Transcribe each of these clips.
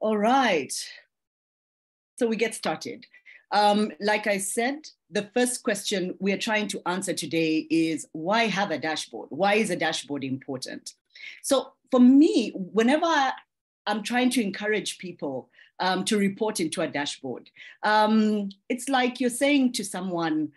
All right. So we get started. Um, like I said, the first question we are trying to answer today is why have a dashboard? Why is a dashboard important? So for me, whenever I'm trying to encourage people um, to report into a dashboard, um, it's like you're saying to someone,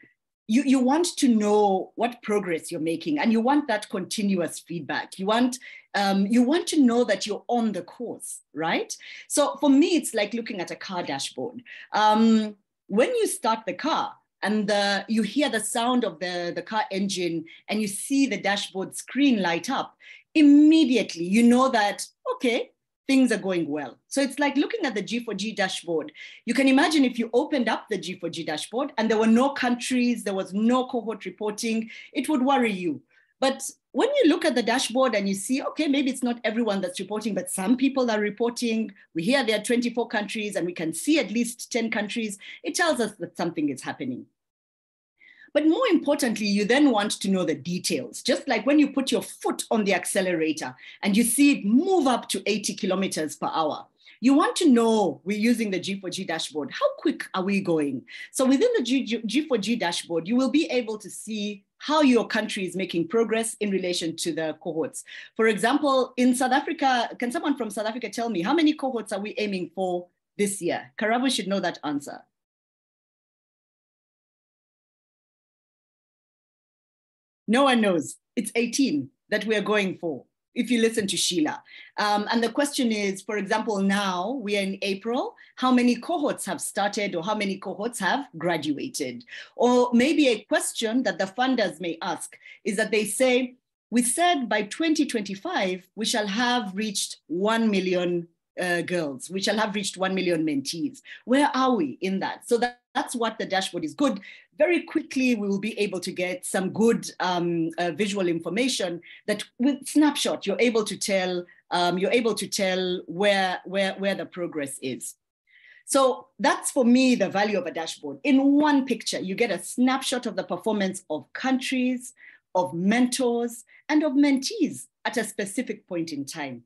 you, you want to know what progress you're making and you want that continuous feedback. You want, um, you want to know that you're on the course, right? So for me, it's like looking at a car dashboard. Um, when you start the car, and the, you hear the sound of the, the car engine and you see the dashboard screen light up, immediately you know that, okay, things are going well. So it's like looking at the G4G dashboard. You can imagine if you opened up the G4G dashboard and there were no countries, there was no cohort reporting, it would worry you. But when you look at the dashboard and you see, okay, maybe it's not everyone that's reporting, but some people are reporting. We hear there are 24 countries and we can see at least 10 countries. It tells us that something is happening. But more importantly, you then want to know the details. Just like when you put your foot on the accelerator and you see it move up to 80 kilometers per hour. You want to know, we're using the G4G dashboard, how quick are we going? So within the G, G4G dashboard, you will be able to see how your country is making progress in relation to the cohorts. For example, in South Africa, can someone from South Africa tell me how many cohorts are we aiming for this year? Karabo should know that answer. No one knows. It's 18 that we're going for, if you listen to Sheila. Um, and the question is, for example, now we are in April, how many cohorts have started or how many cohorts have graduated? Or maybe a question that the funders may ask is that they say, we said by 2025, we shall have reached 1 million uh, girls. We shall have reached 1 million mentees. Where are we in that? So that, that's what the dashboard is good. Very quickly, we will be able to get some good um, uh, visual information that with snapshot, you're able to tell, um, you're able to tell where, where, where the progress is. So that's for me the value of a dashboard. In one picture, you get a snapshot of the performance of countries, of mentors, and of mentees at a specific point in time.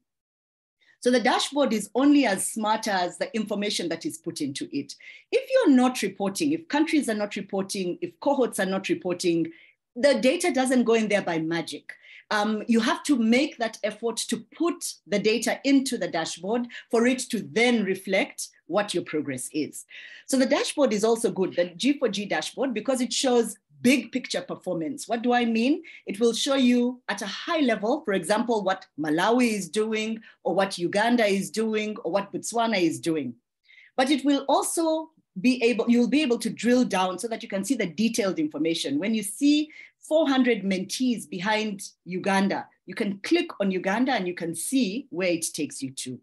So the dashboard is only as smart as the information that is put into it. If you're not reporting, if countries are not reporting, if cohorts are not reporting, the data doesn't go in there by magic. Um, you have to make that effort to put the data into the dashboard for it to then reflect what your progress is. So the dashboard is also good, the G4G dashboard, because it shows big picture performance. What do I mean? It will show you at a high level, for example, what Malawi is doing, or what Uganda is doing, or what Botswana is doing. But it will also be able, you'll be able to drill down so that you can see the detailed information. When you see 400 mentees behind Uganda, you can click on Uganda and you can see where it takes you to.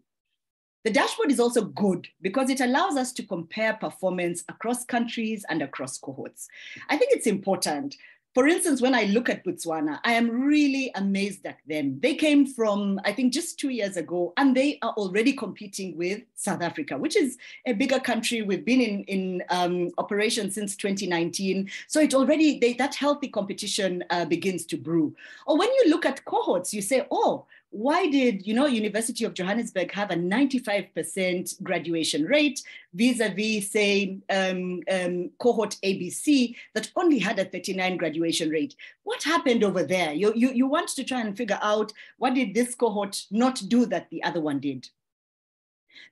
The dashboard is also good because it allows us to compare performance across countries and across cohorts. I think it's important. For instance, when I look at Botswana, I am really amazed at them. They came from, I think, just two years ago, and they are already competing with South Africa, which is a bigger country. We've been in, in um, operation since 2019. So it already, they, that healthy competition uh, begins to brew. Or when you look at cohorts, you say, oh, why did you know University of Johannesburg have a 95% graduation rate vis-a-vis say um, um, cohort ABC that only had a 39 graduation rate? What happened over there? You, you, you want to try and figure out what did this cohort not do that the other one did?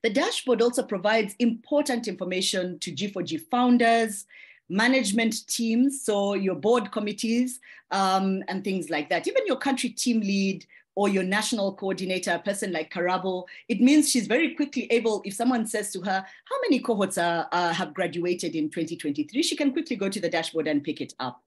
The dashboard also provides important information to G4G founders, management teams, so your board committees um, and things like that. Even your country team lead or your national coordinator, a person like Karabo, it means she's very quickly able, if someone says to her, how many cohorts are, have graduated in 2023, she can quickly go to the dashboard and pick it up.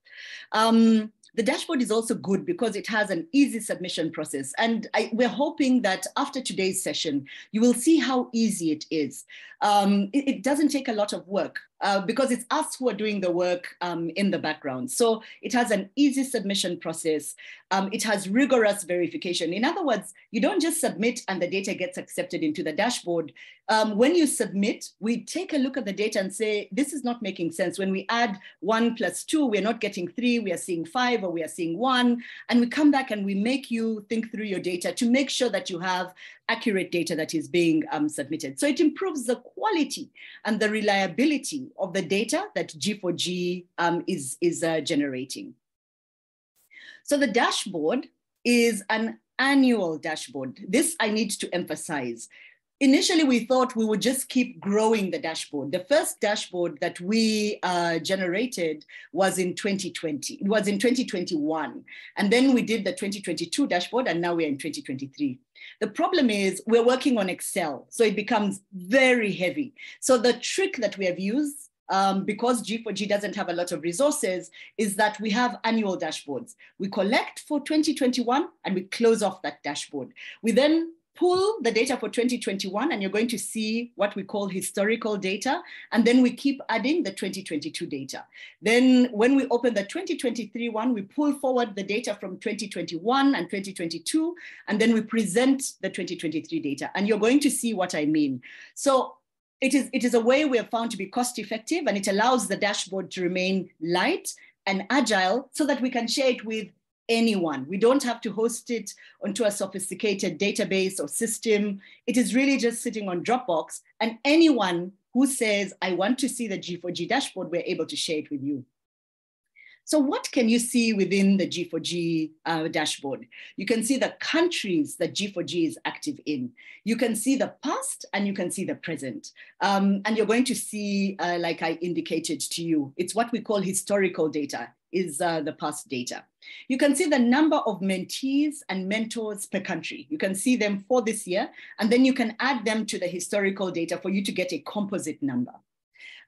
Um, the dashboard is also good because it has an easy submission process. And I, we're hoping that after today's session, you will see how easy it is. Um, it, it, doesn't take a lot of work. Uh, because it's us who are doing the work um, in the background. So it has an easy submission process. Um, it has rigorous verification. In other words, you don't just submit and the data gets accepted into the dashboard. Um, when you submit, we take a look at the data and say, this is not making sense. When we add one plus two, we're not getting three, we are seeing five or we are seeing one. And we come back and we make you think through your data to make sure that you have accurate data that is being um, submitted. So it improves the quality and the reliability of the data that G4G um, is, is uh, generating. So the dashboard is an annual dashboard. This I need to emphasize. Initially, we thought we would just keep growing the dashboard. The first dashboard that we uh, generated was in 2020. It was in 2021. And then we did the 2022 dashboard, and now we're in 2023. The problem is we're working on Excel, so it becomes very heavy. So the trick that we have used um, because G4G doesn't have a lot of resources, is that we have annual dashboards. We collect for 2021 and we close off that dashboard. We then pull the data for 2021 and you're going to see what we call historical data. And then we keep adding the 2022 data. Then when we open the 2023 one, we pull forward the data from 2021 and 2022, and then we present the 2023 data. And you're going to see what I mean. So it is, it is a way we have found to be cost effective and it allows the dashboard to remain light and agile so that we can share it with anyone. We don't have to host it onto a sophisticated database or system. It is really just sitting on Dropbox and anyone who says, I want to see the G4G dashboard, we're able to share it with you. So what can you see within the G4G uh, dashboard? You can see the countries that G4G is active in. You can see the past and you can see the present. Um, and you're going to see, uh, like I indicated to you, it's what we call historical data is uh, the past data. You can see the number of mentees and mentors per country. You can see them for this year, and then you can add them to the historical data for you to get a composite number.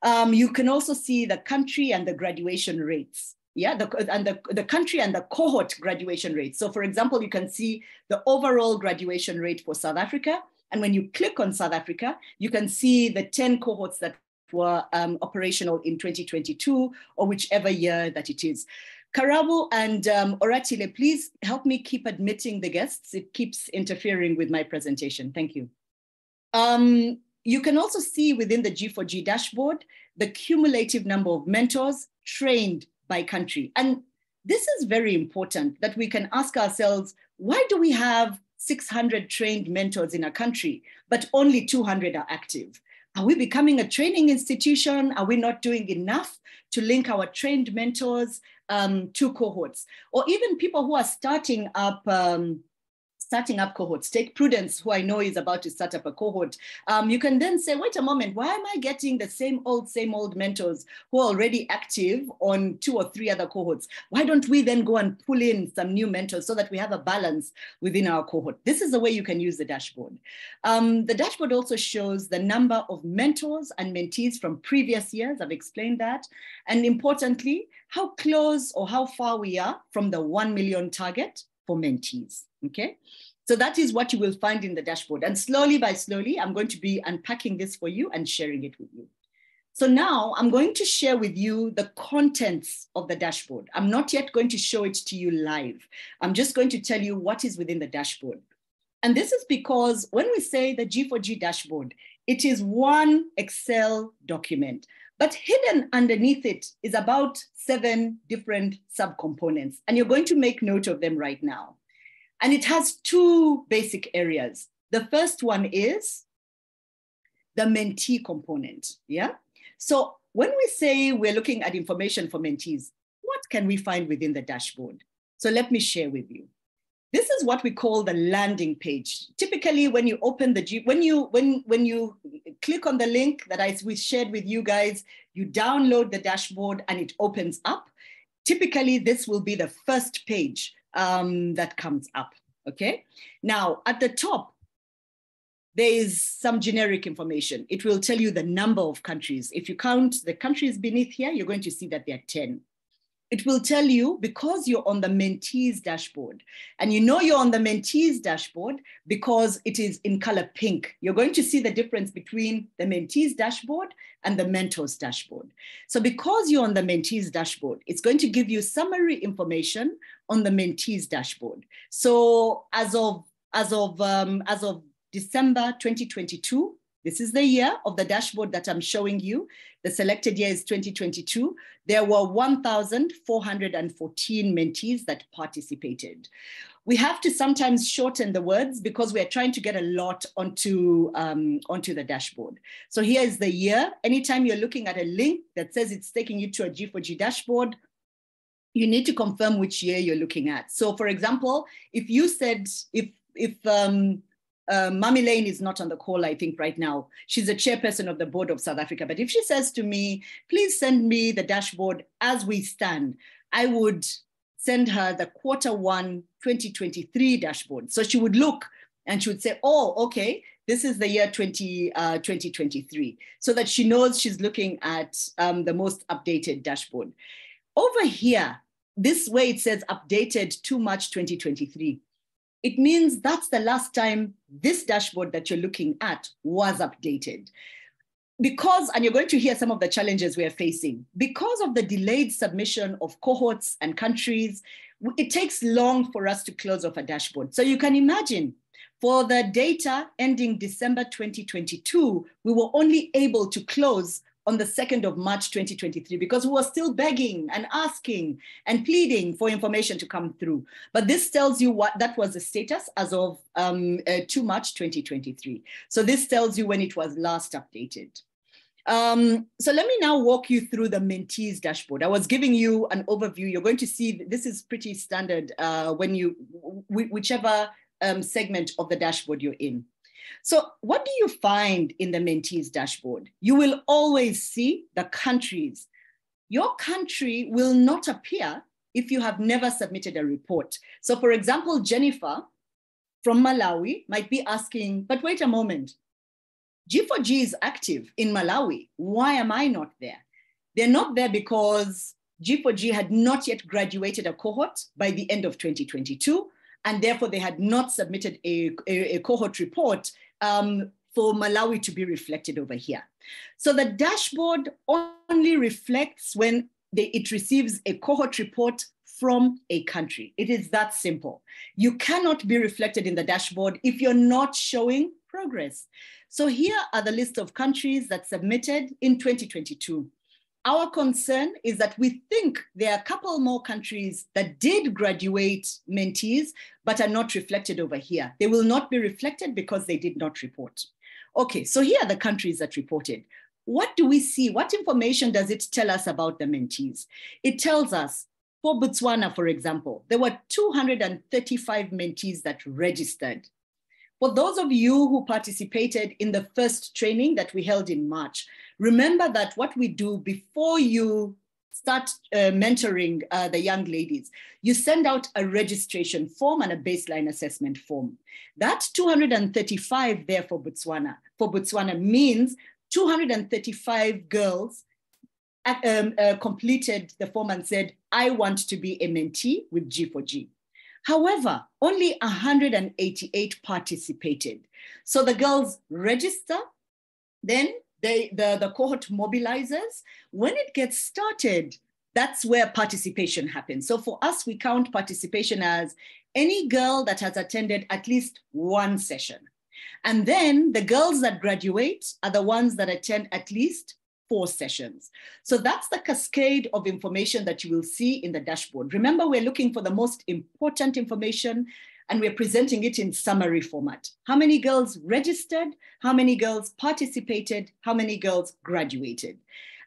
Um, you can also see the country and the graduation rates yeah, the, and the, the country and the cohort graduation rates. So for example, you can see the overall graduation rate for South Africa. And when you click on South Africa, you can see the 10 cohorts that were um, operational in 2022 or whichever year that it is. Karabo and um, Oratile, please help me keep admitting the guests. It keeps interfering with my presentation. Thank you. Um, you can also see within the G4G dashboard, the cumulative number of mentors trained by country. And this is very important that we can ask ourselves, why do we have 600 trained mentors in a country, but only 200 are active? Are we becoming a training institution? Are we not doing enough to link our trained mentors um, to cohorts? Or even people who are starting up um, starting up cohorts. Take Prudence, who I know is about to start up a cohort. Um, you can then say, wait a moment, why am I getting the same old, same old mentors who are already active on two or three other cohorts? Why don't we then go and pull in some new mentors so that we have a balance within our cohort? This is the way you can use the dashboard. Um, the dashboard also shows the number of mentors and mentees from previous years. I've explained that. And importantly, how close or how far we are from the 1 million target for mentees, okay? So that is what you will find in the dashboard. And slowly by slowly, I'm going to be unpacking this for you and sharing it with you. So now I'm going to share with you the contents of the dashboard. I'm not yet going to show it to you live. I'm just going to tell you what is within the dashboard. And this is because when we say the G4G dashboard, it is one Excel document, but hidden underneath it is about seven different subcomponents. And you're going to make note of them right now. And it has two basic areas. The first one is the mentee component. Yeah. So when we say we're looking at information for mentees, what can we find within the dashboard? So let me share with you. This is what we call the landing page. Typically, when you open the G, when you when when you click on the link that I we shared with you guys, you download the dashboard and it opens up. Typically, this will be the first page um, that comes up. Okay. Now at the top, there is some generic information. It will tell you the number of countries. If you count the countries beneath here, you're going to see that there are 10 it will tell you because you're on the mentees dashboard. And you know you're on the mentees dashboard because it is in color pink. You're going to see the difference between the mentees dashboard and the mentors dashboard. So because you're on the mentees dashboard, it's going to give you summary information on the mentees dashboard. So as of, as of, um, as of December 2022, this is the year of the dashboard that I'm showing you. The selected year is 2022. There were 1,414 mentees that participated. We have to sometimes shorten the words because we're trying to get a lot onto, um, onto the dashboard. So here is the year. Anytime you're looking at a link that says it's taking you to a G4G dashboard, you need to confirm which year you're looking at. So for example, if you said, if, if um, uh, Mami Lane is not on the call, I think, right now. She's a chairperson of the board of South Africa. But if she says to me, please send me the dashboard as we stand, I would send her the quarter one 2023 dashboard. So she would look and she would say, oh, okay, this is the year 20, uh, 2023, so that she knows she's looking at um, the most updated dashboard. Over here, this way it says updated to March 2023 it means that's the last time this dashboard that you're looking at was updated. Because, and you're going to hear some of the challenges we are facing, because of the delayed submission of cohorts and countries, it takes long for us to close off a dashboard. So you can imagine for the data ending December 2022, we were only able to close on the 2nd of March 2023 because we were still begging and asking and pleading for information to come through. But this tells you what that was the status as of um, uh, 2 March 2023. So this tells you when it was last updated. Um, so let me now walk you through the mentees dashboard. I was giving you an overview. You're going to see this is pretty standard uh, when you, whichever um, segment of the dashboard you're in. So what do you find in the mentees dashboard? You will always see the countries. Your country will not appear if you have never submitted a report. So for example, Jennifer from Malawi might be asking, but wait a moment, G4G is active in Malawi. Why am I not there? They're not there because G4G had not yet graduated a cohort by the end of 2022 and therefore they had not submitted a, a, a cohort report um, for Malawi to be reflected over here. So the dashboard only reflects when they, it receives a cohort report from a country. It is that simple. You cannot be reflected in the dashboard if you're not showing progress. So here are the list of countries that submitted in 2022. Our concern is that we think there are a couple more countries that did graduate mentees, but are not reflected over here. They will not be reflected because they did not report. Okay, so here are the countries that reported. What do we see? What information does it tell us about the mentees? It tells us for Botswana, for example, there were 235 mentees that registered. For those of you who participated in the first training that we held in March, remember that what we do before you start uh, mentoring uh, the young ladies, you send out a registration form and a baseline assessment form. That 235 there for Botswana, for Botswana means 235 girls uh, um, uh, completed the form and said, I want to be a mentee with G4G. However, only 188 participated. So the girls register, then they, the, the cohort mobilizes. When it gets started, that's where participation happens. So for us, we count participation as any girl that has attended at least one session. And then the girls that graduate are the ones that attend at least four sessions. So that's the cascade of information that you will see in the dashboard. Remember, we're looking for the most important information and we're presenting it in summary format. How many girls registered? How many girls participated? How many girls graduated?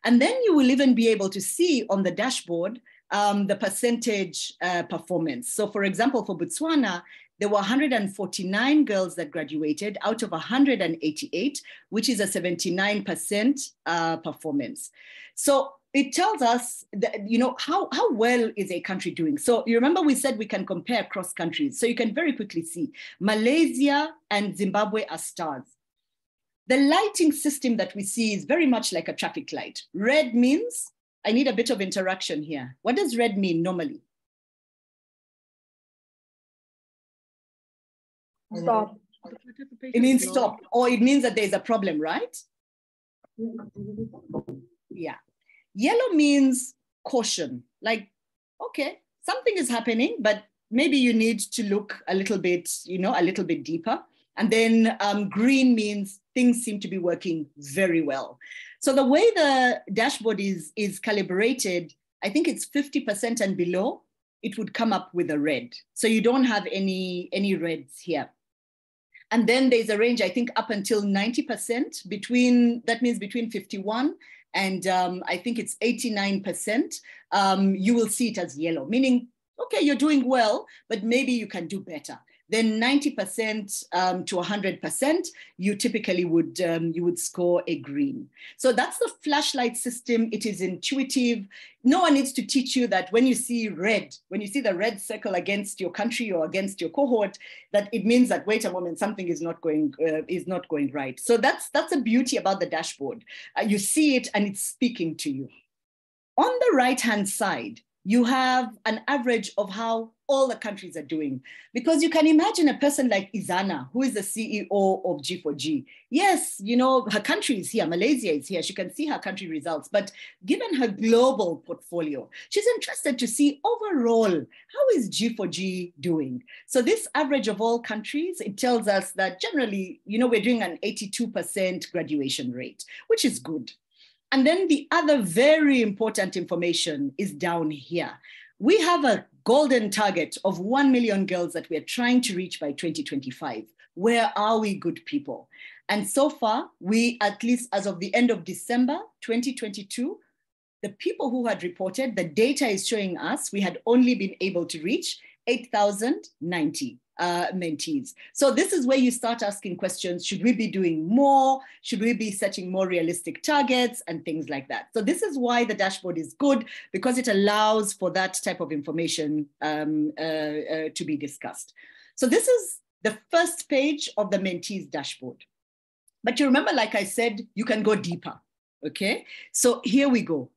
And then you will even be able to see on the dashboard um, the percentage uh, performance. So for example, for Botswana, there were 149 girls that graduated out of 188, which is a 79% uh, performance. So it tells us that, you know, how, how well is a country doing? So you remember we said we can compare across countries. So you can very quickly see Malaysia and Zimbabwe are stars. The lighting system that we see is very much like a traffic light. Red means I need a bit of interaction here. What does red mean normally? Stop. It means stop, or it means that there's a problem, right? Yeah. Yellow means caution, like, okay, something is happening, but maybe you need to look a little bit, you know, a little bit deeper. And then um, green means things seem to be working very well. So the way the dashboard is, is calibrated, I think it's 50% and below, it would come up with a red. So you don't have any, any reds here. And then there's a range, I think up until 90% between, that means between 51 and um, I think it's 89%, um, you will see it as yellow, meaning, okay, you're doing well, but maybe you can do better then 90% um, to 100%, you typically would, um, you would score a green. So that's the flashlight system. It is intuitive. No one needs to teach you that when you see red, when you see the red circle against your country or against your cohort, that it means that, wait a moment, something is not going, uh, is not going right. So that's, that's a beauty about the dashboard. Uh, you see it and it's speaking to you. On the right-hand side, you have an average of how all the countries are doing. Because you can imagine a person like Izana, who is the CEO of G4G. Yes, you know, her country is here, Malaysia is here, she can see her country results, but given her global portfolio, she's interested to see overall, how is G4G doing? So this average of all countries, it tells us that generally, you know, we're doing an 82% graduation rate, which is good. And then the other very important information is down here. We have a golden target of 1 million girls that we're trying to reach by 2025. Where are we, good people? And so far, we, at least as of the end of December 2022, the people who had reported, the data is showing us we had only been able to reach 8,090 uh, mentees. So this is where you start asking questions. Should we be doing more? Should we be setting more realistic targets and things like that? So this is why the dashboard is good because it allows for that type of information um, uh, uh, to be discussed. So this is the first page of the mentees dashboard. But you remember, like I said, you can go deeper, okay? So here we go.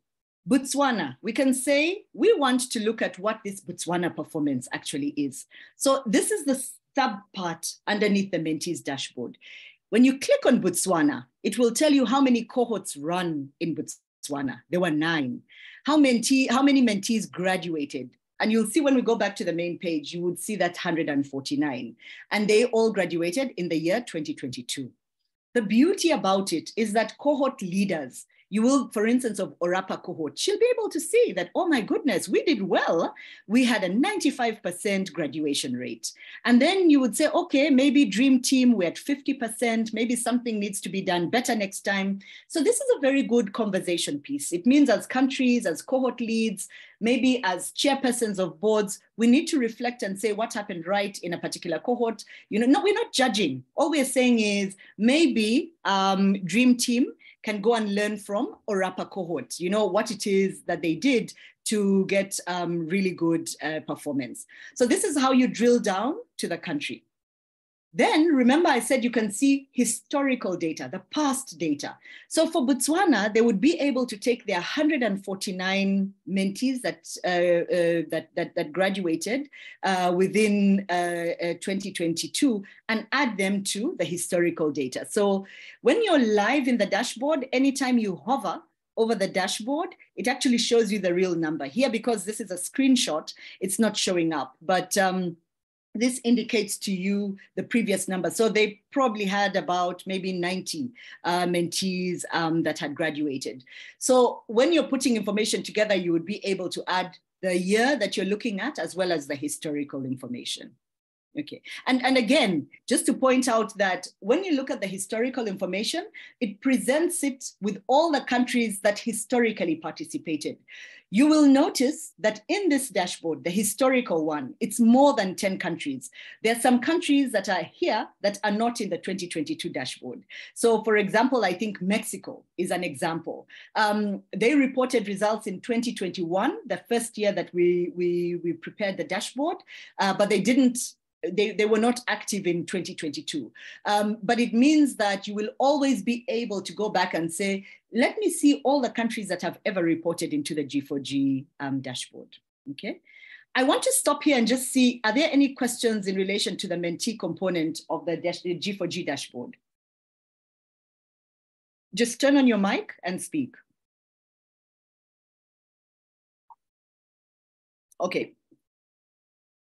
Botswana, we can say we want to look at what this Botswana performance actually is. So this is the sub part underneath the mentees dashboard. When you click on Botswana, it will tell you how many cohorts run in Botswana. There were nine. How, mentee, how many mentees graduated? And you'll see when we go back to the main page, you would see that 149. And they all graduated in the year 2022. The beauty about it is that cohort leaders you will, for instance, of Orapa cohort, she'll be able to see that, oh my goodness, we did well. We had a 95% graduation rate. And then you would say, okay, maybe dream team, we're at 50%, maybe something needs to be done better next time. So this is a very good conversation piece. It means as countries, as cohort leads, maybe as chairpersons of boards, we need to reflect and say what happened right in a particular cohort. You know, no, we're not judging. All we're saying is maybe um, dream team can go and learn from or Orapa cohort, you know, what it is that they did to get um, really good uh, performance. So this is how you drill down to the country. Then remember I said you can see historical data, the past data. So for Botswana, they would be able to take their 149 mentees that, uh, uh, that, that, that, graduated uh, within uh, uh, 2022 and add them to the historical data. So when you're live in the dashboard, anytime you hover over the dashboard, it actually shows you the real number. Here, because this is a screenshot, it's not showing up. But um, this indicates to you the previous number. So they probably had about maybe 90 uh, mentees um, that had graduated. So when you're putting information together, you would be able to add the year that you're looking at as well as the historical information. Okay, and, and again, just to point out that when you look at the historical information, it presents it with all the countries that historically participated. You will notice that in this dashboard, the historical one, it's more than 10 countries. There are some countries that are here that are not in the 2022 dashboard. So for example, I think Mexico is an example. Um, they reported results in 2021, the first year that we, we, we prepared the dashboard, uh, but they didn't they, they were not active in 2022. Um, but it means that you will always be able to go back and say, let me see all the countries that have ever reported into the G4G um, dashboard, okay? I want to stop here and just see, are there any questions in relation to the mentee component of the, dash, the G4G dashboard? Just turn on your mic and speak. Okay,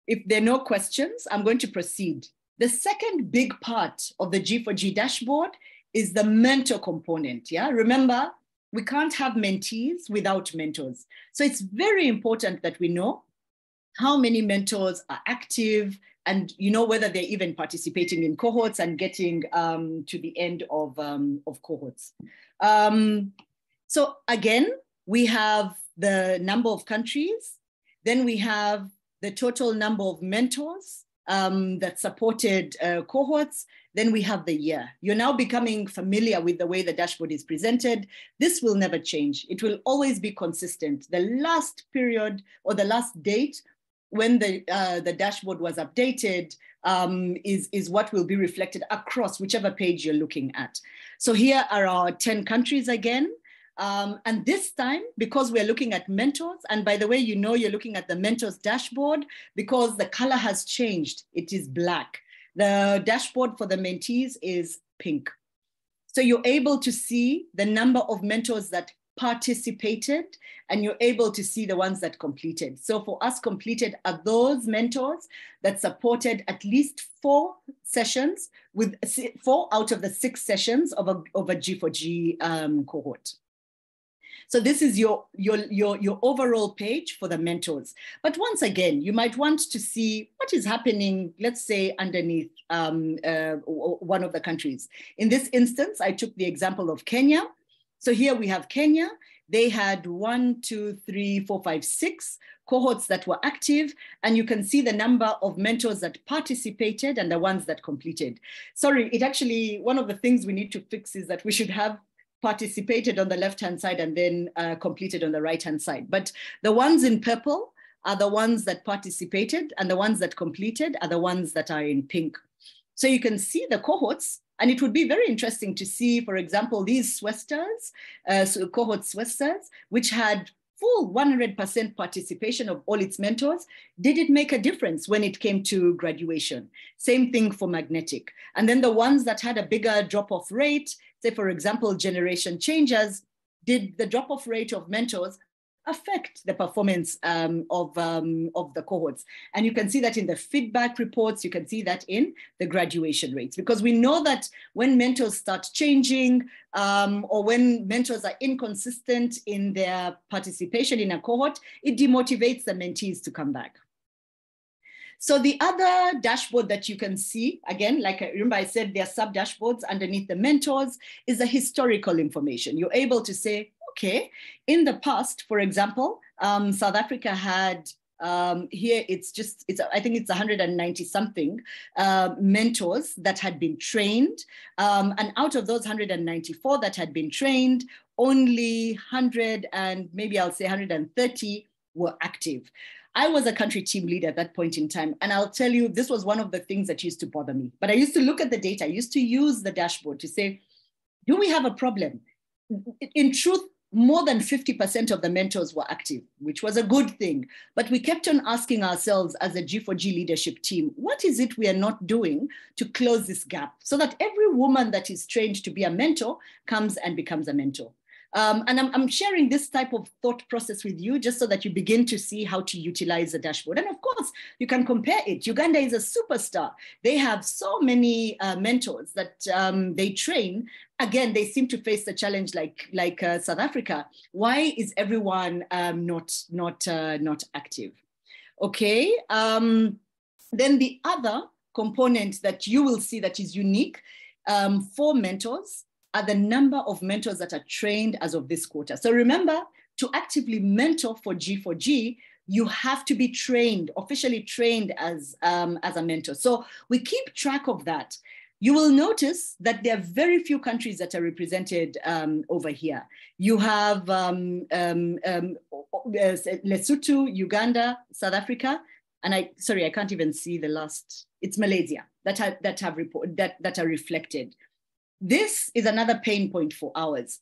if there are no questions, I'm going to proceed. The second big part of the G4G dashboard is the mentor component. Yeah, remember, we can't have mentees without mentors. So it's very important that we know how many mentors are active and you know whether they're even participating in cohorts and getting um, to the end of, um, of cohorts. Um, so again, we have the number of countries, then we have the total number of mentors um, that supported uh, cohorts. Then we have the year. You're now becoming familiar with the way the dashboard is presented. This will never change. It will always be consistent. The last period or the last date when the, uh, the dashboard was updated um, is, is what will be reflected across whichever page you're looking at. So here are our 10 countries again. Um, and this time, because we're looking at mentors, and by the way, you know you're looking at the mentors dashboard because the color has changed. It is black. The dashboard for the mentees is pink. So you're able to see the number of mentors that participated and you're able to see the ones that completed. So for us completed are those mentors that supported at least four sessions with four out of the six sessions of a, of a G4G um, cohort. So this is your, your, your, your overall page for the mentors. But once again, you might want to see what is happening, let's say underneath um, uh, one of the countries. In this instance, I took the example of Kenya. So here we have Kenya. They had one, two, three, four, five, six cohorts that were active, and you can see the number of mentors that participated and the ones that completed. Sorry, it actually, one of the things we need to fix is that we should have participated on the left-hand side and then uh, completed on the right-hand side. But the ones in purple are the ones that participated and the ones that completed are the ones that are in pink. So you can see the cohorts and it would be very interesting to see, for example, these SWESTers, uh, so cohort SWESTers, which had full 100% participation of all its mentors, did it make a difference when it came to graduation? Same thing for magnetic. And then the ones that had a bigger drop-off rate, say for example, generation changers, did the drop-off rate of mentors affect the performance um, of, um, of the cohorts. And you can see that in the feedback reports, you can see that in the graduation rates, because we know that when mentors start changing um, or when mentors are inconsistent in their participation in a cohort, it demotivates the mentees to come back. So the other dashboard that you can see, again, like I remember I said, there are sub dashboards underneath the mentors, is the historical information. You're able to say, okay, in the past, for example, um, South Africa had um, here it's just it's i think it's 190 something uh, mentors that had been trained um, and out of those 194 that had been trained only 100 and maybe i'll say 130 were active I was a country team leader at that point in time. And I'll tell you, this was one of the things that used to bother me. But I used to look at the data, I used to use the dashboard to say, do we have a problem? In truth, more than 50% of the mentors were active, which was a good thing. But we kept on asking ourselves as a G4G leadership team, what is it we are not doing to close this gap so that every woman that is trained to be a mentor comes and becomes a mentor? Um, and I'm, I'm, sharing this type of thought process with you just so that you begin to see how to utilize the dashboard. And of course, you can compare it. Uganda is a superstar. They have so many uh, mentors that um, they train. Again, they seem to face the challenge like, like uh, South Africa. Why is everyone um, not, not, uh, not active? Okay. Um, then the other component that you will see that is unique um, for mentors are the number of mentors that are trained as of this quarter. So remember, to actively mentor for G4G, you have to be trained, officially trained as, um, as a mentor. So we keep track of that. You will notice that there are very few countries that are represented um, over here. You have um, um, um Lesotho, Uganda, South Africa, and I, sorry, I can't even see the last it's Malaysia that that have report, that, that are reflected. This is another pain point for ours.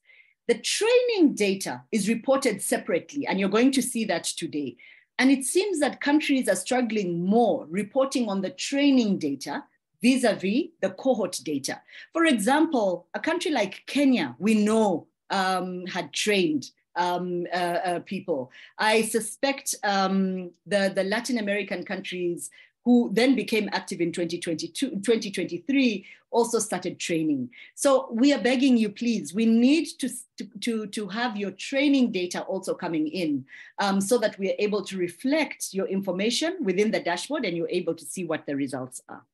The training data is reported separately, and you're going to see that today. And it seems that countries are struggling more reporting on the training data vis-a-vis the cohort data. For example, a country like Kenya, we know um, had trained um, uh, uh, people. I suspect um, the, the Latin American countries who then became active in 2022, 2023, also started training. So we are begging you, please, we need to, to, to have your training data also coming in um, so that we are able to reflect your information within the dashboard and you're able to see what the results are.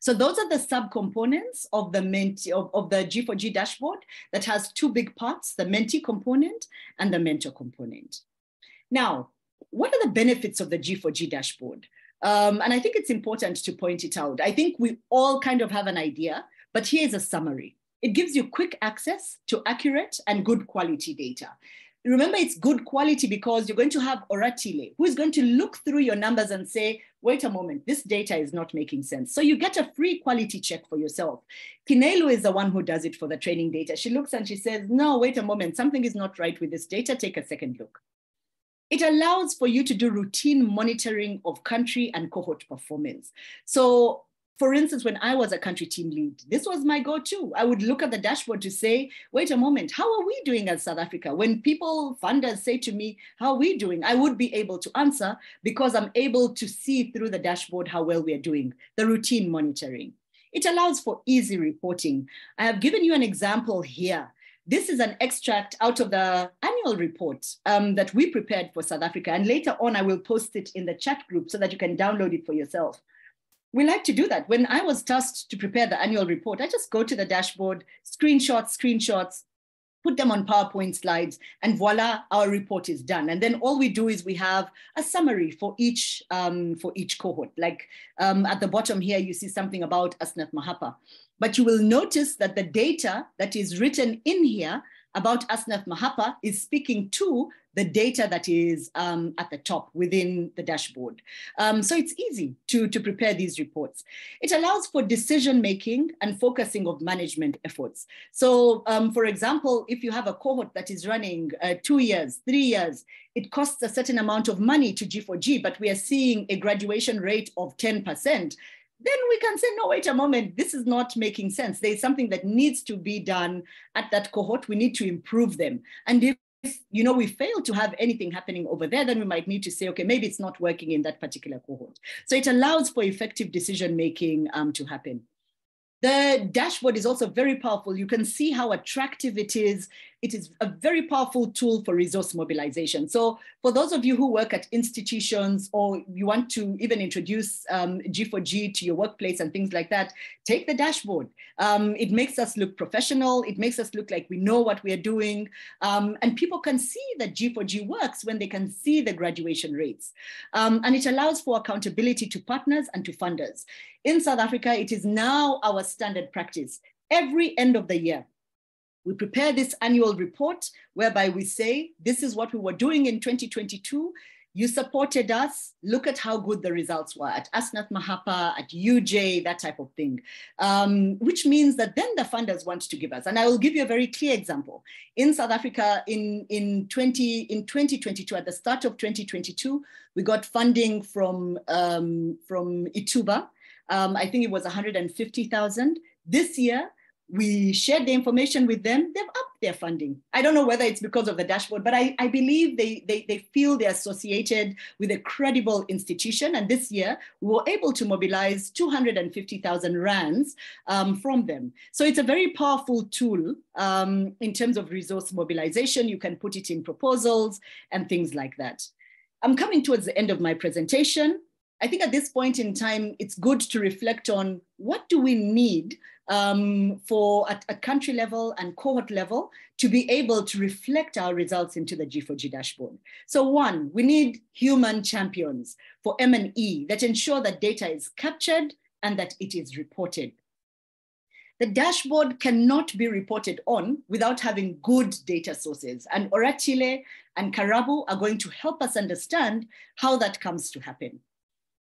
So those are the subcomponents of the mentee, of, of the G4G dashboard that has two big parts, the mentee component and the mentor component. Now, what are the benefits of the G4G dashboard? Um, and I think it's important to point it out. I think we all kind of have an idea, but here's a summary. It gives you quick access to accurate and good quality data. Remember, it's good quality because you're going to have Oratile, who is going to look through your numbers and say, wait a moment, this data is not making sense. So you get a free quality check for yourself. Kinelu is the one who does it for the training data. She looks and she says, no, wait a moment, something is not right with this data. Take a second look. It allows for you to do routine monitoring of country and cohort performance. So for instance, when I was a country team lead, this was my go-to. I would look at the dashboard to say, wait a moment, how are we doing as South Africa? When people, funders say to me, how are we doing? I would be able to answer because I'm able to see through the dashboard how well we are doing, the routine monitoring. It allows for easy reporting. I have given you an example here this is an extract out of the annual report um, that we prepared for South Africa. And later on, I will post it in the chat group so that you can download it for yourself. We like to do that. When I was tasked to prepare the annual report, I just go to the dashboard, screenshots, screenshots, put them on PowerPoint slides, and voila, our report is done. And then all we do is we have a summary for each um, for each cohort. Like um, at the bottom here, you see something about Asnath Mahapa. But you will notice that the data that is written in here about Asnath Mahapa is speaking to the data that is um, at the top within the dashboard. Um, so it's easy to, to prepare these reports. It allows for decision making and focusing of management efforts. So um, for example, if you have a cohort that is running uh, two years, three years, it costs a certain amount of money to G4G, but we are seeing a graduation rate of 10% then we can say, no, wait a moment, this is not making sense. There's something that needs to be done at that cohort. We need to improve them. And if you know we fail to have anything happening over there then we might need to say okay maybe it's not working in that particular cohort so it allows for effective decision making um, to happen the dashboard is also very powerful. You can see how attractive it is. It is a very powerful tool for resource mobilization. So for those of you who work at institutions or you want to even introduce um, G4G to your workplace and things like that, take the dashboard. Um, it makes us look professional. It makes us look like we know what we are doing. Um, and people can see that G4G works when they can see the graduation rates. Um, and it allows for accountability to partners and to funders. In South Africa, it is now our standard practice. Every end of the year, we prepare this annual report whereby we say, this is what we were doing in 2022. You supported us. Look at how good the results were at Asnath Mahapa, at UJ, that type of thing. Um, which means that then the funders want to give us. And I will give you a very clear example. In South Africa, in, in, 20, in 2022, at the start of 2022, we got funding from, um, from Ithuba, um, I think it was 150,000. This year, we shared the information with them. They've upped their funding. I don't know whether it's because of the dashboard, but I, I believe they, they, they feel they're associated with a credible institution. And this year, we were able to mobilize 250,000 rands um, from them. So it's a very powerful tool um, in terms of resource mobilization. You can put it in proposals and things like that. I'm coming towards the end of my presentation. I think at this point in time, it's good to reflect on what do we need um, for at a country level and cohort level to be able to reflect our results into the G4G dashboard. So one, we need human champions for M&E that ensure that data is captured and that it is reported. The dashboard cannot be reported on without having good data sources. And Oratile and Karabo are going to help us understand how that comes to happen.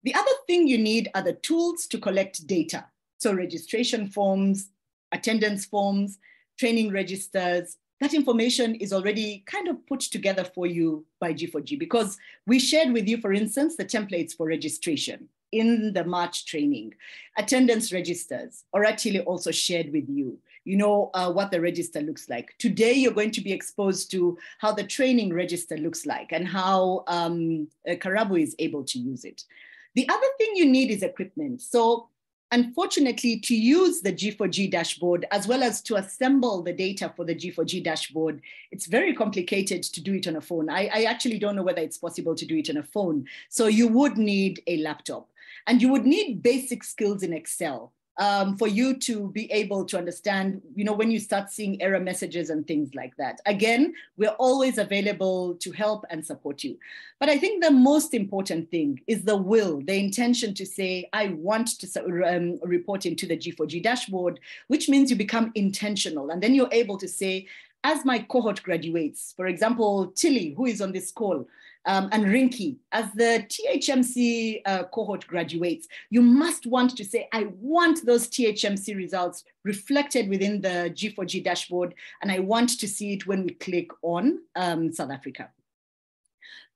The other thing you need are the tools to collect data. So registration forms, attendance forms, training registers, that information is already kind of put together for you by G4G because we shared with you, for instance, the templates for registration in the March training. Attendance registers, Oratile also shared with you, you know, uh, what the register looks like. Today, you're going to be exposed to how the training register looks like and how um, uh, Karabo is able to use it. The other thing you need is equipment. So unfortunately, to use the G4G dashboard, as well as to assemble the data for the G4G dashboard, it's very complicated to do it on a phone. I, I, actually don't know whether it's possible to do it on a phone. So you would need a laptop and you would need basic skills in Excel um, for you to be able to understand, you know, when you start seeing error messages and things like that. Again, we're always available to help and support you. But I think the most important thing is the will, the intention to say, I want to um, report into the G4G dashboard, which means you become intentional. And then you're able to say, as my cohort graduates, for example, Tilly, who is on this call, um, and Rinky, as the THMC uh, cohort graduates, you must want to say, I want those THMC results reflected within the G4G dashboard, and I want to see it when we click on um, South Africa.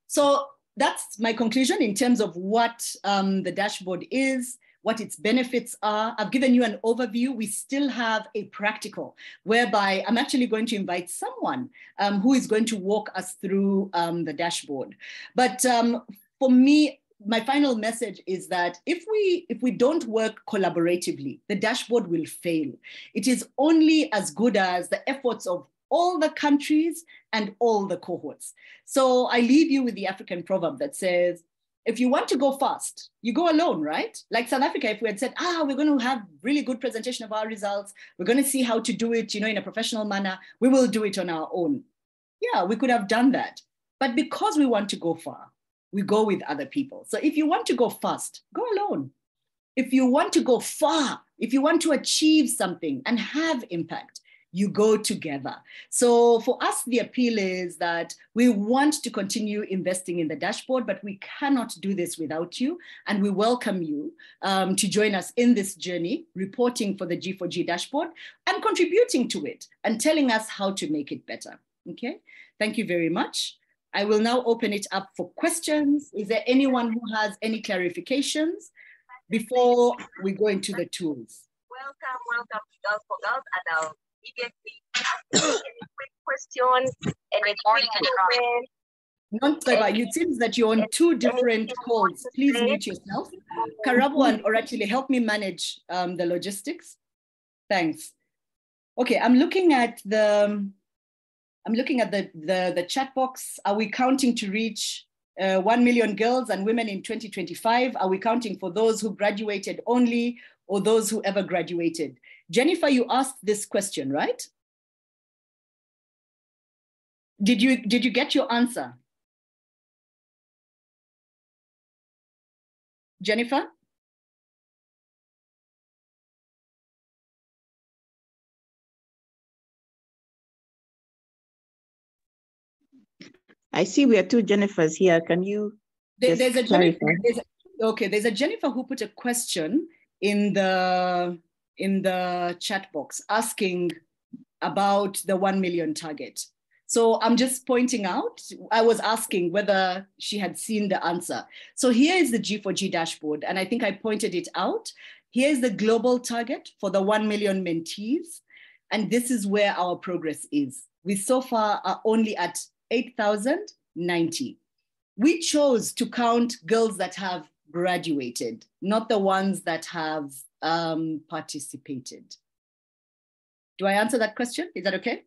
So that's my conclusion in terms of what um, the dashboard is what its benefits are. I've given you an overview. We still have a practical whereby I'm actually going to invite someone um, who is going to walk us through um, the dashboard. But um, for me, my final message is that if we if we don't work collaboratively the dashboard will fail it is only as good as the efforts of all the countries and all the cohorts so i leave you with the african proverb that says if you want to go fast, you go alone, right? Like South Africa, if we had said, ah, we're going to have really good presentation of our results, we're going to see how to do it, you know, in a professional manner, we will do it on our own. Yeah, we could have done that. But because we want to go far, we go with other people. So if you want to go fast, go alone. If you want to go far, if you want to achieve something and have impact, you go together. So for us, the appeal is that we want to continue investing in the dashboard, but we cannot do this without you. And we welcome you um, to join us in this journey, reporting for the G4G dashboard and contributing to it and telling us how to make it better. Okay, thank you very much. I will now open it up for questions. Is there anyone who has any clarifications before we go into the tools? Welcome, welcome to Girls for Girls any quick question, any quick comment. Non-Trevor, it seems that you're on two different calls. Please mute yourself. Karabo and Oratile, help me manage um, the logistics. Thanks. Okay, I'm looking at the I'm looking at the, the, the chat box. Are we counting to reach uh, 1 million girls and women in 2025? Are we counting for those who graduated only or those who ever graduated? Jennifer, you asked this question, right? Did you, did you get your answer? Jennifer? I see we are two Jennifers here. Can you there, there's a Jennifer, there's a, okay, there's a Jennifer who put a question in the in the chat box asking about the 1 million target. So I'm just pointing out, I was asking whether she had seen the answer. So here is the G4G dashboard, and I think I pointed it out. Here's the global target for the 1 million mentees, and this is where our progress is. We so far are only at 8,090. We chose to count girls that have graduated, not the ones that have um, participated. Do I answer that question? Is that okay?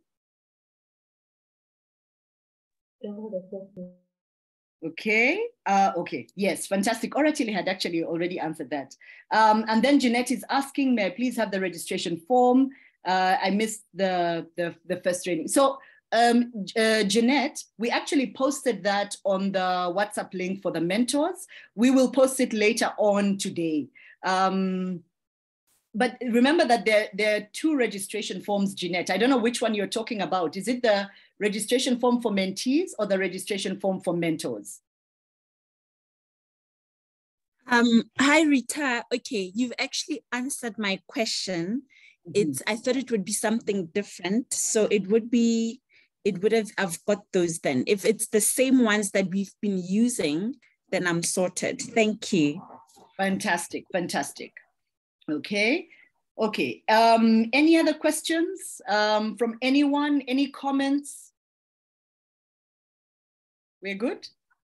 Okay, uh, okay, yes, fantastic. Oratile had actually already answered that. Um, and then Jeanette is asking, may I please have the registration form? Uh, I missed the, the, the first training. So um, uh, Jeanette, we actually posted that on the WhatsApp link for the mentors. We will post it later on today. Um, but remember that there, there are two registration forms, Jeanette. I don't know which one you're talking about. Is it the registration form for mentees or the registration form for mentors? Um, hi, Rita. Okay, you've actually answered my question. Mm-hmm. It's I thought it would be something different. So it would be, it would have I've got those then. If it's the same ones that we've been using, then I'm sorted. Thank you. Fantastic, fantastic. Okay. Okay. Um, any other questions um, from anyone? Any comments? We're good?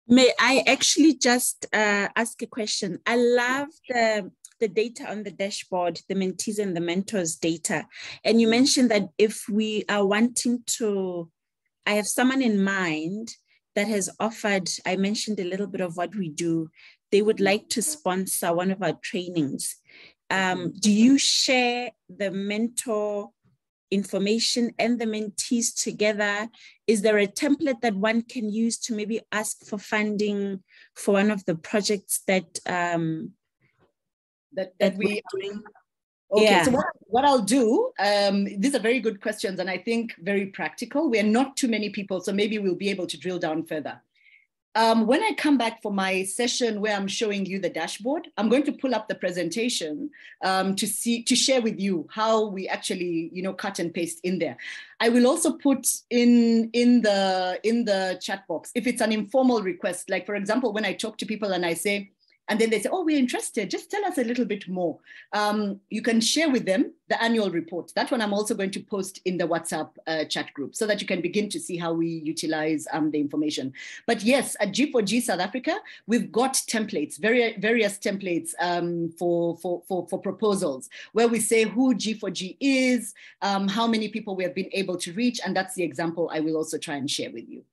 May I actually just uh, ask a question? I love the, the data on the dashboard, the mentees and the mentors data. And you mentioned that if we are wanting to, I have someone in mind that has offered, I mentioned a little bit of what we do. They would like to sponsor one of our trainings. Um, do you share the mentor information and the mentees together? Is there a template that one can use to maybe ask for funding for one of the projects that um, that, that, that we are doing? Okay, yeah. so what, what I'll do, um, these are very good questions and I think very practical. We are not too many people, so maybe we'll be able to drill down further. Um, when I come back for my session where I'm showing you the dashboard, I'm going to pull up the presentation um, to see to share with you how we actually, you know, cut and paste in there. I will also put in in the in the chat box if it's an informal request. Like for example, when I talk to people and I say, and then they say, oh, we're interested. Just tell us a little bit more. Um, you can share with them the annual report. That one I'm also going to post in the WhatsApp uh, chat group so that you can begin to see how we utilize um, the information. But yes, at G4G South Africa, we've got templates, very, various templates um, for, for, for, for, proposals where we say who G4G is, um, how many people we have been able to reach. And that's the example I will also try and share with you.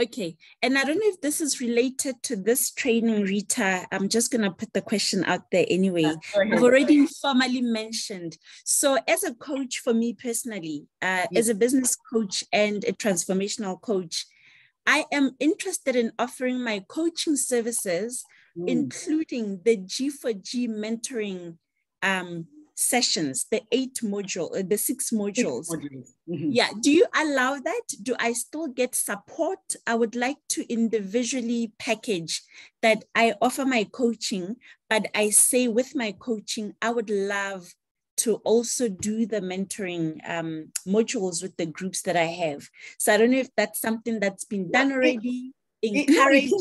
Okay, and I don't know if this is related to this training, Rita. I'm just going to put the question out there anyway. I've already formally mentioned. So, as a coach, for me personally, uh, yes. as a business coach and a transformational coach, I am interested in offering my coaching services, mm. including the G4G mentoring um, sessions, the eight module, uh, the six modules. modules. Mm-hmm. Yeah. Do you allow that? Do I still get support? I would like to individually package that I offer my coaching, but I say with my coaching, I would love to also do the mentoring um, modules with the groups that I have. So I don't know if that's something that's been done already. Encouraged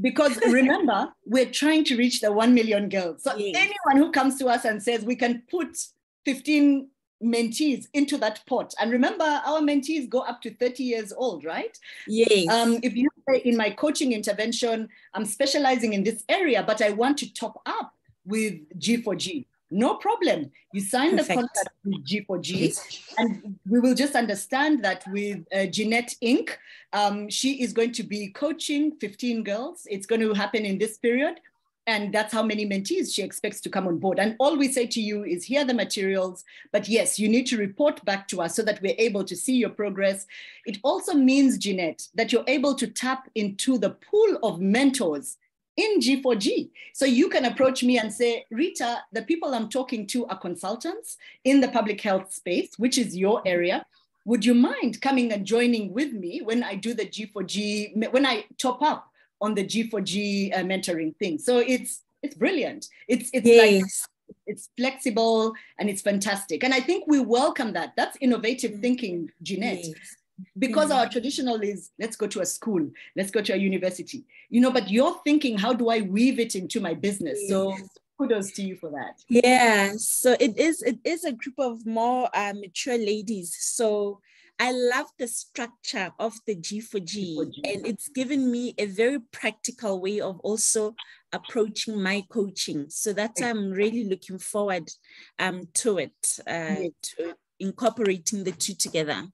because remember we're trying to reach the 1 million girls. So yes. anyone who comes to us and says we can put 15 mentees into that pot and remember our mentees go up to 30 years old right? Yes. Um, if you say in my coaching intervention i'm specializing in this area but i want to top up with g4g no problem. You sign Perfect. the contract with G4G, and we will just understand that with uh, Jeanette Inc., um, she is going to be coaching 15 girls. It's going to happen in this period. And that's how many mentees she expects to come on board. And all we say to you is here are the materials, but yes, you need to report back to us so that we're able to see your progress. It also means, Jeanette, that you're able to tap into the pool of mentors in G4G. So you can approach me and say, Rita, the people I'm talking to are consultants in the public health space, which is your area. Would you mind coming and joining with me when I do the G4G, when I top up on the G4G uh, mentoring thing? So it's it's brilliant. It's it's yes. like it's flexible and it's fantastic. And I think we welcome that. That's innovative thinking, Jeanette. Yes because our traditional is let's go to a school let's go to a university. You know but you're thinking how do i weave it into my business? So kudos to you for that. Yeah so it is it is a group of more uh, mature ladies. So I love the structure of the G4G, G4G, and it's given me a very practical way of also approaching my coaching. So that's I'm really looking forward um, to it, uh, yes. to incorporating the two together.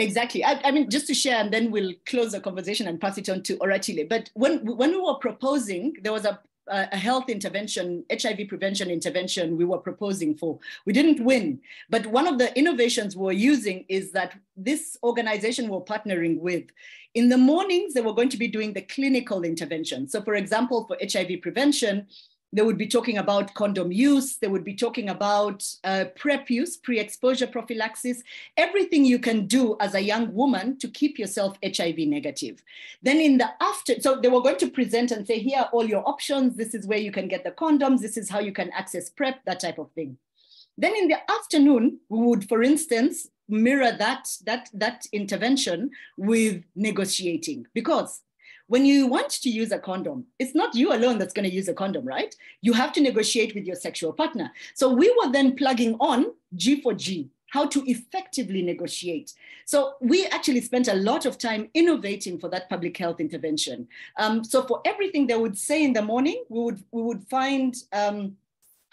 Exactly. I, I, mean, just to share, and then we'll close the conversation and pass it on to Oratile. But when when we were proposing, there was a a health intervention, HIV prevention intervention we were proposing for. We didn't win, but one of the innovations we're using is that this organization we're partnering with, in the mornings, they were going to be doing the clinical intervention. So for example, for HIV prevention, they would be talking about condom use. They would be talking about uh, PrEP use, pre-exposure prophylaxis, everything you can do as a young woman to keep yourself HIV negative. Then in the after, so they were going to present and say, here are all your options. This is where you can get the condoms. This is how you can access PrEP, that type of thing. Then in the afternoon, we would, for instance, mirror that, that, that intervention with negotiating because when you want to use a condom, it's not you alone that's going to use a condom, right? You have to negotiate with your sexual partner. So we were then plugging on G4G, how to effectively negotiate. So we actually spent a lot of time innovating for that public health intervention. Um, so for everything they would say in the morning, we would we would find um,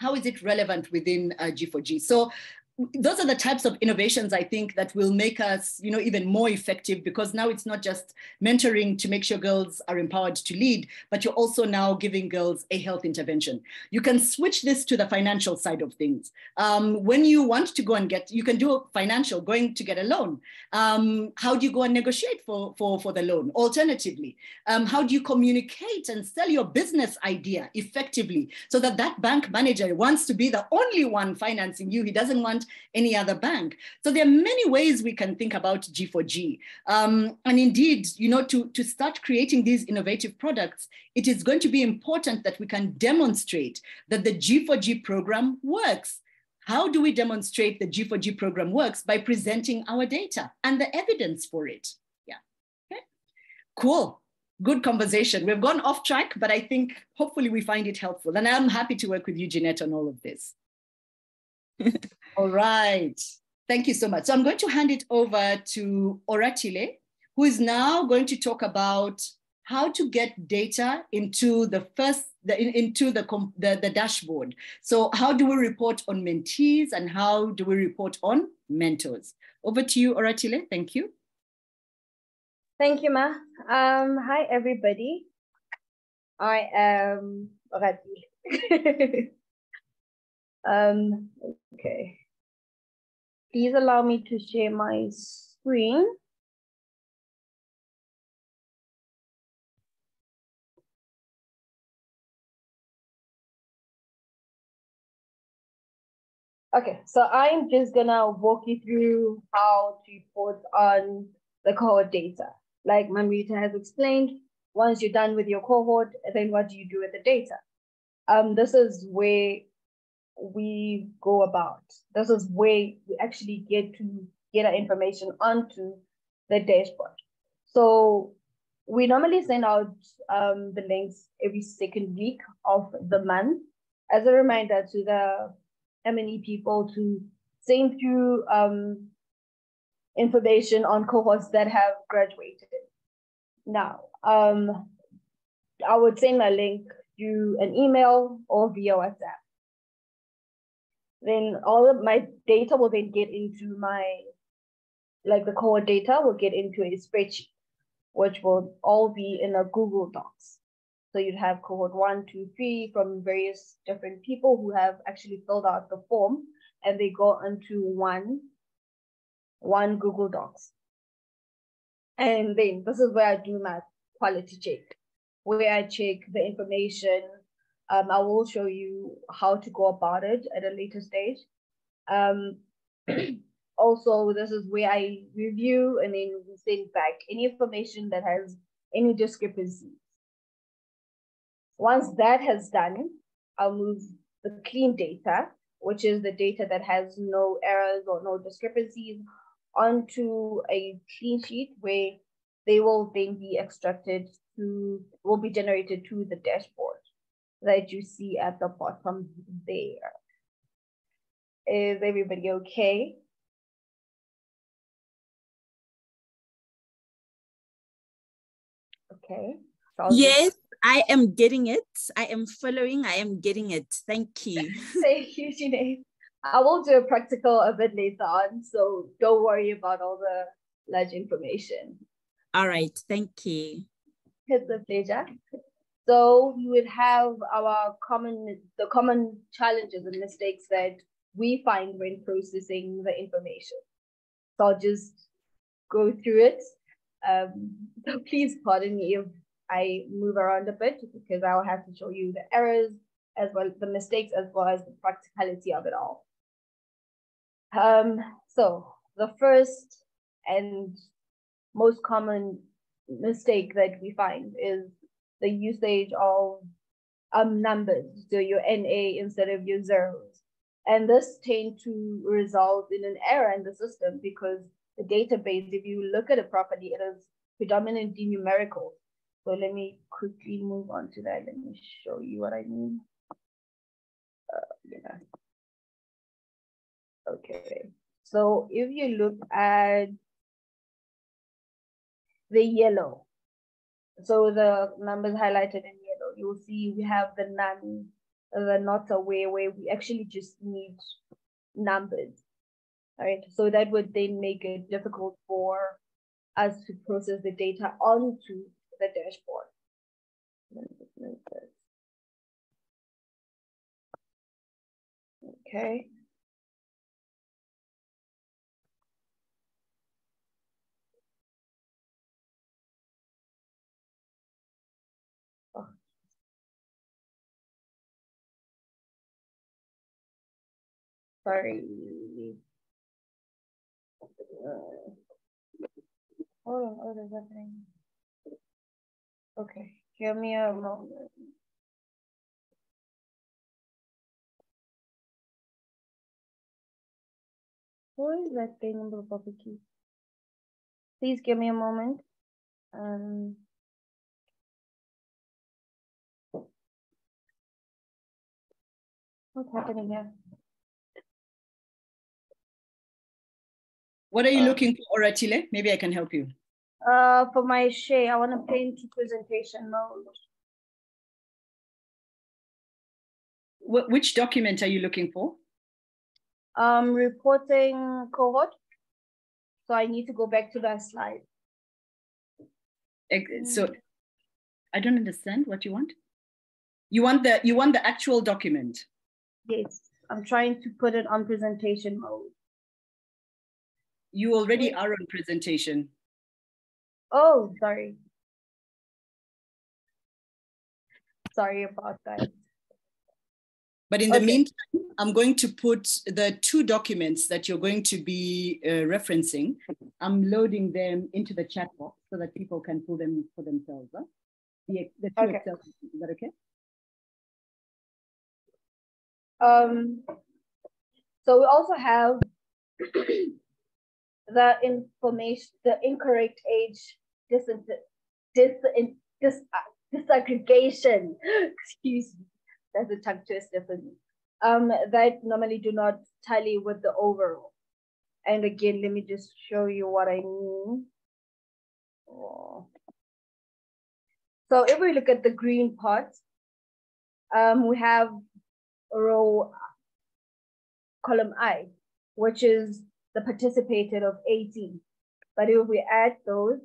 how is it relevant within uh, G4G. So those are the types of innovations I think that will make us, you know, even more effective because now it's not just mentoring to make sure girls are empowered to lead, but you're also now giving girls a health intervention. You can switch this to the financial side of things. Um, when you want to go and get, you can do financial, going to get a loan. Um, how do you go and negotiate for, for, for the loan? Alternatively, um, how do you communicate and sell your business idea effectively so that that bank manager wants to be the only one financing you? He doesn't want any other bank. So there are many ways we can think about G4G. Um, and indeed, you know, to, to start creating these innovative products, it is going to be important that we can demonstrate that the G4G program works. How do we demonstrate the G4G program works? By presenting our data and the evidence for it. Yeah, okay, cool good conversation. We've gone off track, but I think hopefully we find it helpful. And I'm happy to work with you, Jeanette, on all of this. All right. Thank you so much. So I'm going to hand it over to Oratile, who is now going to talk about how to get data into the first the, in, into the, the, the dashboard. So how do we report on mentees and how do we report on mentors? Over to you, Oratile. Thank you. Thank you, Ma. Um, hi, everybody. I am Oratile. Um, okay. Please allow me to share my screen. Okay, so I'm just gonna walk you through how to report on the cohort data. Like Mamrita has explained, once you're done with your cohort, then what do you do with the data? Um, this is where we go about. This is where we actually get to get our information onto the dashboard. So we normally send out um, the links every second week of the month as a reminder to the M&E people to send through um, information on cohorts that have graduated. Now, um, I would send a link through an email or via WhatsApp then all of my data will then get into my, like the core data will get into a spreadsheet, which will all be in a Google Docs. So you'd have cohort one, two, three from various different people who have actually filled out the form and they go into one, one Google Docs. And then this is where I do my quality check, where I check the information um, I will show you how to go about it at a later stage. Um, also, this is where I review and then we send back any information that has any discrepancies. Once that has done, I'll move the clean data, which is the data that has no errors or no discrepancies, onto a clean sheet where they will then be extracted to, will be generated to the dashboard that you see at the bottom there. Is everybody okay? Okay. So yes, I am getting it. I am following. I am getting it. Thank you. Thank you, Jeanette. I will do a practical a bit later on, so don't worry about all the large information. All right. Thank you. It's a pleasure. So we would have our common, the common challenges and mistakes that we find when processing the information. So I'll just go through it. Um, so please pardon me if I move around a bit because I'll have to show you the errors as well, the mistakes as well as the practicality of it all. Um, so the first and most common mistake that we find is the usage of um, numbers, so your NA instead of your zeros. And this tend to result in an error in the system because the database, if you look at it properly, it is predominantly numerical. So let me quickly move on to that. Let me show you what I mean. Uh, yeah. Okay. So if you look at the yellow, so the numbers highlighted in yellow, you'll see we have the none, the not aware, where we actually just need numbers. Right. So that would then make it difficult for us to process the data onto the dashboard. Okay. Sorry. Hold on, what is happening? Okay, give me a moment. Who is that thing in the barbecue? Please give me a moment. Um, what's happening here? What are you uh, looking for, Oratile? Maybe I can help you. Uh, for my share, I want to paint to presentation mode. Wh which document are you looking for? Um, reporting cohort. So I need to go back to that slide. So I don't understand what you want. You want the you want the actual document. Yes, I'm trying to put it on presentation mode. You already are on presentation. Oh, sorry. Sorry about that. But in the meantime, I'm going to put the two documents that you're going to be uh, referencing. I'm loading them into the chat box so that people can pull them for themselves. Huh? The, the two okay. Excel, is that okay? Um, so we also have the information, the incorrect age dis, dis, dis, disaggregation, excuse me, that's a tongue twister for me, um, that normally do not tally with the overall. And again, let me just show you what I mean. Oh. So if we look at the green part, um, we have row column I, which is the participated of 18. But if we add those,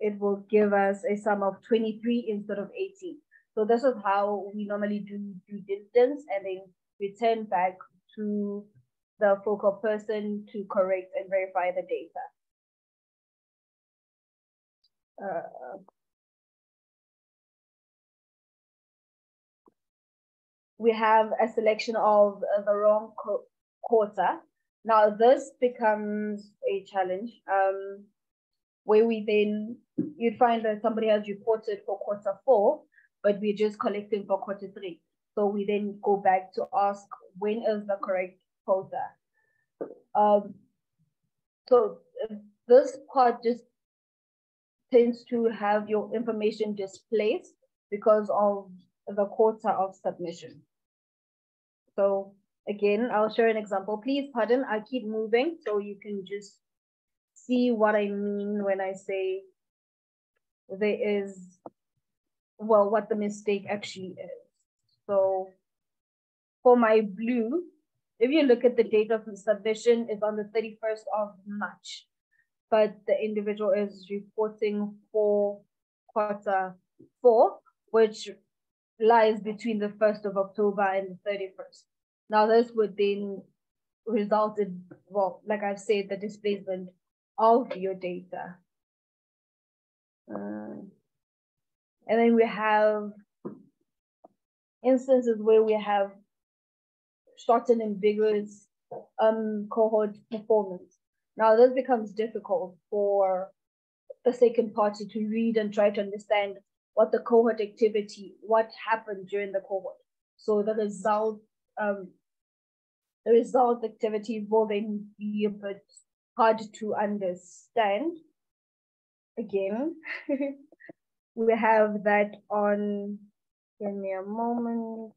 it will give us a sum of 23 instead of 18. So this is how we normally do due diligence and then return back to the focal person to correct and verify the data. Uh, we have a selection of the wrong quarter now this becomes a challenge um, where we then, you'd find that somebody has reported for quarter four, but we're just collecting for quarter three. So we then go back to ask when is the correct quota. Um, so this part just tends to have your information displaced because of the quota of submission. So Again, I'll share an example. Please pardon, I keep moving so you can just see what I mean when I say there is, well, what the mistake actually is. So for my blue, if you look at the date of submission, it's on the 31st of March, but the individual is reporting for quarter four, which lies between the 1st of October and the 31st. Now this would then result in, well, like I've said, the displacement of your data. Uh, and then we have instances where we have short and ambiguous um, cohort performance. Now, this becomes difficult for the second party to read and try to understand what the cohort activity, what happened during the cohort. So the result, um, the result activities will then be a bit hard to understand. Again, we have that on, give me a moment.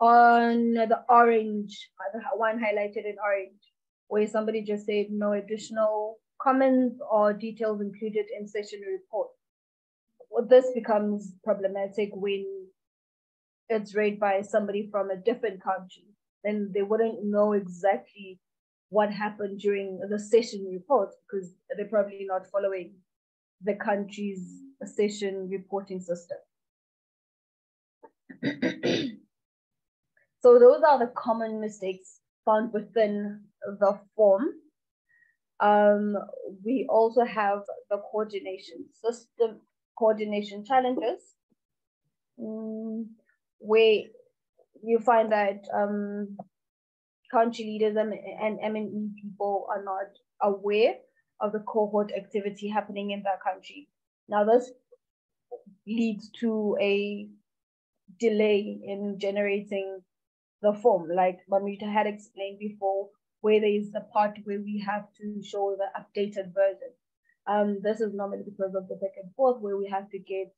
On the orange, the one highlighted in orange, where somebody just said no additional comments or details included in session report. Well, this becomes problematic when it's read by somebody from a different country. Then they wouldn't know exactly what happened during the session report because they're probably not following the country's session reporting system. so those are the common mistakes found within the form. Um, we also have the coordination system, coordination challenges, um, where you find that um, country leaders and, and M&E people are not aware of the cohort activity happening in their country. Now this leads to a delay in generating the form, like Mamita had explained before, where there is the part where we have to show the updated version. Um, this is normally because of the back and forth where we have to get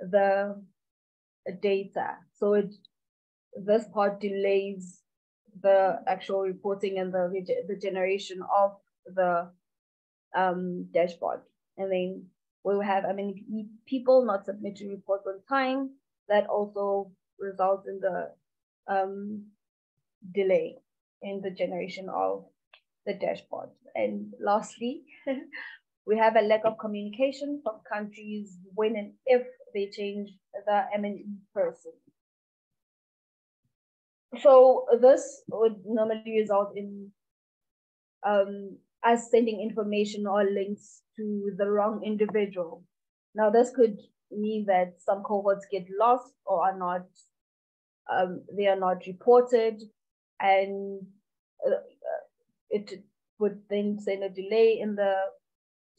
the data. So it this part delays the actual reporting and the the generation of the um, dashboard. And then we will have I mean people not submitting reports on time. That also results in the um, delay in the generation of the dashboard. And lastly, we have a lack of communication from countries when and if they change the M&E person. So this would normally result in um, us sending information or links to the wrong individual. Now this could mean that some cohorts get lost or are not, um, they are not reported and uh, it would then send a delay in the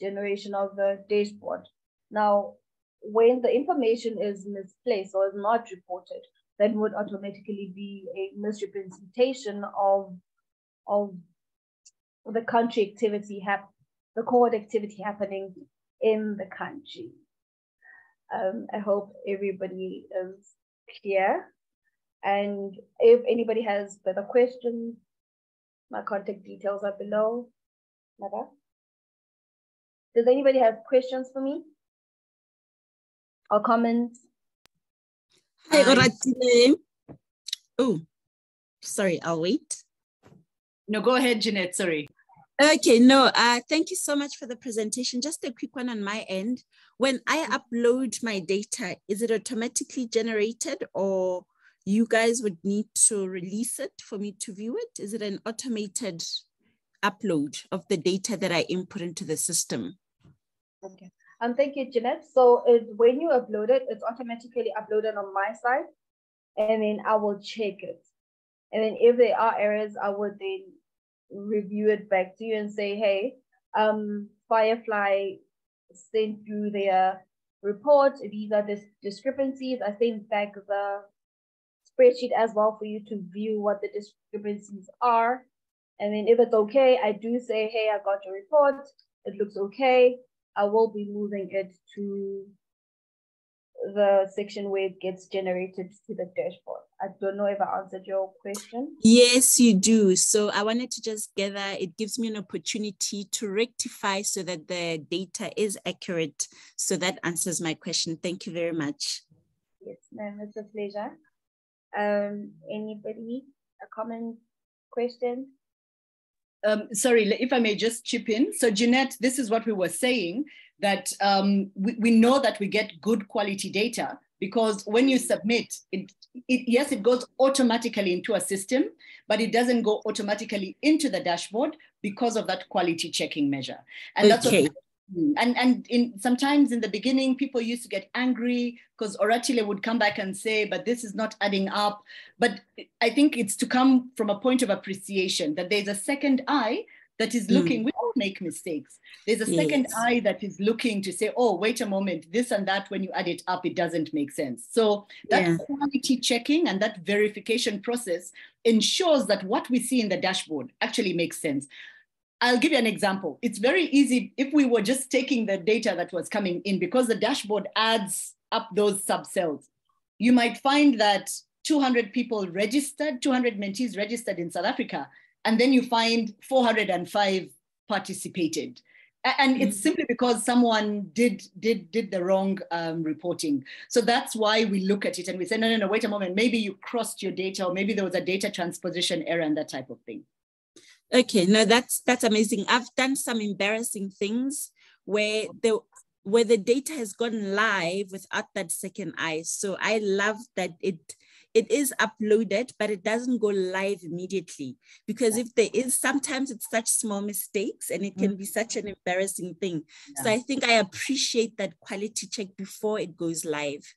generation of the dashboard. Now, when the information is misplaced or is not reported, then would automatically be a misrepresentation of, of the country activity, hap- the cohort activity happening in the country. Um, I hope everybody is clear. And if anybody has further questions, my contact details are below. Mother. Does anybody have questions for me? Or comments? Hi, Oratile. Oh, sorry, I'll wait. No, go ahead, Jeanette, sorry. Okay, no, uh, thank you so much for the presentation. Just a quick one on my end. When I upload my data, is it automatically generated or you guys would need to release it for me to view it? Is it an automated upload of the data that I input into the system? Okay. Um, thank you, Jeanette. So it, when you upload it, it's automatically uploaded on my side, and then I will check it. And then if there are errors, I would then review it back to you and say, hey, um, Firefly sent you their report. These are the discrepancies. I sent back the spreadsheet as well for you to view what the discrepancies are. And then if it's okay, I do say, hey, I got your report. It looks okay. I will be moving it to the section where it gets generated to the dashboard. I don't know if I answered your question. Yes, you do. So I wanted to just gather, it gives me an opportunity to rectify so that the data is accurate. So that answers my question. Thank you very much. Yes, ma'am, it's a pleasure. Um, anybody, a comment, question? Um, sorry, if I may just chip in. So Jeanette, this is what we were saying, that um, we, we know that we get good quality data because when you submit, it, it, yes, it goes automatically into a system, but it doesn't go automatically into the dashboard because of that quality checking measure. And okay. that's what. And and in sometimes in the beginning, people used to get angry because Oratile would come back and say, but this is not adding up. But I think it's to come from a point of appreciation that there's a second eye that is looking, mm. we all make mistakes. There's a second eye that is looking to say, oh, wait a moment, this and that, when you add it up, it doesn't make sense. So that yeah. quality checking and that verification process ensures that what we see in the dashboard actually makes sense. I'll give you an example. It's very easy if we were just taking the data that was coming in because the dashboard adds up those subcells. You might find that 200 people registered, 200 mentees registered in South Africa, and then you find 405 participated. And it's mm-hmm. simply because someone did did did the wrong um, reporting. So that's why we look at it and we say, no, no, no, wait a moment. Maybe you crossed your data, or maybe there was a data transposition error and that type of thing. Okay, no, that's that's amazing. I've done some embarrassing things where the where the data has gone live without that second eye. So I love that it it is uploaded, but it doesn't go live immediately. Because if there is, sometimes it's such small mistakes and it can mm. be such an embarrassing thing. Yeah. So I think I appreciate that quality check before it goes live.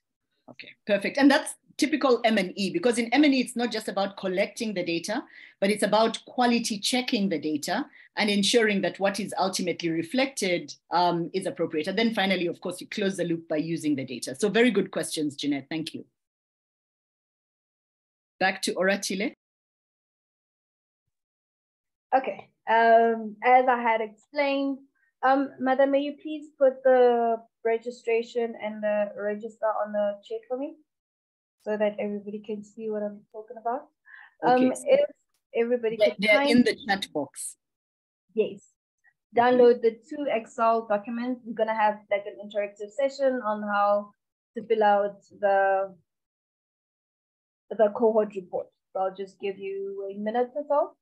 Okay, perfect. And that's typical M&E because in M&E, it's not just about collecting the data, but it's about quality checking the data and ensuring that what is ultimately reflected um, is appropriate. And then finally, of course, you close the loop by using the data. So very good questions, Jeanette. Thank you. Back to Oratile. Okay, um, as I had explained, um, Madam, may you please put the registration and the register on the chat for me so that everybody can see what I'm talking about? Um, okay. If everybody yeah, they're in the chat box. Yes. Download the two Excel documents. We're gonna have like an interactive session on how to fill out the the cohort report. So I'll just give you a minute or so.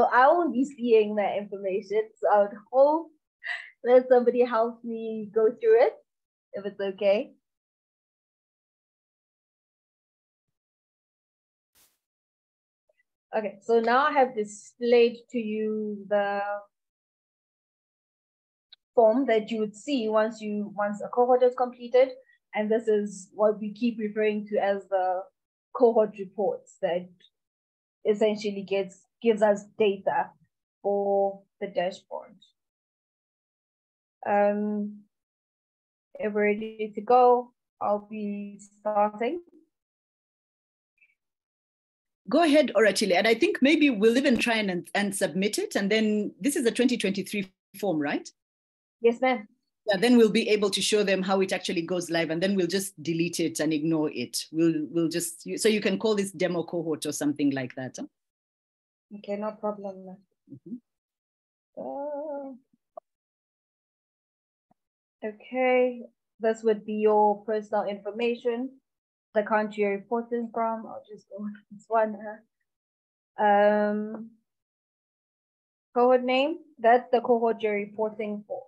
So I won't be seeing that information. So I would hope that somebody helps me go through it, if it's okay. Okay, so now I have displayed to you the form that you would see once you once a cohort is completed. And this is what we keep referring to as the cohort reports that essentially gets gives us data for the dashboard. Um, if we're ready to go, I'll be starting go ahead, Oratile. And I think maybe we'll even try and, and submit it. And then this is a 2023 form, right? Yes, ma'am. Yeah, then we'll be able to show them how it actually goes live and then we'll just delete it and ignore it. We'll, we'll just, so you can call this demo cohort or something like that. Huh? Okay, no problem. Mm -hmm. uh, okay, this would be your personal information the country you're reporting from. I'll just go with this one. Um, cohort name, that's the cohort you're reporting for.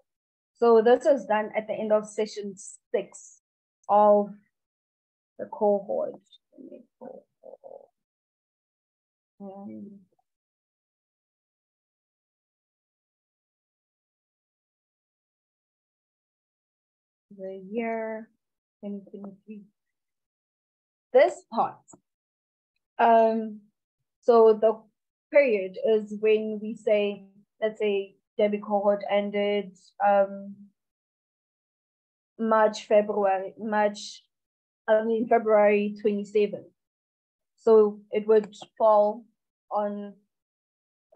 So this is done at the end of session six of the cohort. Um, the year 2023 this part. Um, so the period is when we say, let's say debit cohort ended um, March, February, March, I mean February 27th. So it would fall on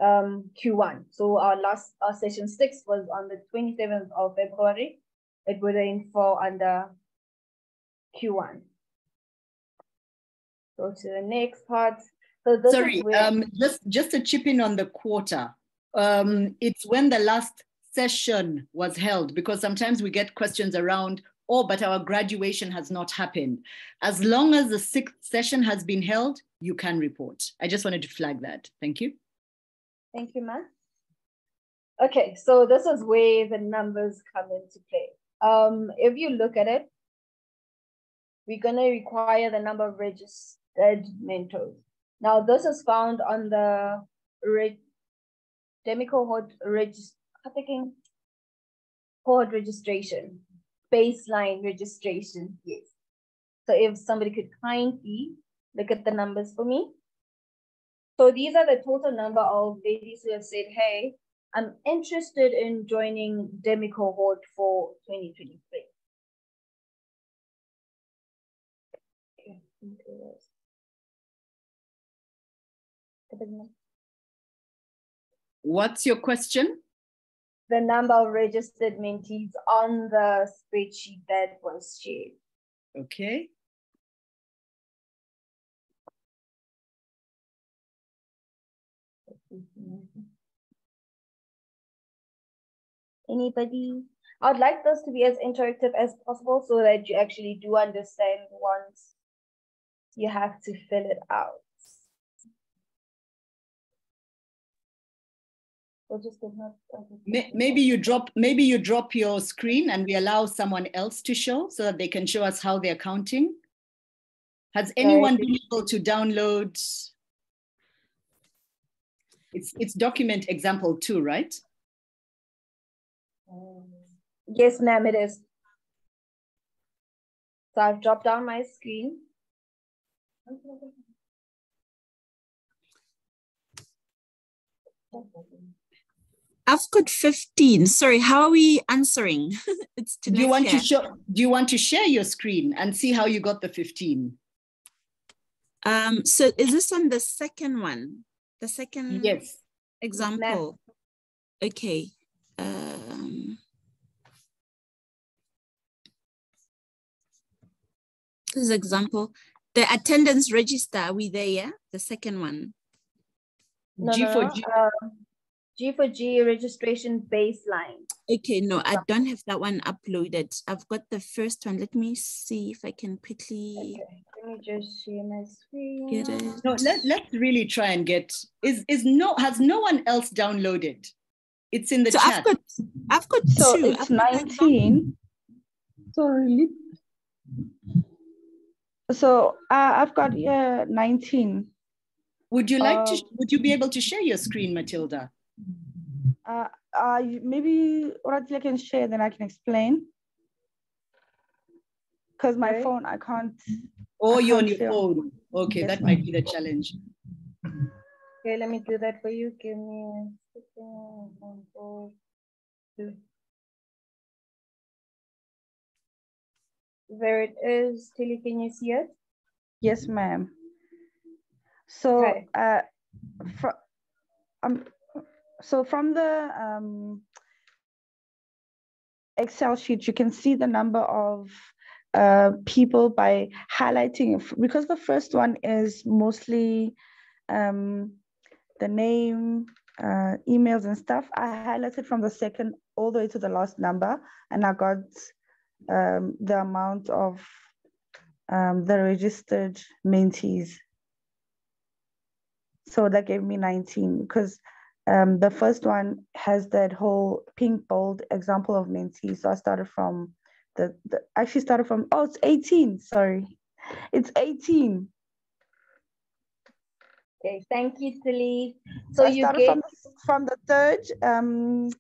um, Q1. So our last our session six was on the 27th of February. It would then fall under Q1. Go to the next part. So Sorry, um, just, just to chip in on the quarter. Um, it's when the last session was held, because sometimes we get questions around, oh, but our graduation has not happened. As long as the sixth session has been held, you can report. I just wanted to flag that. Thank you. Thank you, ma'am. Okay, so this is where the numbers come into play. Um, if you look at it, we're going to require the number of registered mentors. Now, this is found on the re demo cohort regist cohort registration, baseline registration. Yes. So if somebody could kindly look at the numbers for me. So these are the total number of ladies who have said, hey, I'm interested in joining demo cohort for 2023. What's your question? The number of registered mentees on the spreadsheet that was shared. Okay. Anybody? I'd like this to be as interactive as possible so that you actually do understand once you have to fill it out. We'll just maybe you drop maybe you drop your screen and we allow someone else to show so that they can show us how they're counting. Has anyone been able to download? It's it's document example two, right? Yes, ma'am, it is. So I've dropped down my screen. I've got 15. Sorry, how are we answering? it's do you want to show do you want to share your screen and see how you got the 15? Um, so is this on the second one? The second yes example. Okay. Um, this example. The attendance register, are we there? Yeah? The second one. No, G no, for G. Uh, G for G registration baseline. Okay, no, I don't have that one uploaded. I've got the first one. Let me see if I can quickly. Okay. Let me just share my screen. Get it. No, let, let's really try and get, is, is no, has no one else downloaded? It's in the so chat. I've got, I've got so two. it's I've 19. Sorry. So uh, I've got yeah, 19. Would you like uh, to, would you be able to share your screen, Matilda? Uh, uh, maybe Oratile can share, then I can explain. Because my okay. phone, I can't. Oh, you're on your share. phone. Okay, yes, that might be the challenge. Okay, let me do that for you. Give me a second. There it is. Tilly, can you see it? Yes, ma'am. So, okay. uh, from, um, so from the um, Excel sheet, you can see the number of uh, people by highlighting, because the first one is mostly um, the name, uh, emails and stuff. I highlighted from the second all the way to the last number, and I got um, the amount of um, the registered mentees. So that gave me 19 because um, the first one has that whole pink bold example of mentee. So I started from the, the actually started from, oh, it's 18, sorry. It's 18. Okay, thank you, Tilly. So, so you started from, the, from the third, um,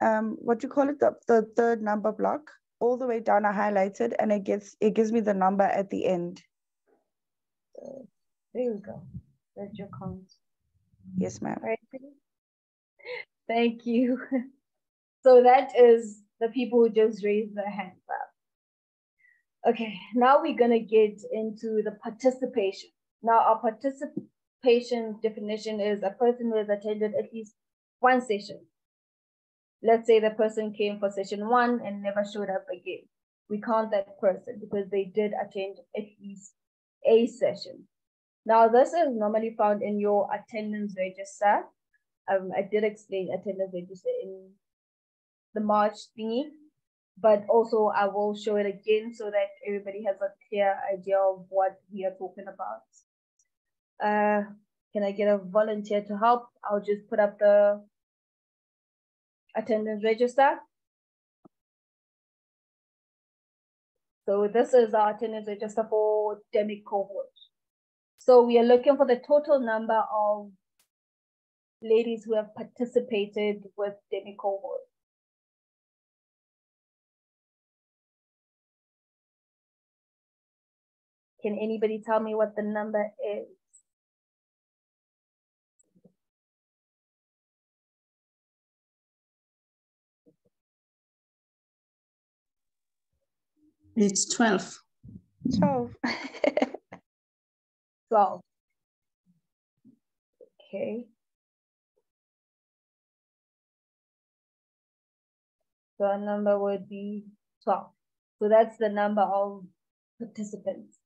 um, what do you call it, the, the third number block all the way down I highlighted and it gets it gives me the number at the end. there you go. There's your count. Yes, ma'am. Right. Thank you. So that is the people who just raised their hands up. Okay, now we're gonna get into the participation. Now our participation definition is a person who has attended at least one session let's say the person came for session one and never showed up again. We count that person because they did attend at least a session. Now, this is normally found in your attendance register. Um, I did explain attendance register in the March thingy, but also I will show it again so that everybody has a clear idea of what we are talking about. Uh, can I get a volunteer to help? I'll just put up the attendance register. So this is our attendance register for demo cohort. So we are looking for the total number of ladies who have participated with demo cohort. Can anybody tell me what the number is? It's 12. 12. 12. Okay. So our number would be 12. So that's the number of participants.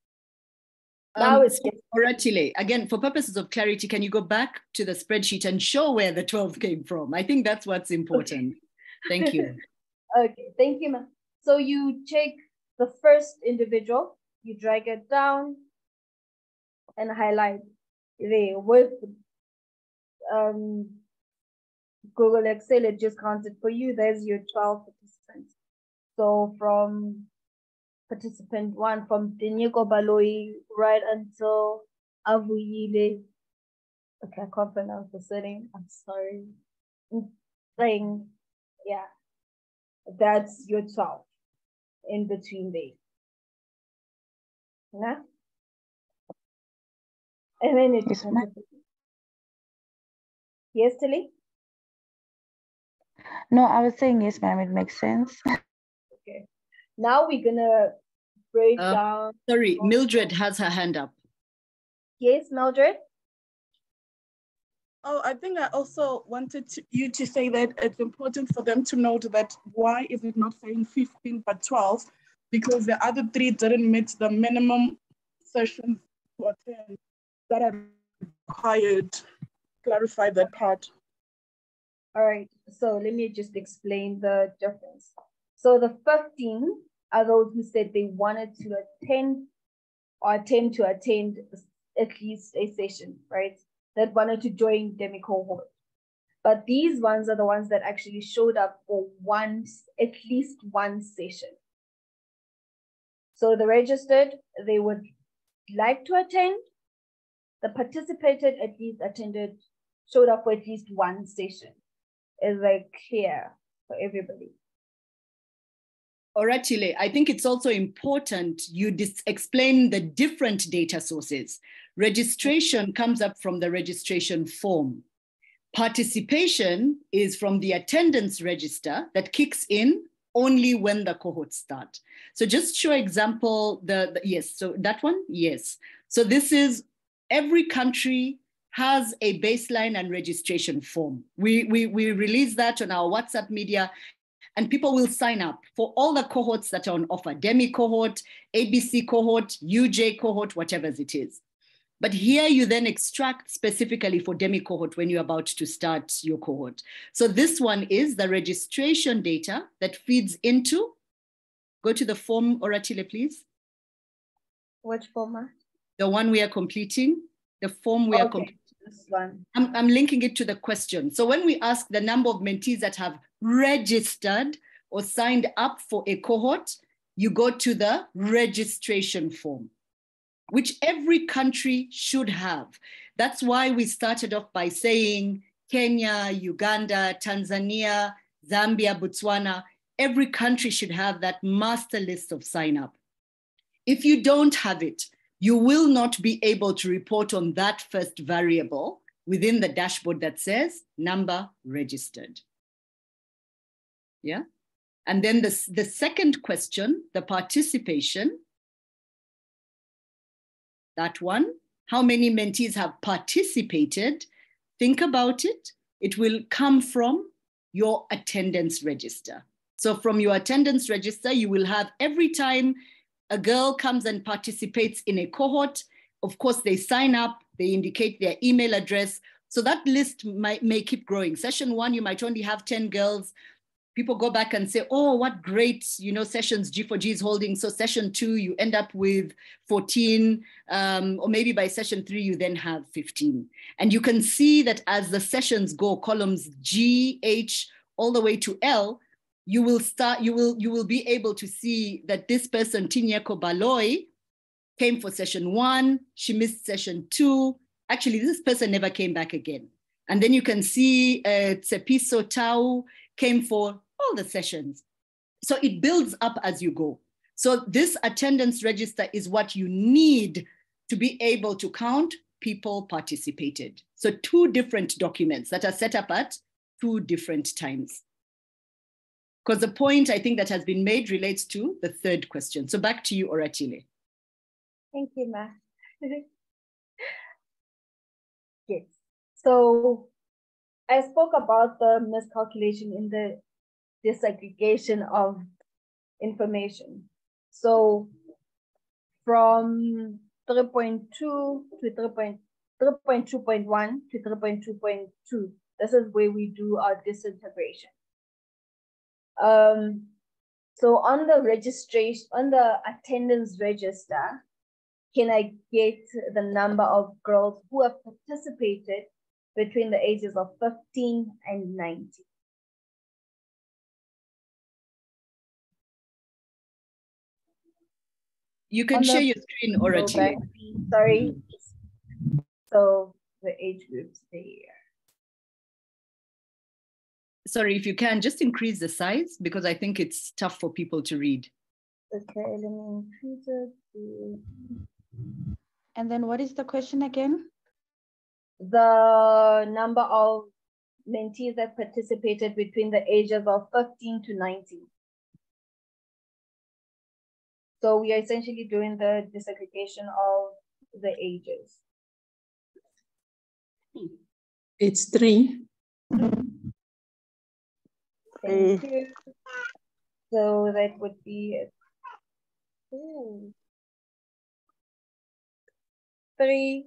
Now Um, it's Oratile, again, for purposes of clarity, can you go back to the spreadsheet and show where the 12 came from? I think that's what's important. Thank you. Okay, thank you, ma'am. So you check the first individual, you drag it down and highlight there with um, Google Excel, it just counted for you. There's your 12 participants. So from participant one, from Tinyiko Baloyi right until Avuyile. Okay, I can't pronounce the surname. I'm sorry. Thing, yeah. That's your 12 in between there. Yeah? And then it's Yes, ma'am. Yes, Tilly? No, I was saying yes, ma'am. It makes sense. Okay. Now we're gonna break Uh, down. Sorry, Mildred has her hand up. Yes, Mildred? Oh, I think I also wanted to, you to say that it's important for them to note that why is it not saying 15 but 12? Because the other three didn't meet the minimum sessions to attend that are required. Clarify that part. All right, so let me just explain the difference. So the 15 are those who said they wanted to attend or attempt to attend at least a session, right? That wanted to join demo cohort. But these ones are the ones that actually showed up for one, at least one session. So the registered, they would like to attend. The participated at least attended, showed up for at least one session is like clear for everybody. Oratile, I think it's also important you explain the different data sources. Registration comes up from the registration form. Participation is from the attendance register that kicks in only when the cohorts start. So just show example, the, the yes, so that one, yes. So this is every country has a baseline and registration form. We, we, we release that on our WhatsApp media and people will sign up for all the cohorts that are on offer, DEMO cohort, ABC cohort, UJ cohort, whatever it is. But here you then extract specifically for DEMO cohort when you're about to start your cohort. So this one is the registration data that feeds into, go to the form, Oratile, please. Which format? The one we are completing, the form we are completing. This one. I'm, I'm linking it to the question. So when we ask the number of mentees that have registered or signed up for a cohort, you go to the registration form, which every country should have. That's why we started off by saying Kenya, Uganda, Tanzania, Zambia, Botswana, every country should have that master list of sign up. If you don't have it, you will not be able to report on that first variable within the dashboard that says number registered. Yeah. And then the, the second question, the participation, that one, how many mentees have participated? Think about it. It will come from your attendance register. So from your attendance register, you will have every time a girl comes and participates in a cohort, of course, they sign up, they indicate their email address. So that list might, may keep growing. Session one, you might only have 10 girls. People go back and say, oh, what great, you know, sessions G4G is holding. So session two, you end up with 14, um, or maybe by session three, you then have 15. And you can see that as the sessions go, columns G, H, all the way to L, you will start, you will, you will be able to see that this person, Tinyiko Baloyi, came for session one, she missed session two. Actually, this person never came back again. And then you can see uh, Tshepiso Tau came for all the sessions. So it builds up as you go. So this attendance register is what you need to be able to count people participated. So two different documents that are set up at two different times. Because the point I think that has been made relates to the third question. So back to you, Oratile. Thank you, Ma. yes. So I spoke about the miscalculation in the disaggregation of information. So from 3.2 to 3.2.1 to 3.2.2, this is where we do our disintegration. Um, so on the registration, on the attendance register, can I get the number of girls who have participated between the ages of 15 and 19? You can share your screen already. Sorry. So the age groups there. Sorry, if you can, just increase the size because I think it's tough for people to read. Okay, let me increase it. And then what is the question again? The number of mentees that participated between the ages of 15 to 19. So we are essentially doing the disaggregation of the ages. It's three. Thank you. So that would be Ooh. three,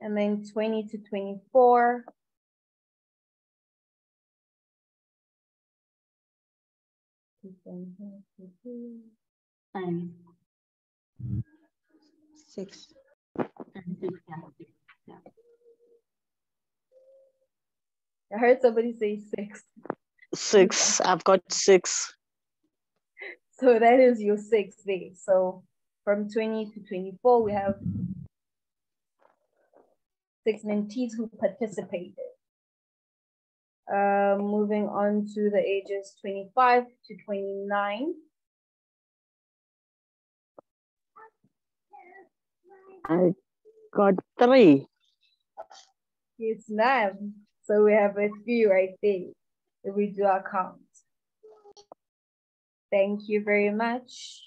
and then 20 to 24. Um, six. And six. Yeah, I heard somebody say six. Six. I've got six. So that is your six day. So from 20 to 24, we have six mentees who participated. Uh, moving on to the ages 25 to 29. I got three. Yes, ma'am. So we have a few right there if we do our count. Thank you very much.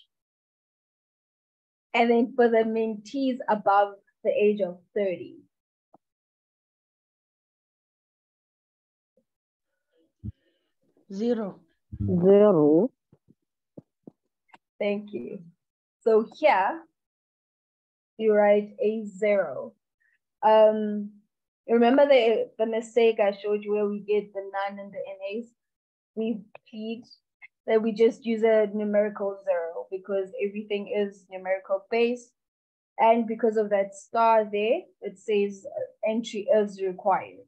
And then for the mentees above the age of 30. Zero. Zero. Thank you. So here, you write a zero. Um, remember the, the mistake I showed you where we get the none and the NAs? We plead that we just use a numerical zero because everything is numerical based. And because of that star there, it says entry is required.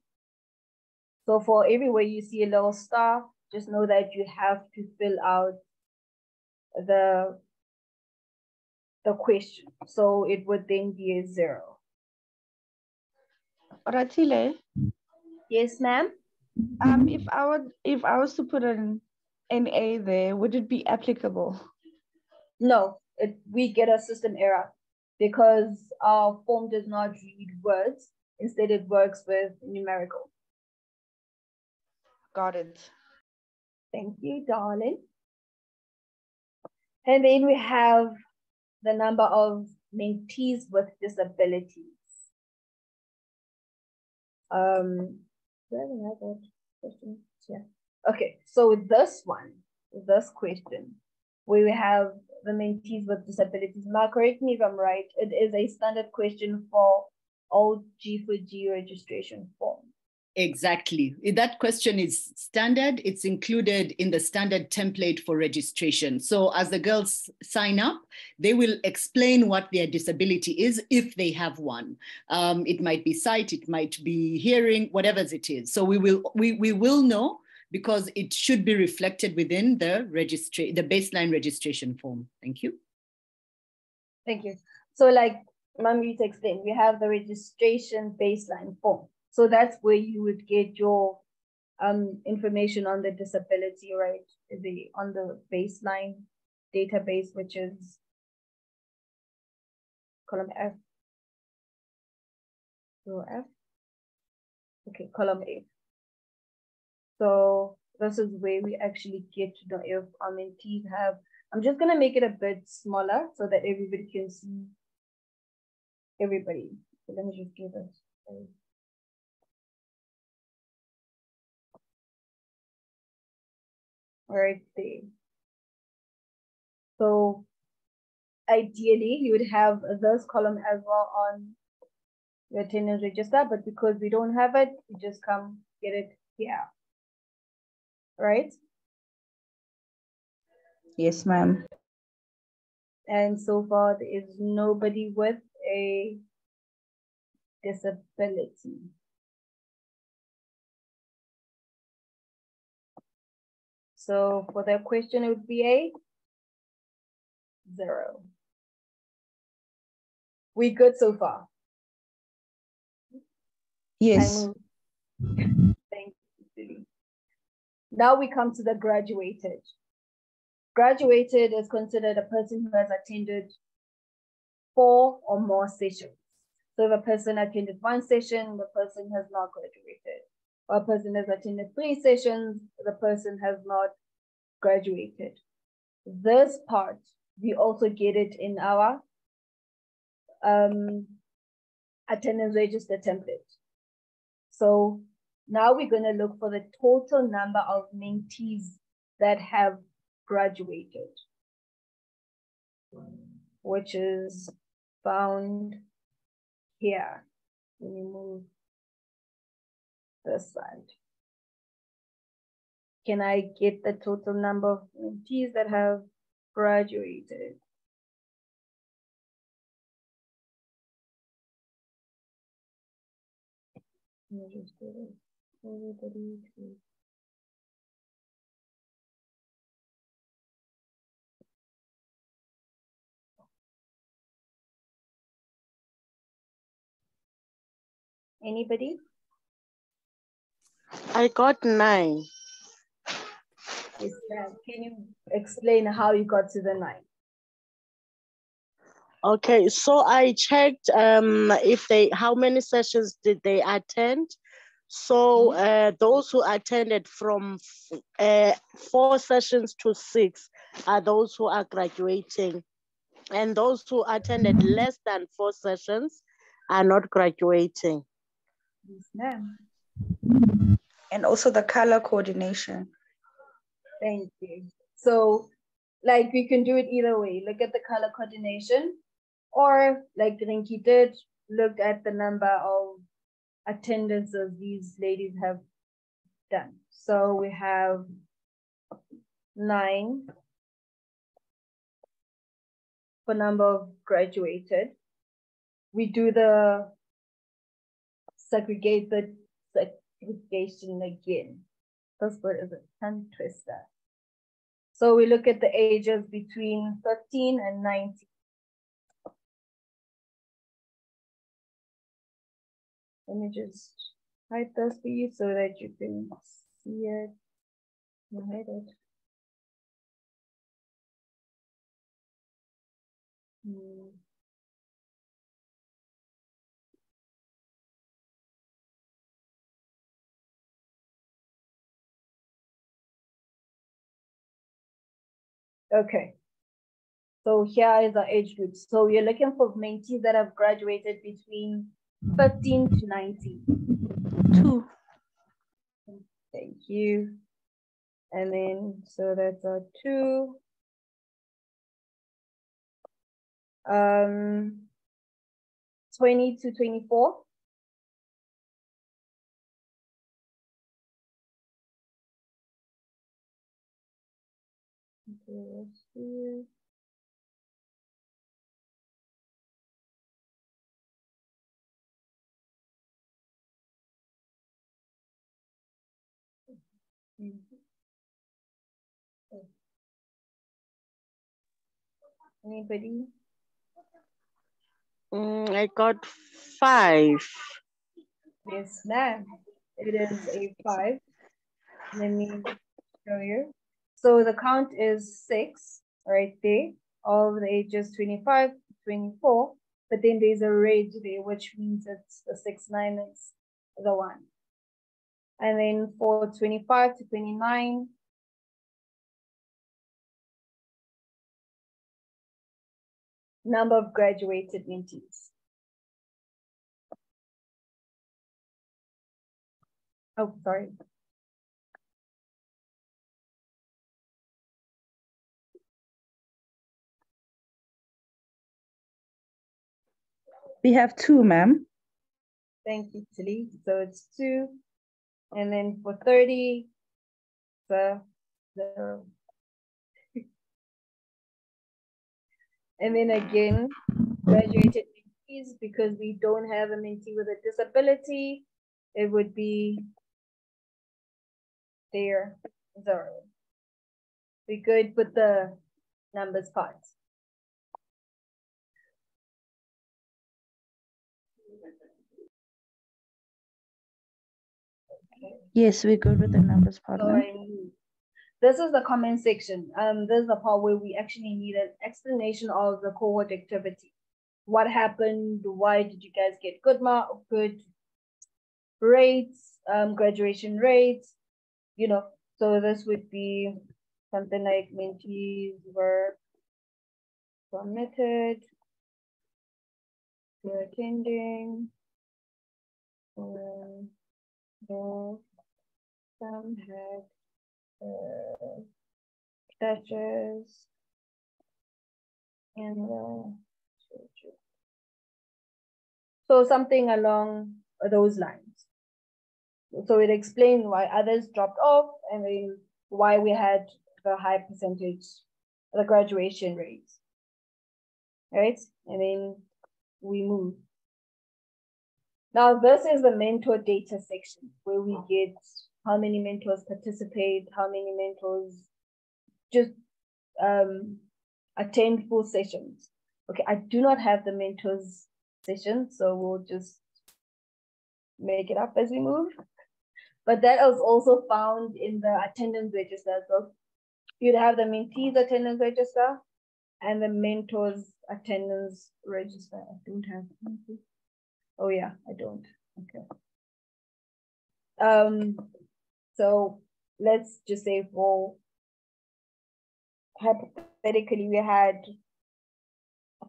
So for everywhere you see a little star, just know that you have to fill out the the question. So it would then be a zero. Ratile? Yes, ma'am. Um, if I would, if I was to put an NA there, would it be applicable? No, it, we get a system error because our form does not read words. Instead, it works with numerical. Got it. Thank you, darling. And then we have the number of mentees with disabilities. Um, do I have that question? Yeah. Okay, so with this one, this question, we have the mentees with disabilities. Now, correct me if I'm right, it is a standard question for all G4G registration forms. Exactly. That question is standard. It's included in the standard template for registration. So as the girls sign up, they will explain what their disability is if they have one. Um, it might be sight, it might be hearing, whatever it is. So we will we, we will know because it should be reflected within the registry, the baseline registration form. Thank you. Thank you. So like Mamrita explained, we have the registration baseline form. So that's where you would get your um, information on the disability, right? The on the baseline database, which is column F. Row F. Okay, column A. So this is where we actually get to know if mentees have, I'm just gonna make it a bit smaller so that everybody can see everybody. So let me just give it. Right there. So ideally you would have this column as well on your attendance register, but because we don't have it, you just come get it here. Right? Yes, ma'am. And so far there is nobody with a disability. So for that question, it would be a zero. We good so far? Yes. Thank you. Now we come to the graduated. Graduated is considered a person who has attended four or more sessions. So if a person attended one session, the person has not graduated. Or a person has attended three sessions, the person has not graduated. This part, we also get it in our um, attendance register template. So now we're going to look for the total number of mentees that have graduated, which is found here. Let me move this side. Can I get the total number of mentees that have graduated? Anybody? I got nine. Yes, Can you explain how you got to the nine? Okay, so I checked um, if they how many sessions did they attend. So Mm-hmm. uh, those who attended from uh, four sessions to six are those who are graduating, and those who attended less than four sessions are not graduating. Yes. And also the color coordination. Thank you. So, like, we can do it either way. Look at the color coordination, or like Rinky did, look at the number of attendances these ladies have done. So we have nine for number of graduated. We do the segregated segregation again. That's what is it? Tongue twister. So we look at the ages between 15 and 19. Let me just hide this for you so that you can see it. Hide it. Hmm. Okay. So here is our age group. So we're looking for mentees that have graduated between 15 to 19. Two. Thank you. And then, so that's a two. Um, 20 to 24. Okay, let's see. Anybody? Mm, I got five. Yes, ma'am. It is a five. Let me show you. So the count is six right there, all the ages 25 24. But then there's a red there, which means it's the six nine is the one. And then for 25 to 29, number of graduated mentees. Oh, sorry. We have two, ma'am. Thank you, Tilly. So it's two. And then for 30, the zero. and then again, graduated mentees, because we don't have a mentee with a disability, it would be there, zero. We could put the numbers parts. Yes, we're good with the numbers part. This is the comment section. Um, this is the part where we actually need an explanation of the cohort activity. What happened? Why did you guys get good mark, good rates, um, graduation rates? You know, so this would be something like mentees were permitted to attending. Um, though some had uh, statues in the. So something along those lines. So it explained why others dropped off and then why we had the high percentage, the graduation rates. Right? And then we move. Now, this is the mentor data section where we get how many mentors participate, how many mentors just um, attend full sessions. Okay, I do not have the mentors session, so we'll just make it up as we move. But that was also found in the attendance register. So you'd have the mentees attendance register and the mentors attendance register. I don't have. Oh yeah, I don't. Okay. Um, so let's just say for hypothetically we had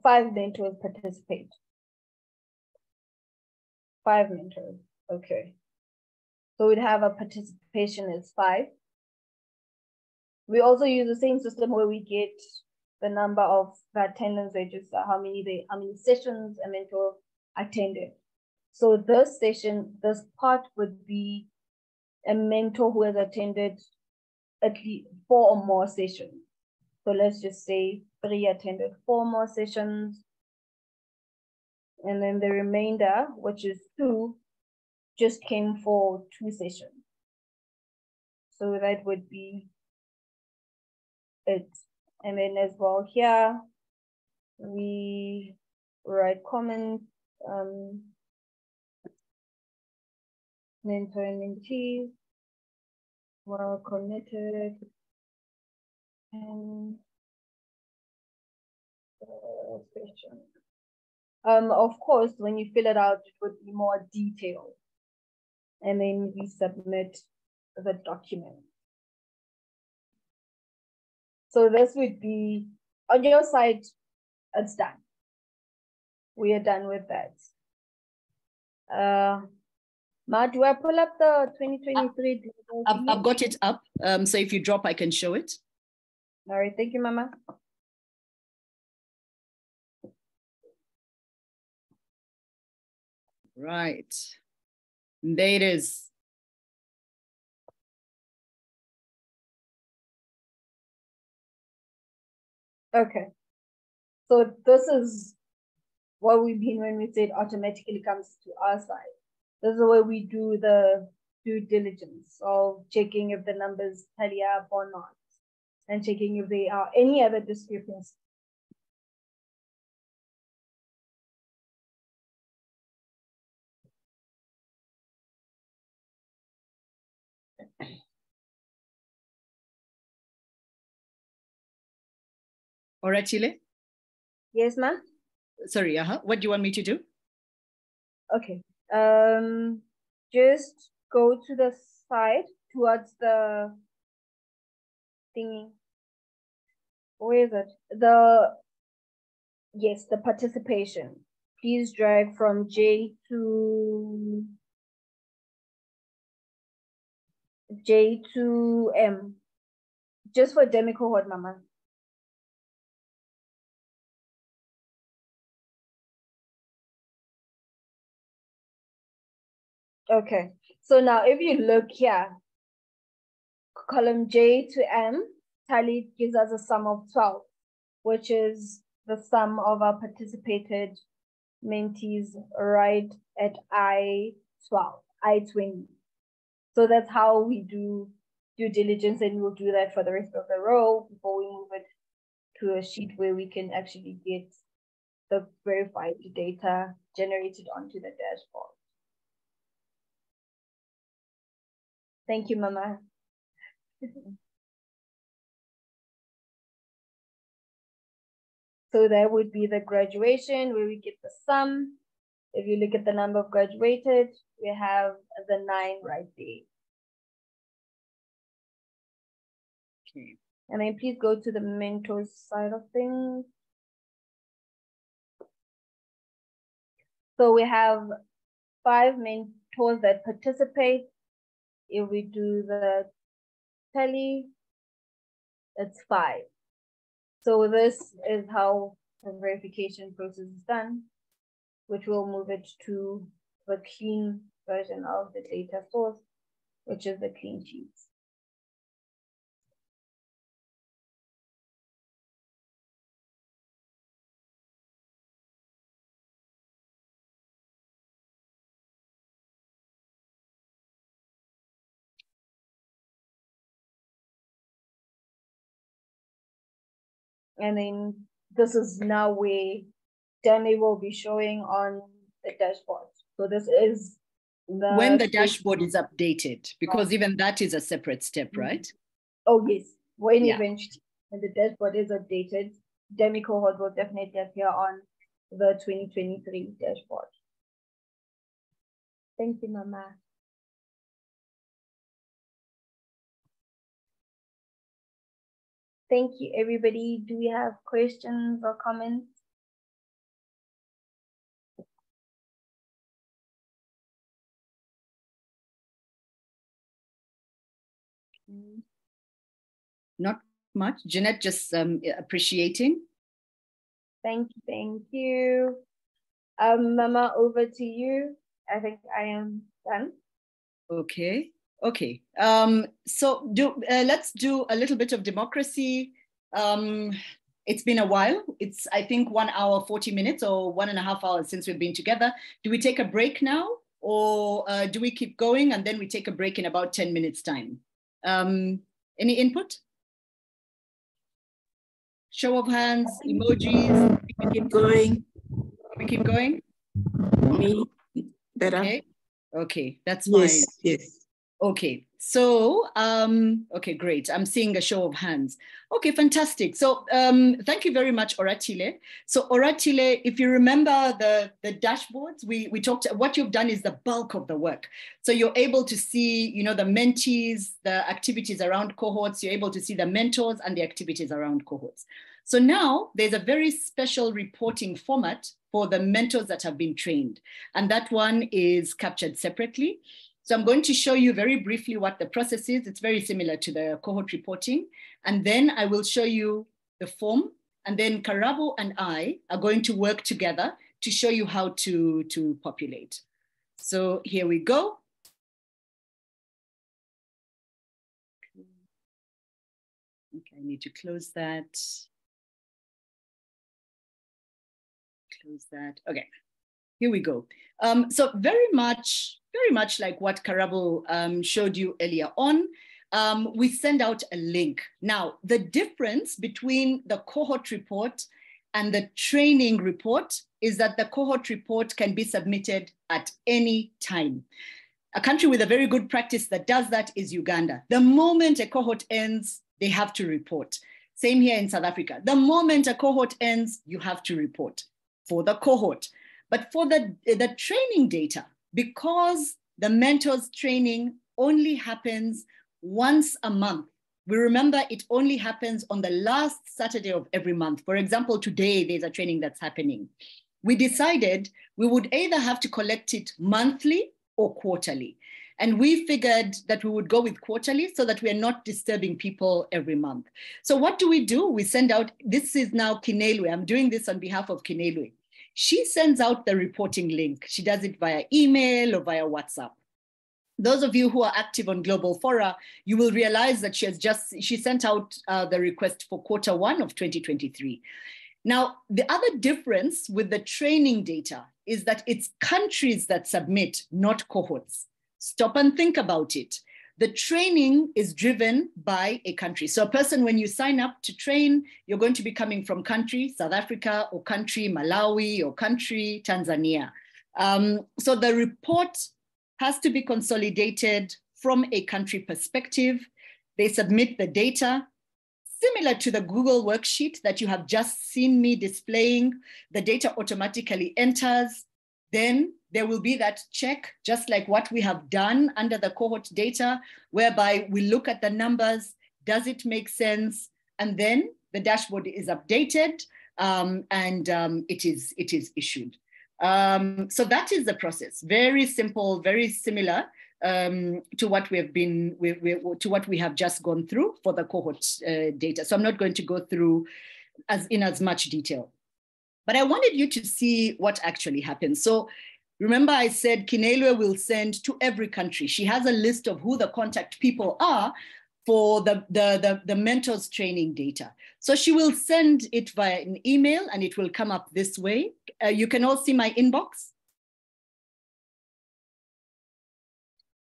five mentors participate. Five mentors. Okay. So we'd have a participation is five. We also use the same system where we get the number of attendance register, how many they how many sessions a mentor attended. So this session, this part would be a mentor who has attended at least four or more sessions. So let's just say three attended four more sessions. And then the remainder, which is two, just came for two sessions. So that would be it. And then as well here, we write comments, um, mentor and mentee, well connected, and uh, question. Um, of course, when you fill it out, it would be more detailed. And then we submit the document. So this would be on your side, it's done. We are done with that. Uh, Ma, do I pull up the 2023? I've, I've got it up. Um, so if you drop, I can show it. All right, thank you, Mama. Right. There it is. Okay. So this is what we mean when we say it automatically comes to our side. This is where we do the due diligence of checking if the numbers tally up or not, and checking if there are any other discrepancies. Oratile? Yes, ma'am? Sorry, uh -huh. what do you want me to do? Okay. Um, just go to the side towards the thingy. Where is it? The yes, the participation. Please drag from J to J to M. Just for demo cohort, mama. Okay, so now if you look here, column J to M, tally gives us a sum of 12, which is the sum of our participated mentees right at I-12, I-20. So that's how we do due diligence and we'll do that for the rest of the row before we move it to a sheet where we can actually get the verified data generated onto the dashboard. Thank you, Mama. so that would be the graduation where we get the sum. If you look at the number of graduated, we have the nine right there. Okay. And then please go to the mentors side of things. So we have five mentors that participate if we do the tally, it's five. So this is how the verification process is done, which will move it to the clean version of the data source, which is the clean sheets. And then this is now where Demo will be showing on the dashboard. So this is the when the dashboard is updated, because even that is a separate step, mm-hmm. right? Oh yes. When yeah. eventually when the dashboard is updated, Demo cohort will definitely appear on the 2023 dashboard. Thank you, Mama. Thank you, everybody. Do we have questions or comments? Not much. Jeanette just um, appreciating. Thank you, thank you. Um, Mama, over to you. I think I am done. Okay. Okay, um, so do uh, let's do a little bit of democracy. Um, it's been a while. It's I think one hour forty minutes or one and a half hours since we've been together. Do we take a break now, or uh, do we keep going and then we take a break in about ten minutes time? Um, any input? Show of hands, emojis. We keep going. We keep going. Me better. Okay. Okay, that's fine. Yes. Yes. Okay, so, um, okay, great. I'm seeing a show of hands. Okay, fantastic. So um, thank you very much, Oratile. So Oratile, if you remember the, the dashboards, we, we talked, what you've done is the bulk of the work. So you're able to see, you know, the mentees, the activities around cohorts, you're able to see the mentors and the activities around cohorts. So now there's a very special reporting format for the mentors that have been trained. And that one is captured separately. So I'm going to show you very briefly what the process is. It's very similar to the cohort reporting. And then I will show you the form. And then Karabo and I are going to work together to show you how to, to populate. So here we go. Okay, I need to close that. Close that. Okay, here we go. Um, so very much, very much like what Karabo um, showed you earlier on, um, we send out a link. Now, the difference between the cohort report and the training report is that the cohort report can be submitted at any time. A country with a very good practice that does that is Uganda. The moment a cohort ends, they have to report. Same here in South Africa. The moment a cohort ends, you have to report for the cohort. But for the, the training data, because the mentors training only happens once a month, we remember it only happens on the last Saturday of every month. For example, today there's a training that's happening. We decided we would either have to collect it monthly or quarterly. And we figured that we would go with quarterly so that we are not disturbing people every month. So what do we do? We send out, this is now Kinelwe. I'm doing this on behalf of Kinelwe. She sends out the reporting link. She does it via email or via WhatsApp those of you who are active on Global Fora, you will realize that she has just, she sent out uh, the request for quarter one of 2023. Now, the other difference with the training data is that it's countries that submit, not cohorts. Stop and think about it. The training is driven by a country. So a person, when you sign up to train, you're going to be coming from country, South Africa, or country, Malawi, or country, Tanzania. Um, so the report has to be consolidated from a country perspective. They submit the data similar to the Google worksheet that you have just seen me displaying. The data automatically enters. Then there will be that check, just like what we have done under the cohort data, whereby we look at the numbers, does it make sense? And then the dashboard is updated um, and um, it, is, it is issued. Um, so that is the process. Very simple, very similar um, to what we have been, we, we, to what we have just gone through for the cohort uh, data. So I'm not going to go through as in as much detail, but I wanted you to see what actually happens. So remember I said Kinelwe will send to every country. She has a list of who the contact people are for the, the, the, the, mentors training data. So she will send it via an email and it will come up this way. Uh, you can all see my inbox.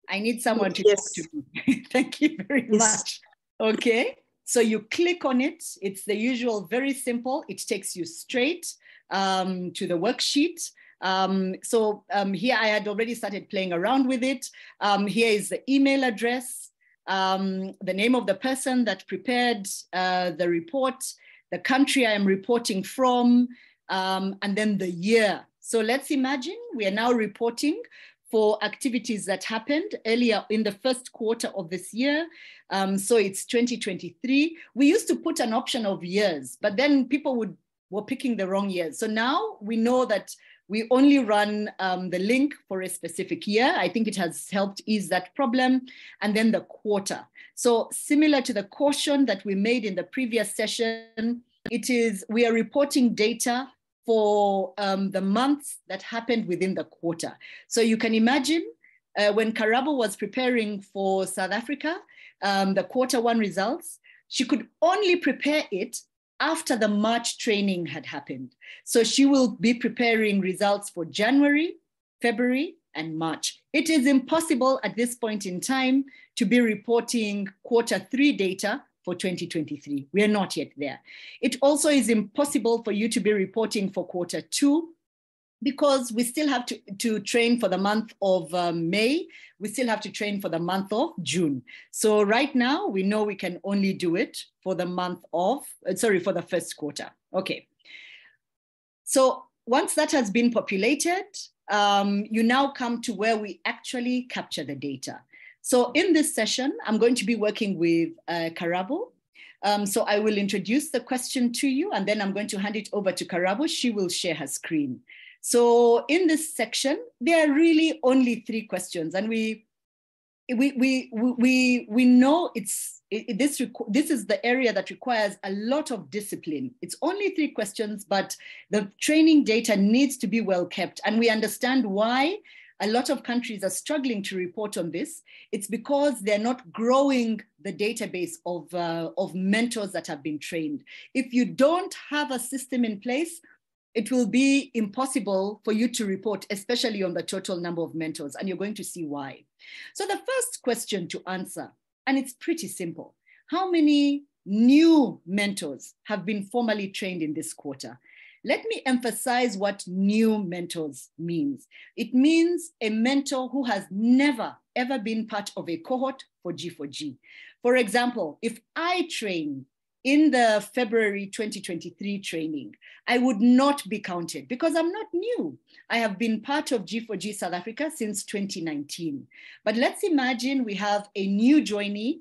I need someone to yes. talk to me. Thank you very yes. much. Okay, so you click on it. It's the usual, very simple. It takes you straight um, to the worksheet. Um, so um, here I had already started playing around with it. Um, here is the email address um, the name of the person that prepared uh, the report, the country I am reporting from, um, and then the year. So let's imagine we are now reporting for activities that happened earlier in the first quarter of this year. Um, so it's 2023. We used to put an option of years, but then people would were picking the wrong years. So now we know that we only run um, the link for a specific year. I think it has helped ease that problem. And then the quarter. So similar to the caution that we made in the previous session, it is, we are reporting data for um, the months that happened within the quarter. So you can imagine uh, when Karabo was preparing for South Africa, um, the quarter one results, she could only prepare it after the March training had happened. So she will be preparing results for January, February, and March. It is impossible at this point in time to be reporting quarter three data for 2023. We are not yet there. It also is impossible for you to be reporting for quarter two because we still have to, to train for the month of um, May. We still have to train for the month of June. So right now we know we can only do it for the month of, uh, sorry, for the first quarter. Okay. So once that has been populated, um, you now come to where we actually capture the data. So in this session, I'm going to be working with uh, Karabo. Um, so I will introduce the question to you and then I'm going to hand it over to Karabo. She will share her screen. So in this section, there are really only three questions, and we we we we we know it's it, this this is the area that requires a lot of discipline. It's only three questions, but the training data needs to be well kept, and we understand why a lot of countries are struggling to report on this. It's because they're not growing the database of, uh, of mentors that have been trained. If you don't have a system in place, it will be impossible for you to report, especially on the total number of mentors, and you're going to see why. So the first question to answer, and it's pretty simple. How many new mentors have been formally trained in this quarter? Let me emphasize what new mentors means. It means a mentor who has never, ever been part of a cohort for G4G. For example, if I train in the February 2023 training, I would not be counted because I'm not new. I have been part of G4G South Africa since 2019. But let's imagine we have a new joinee.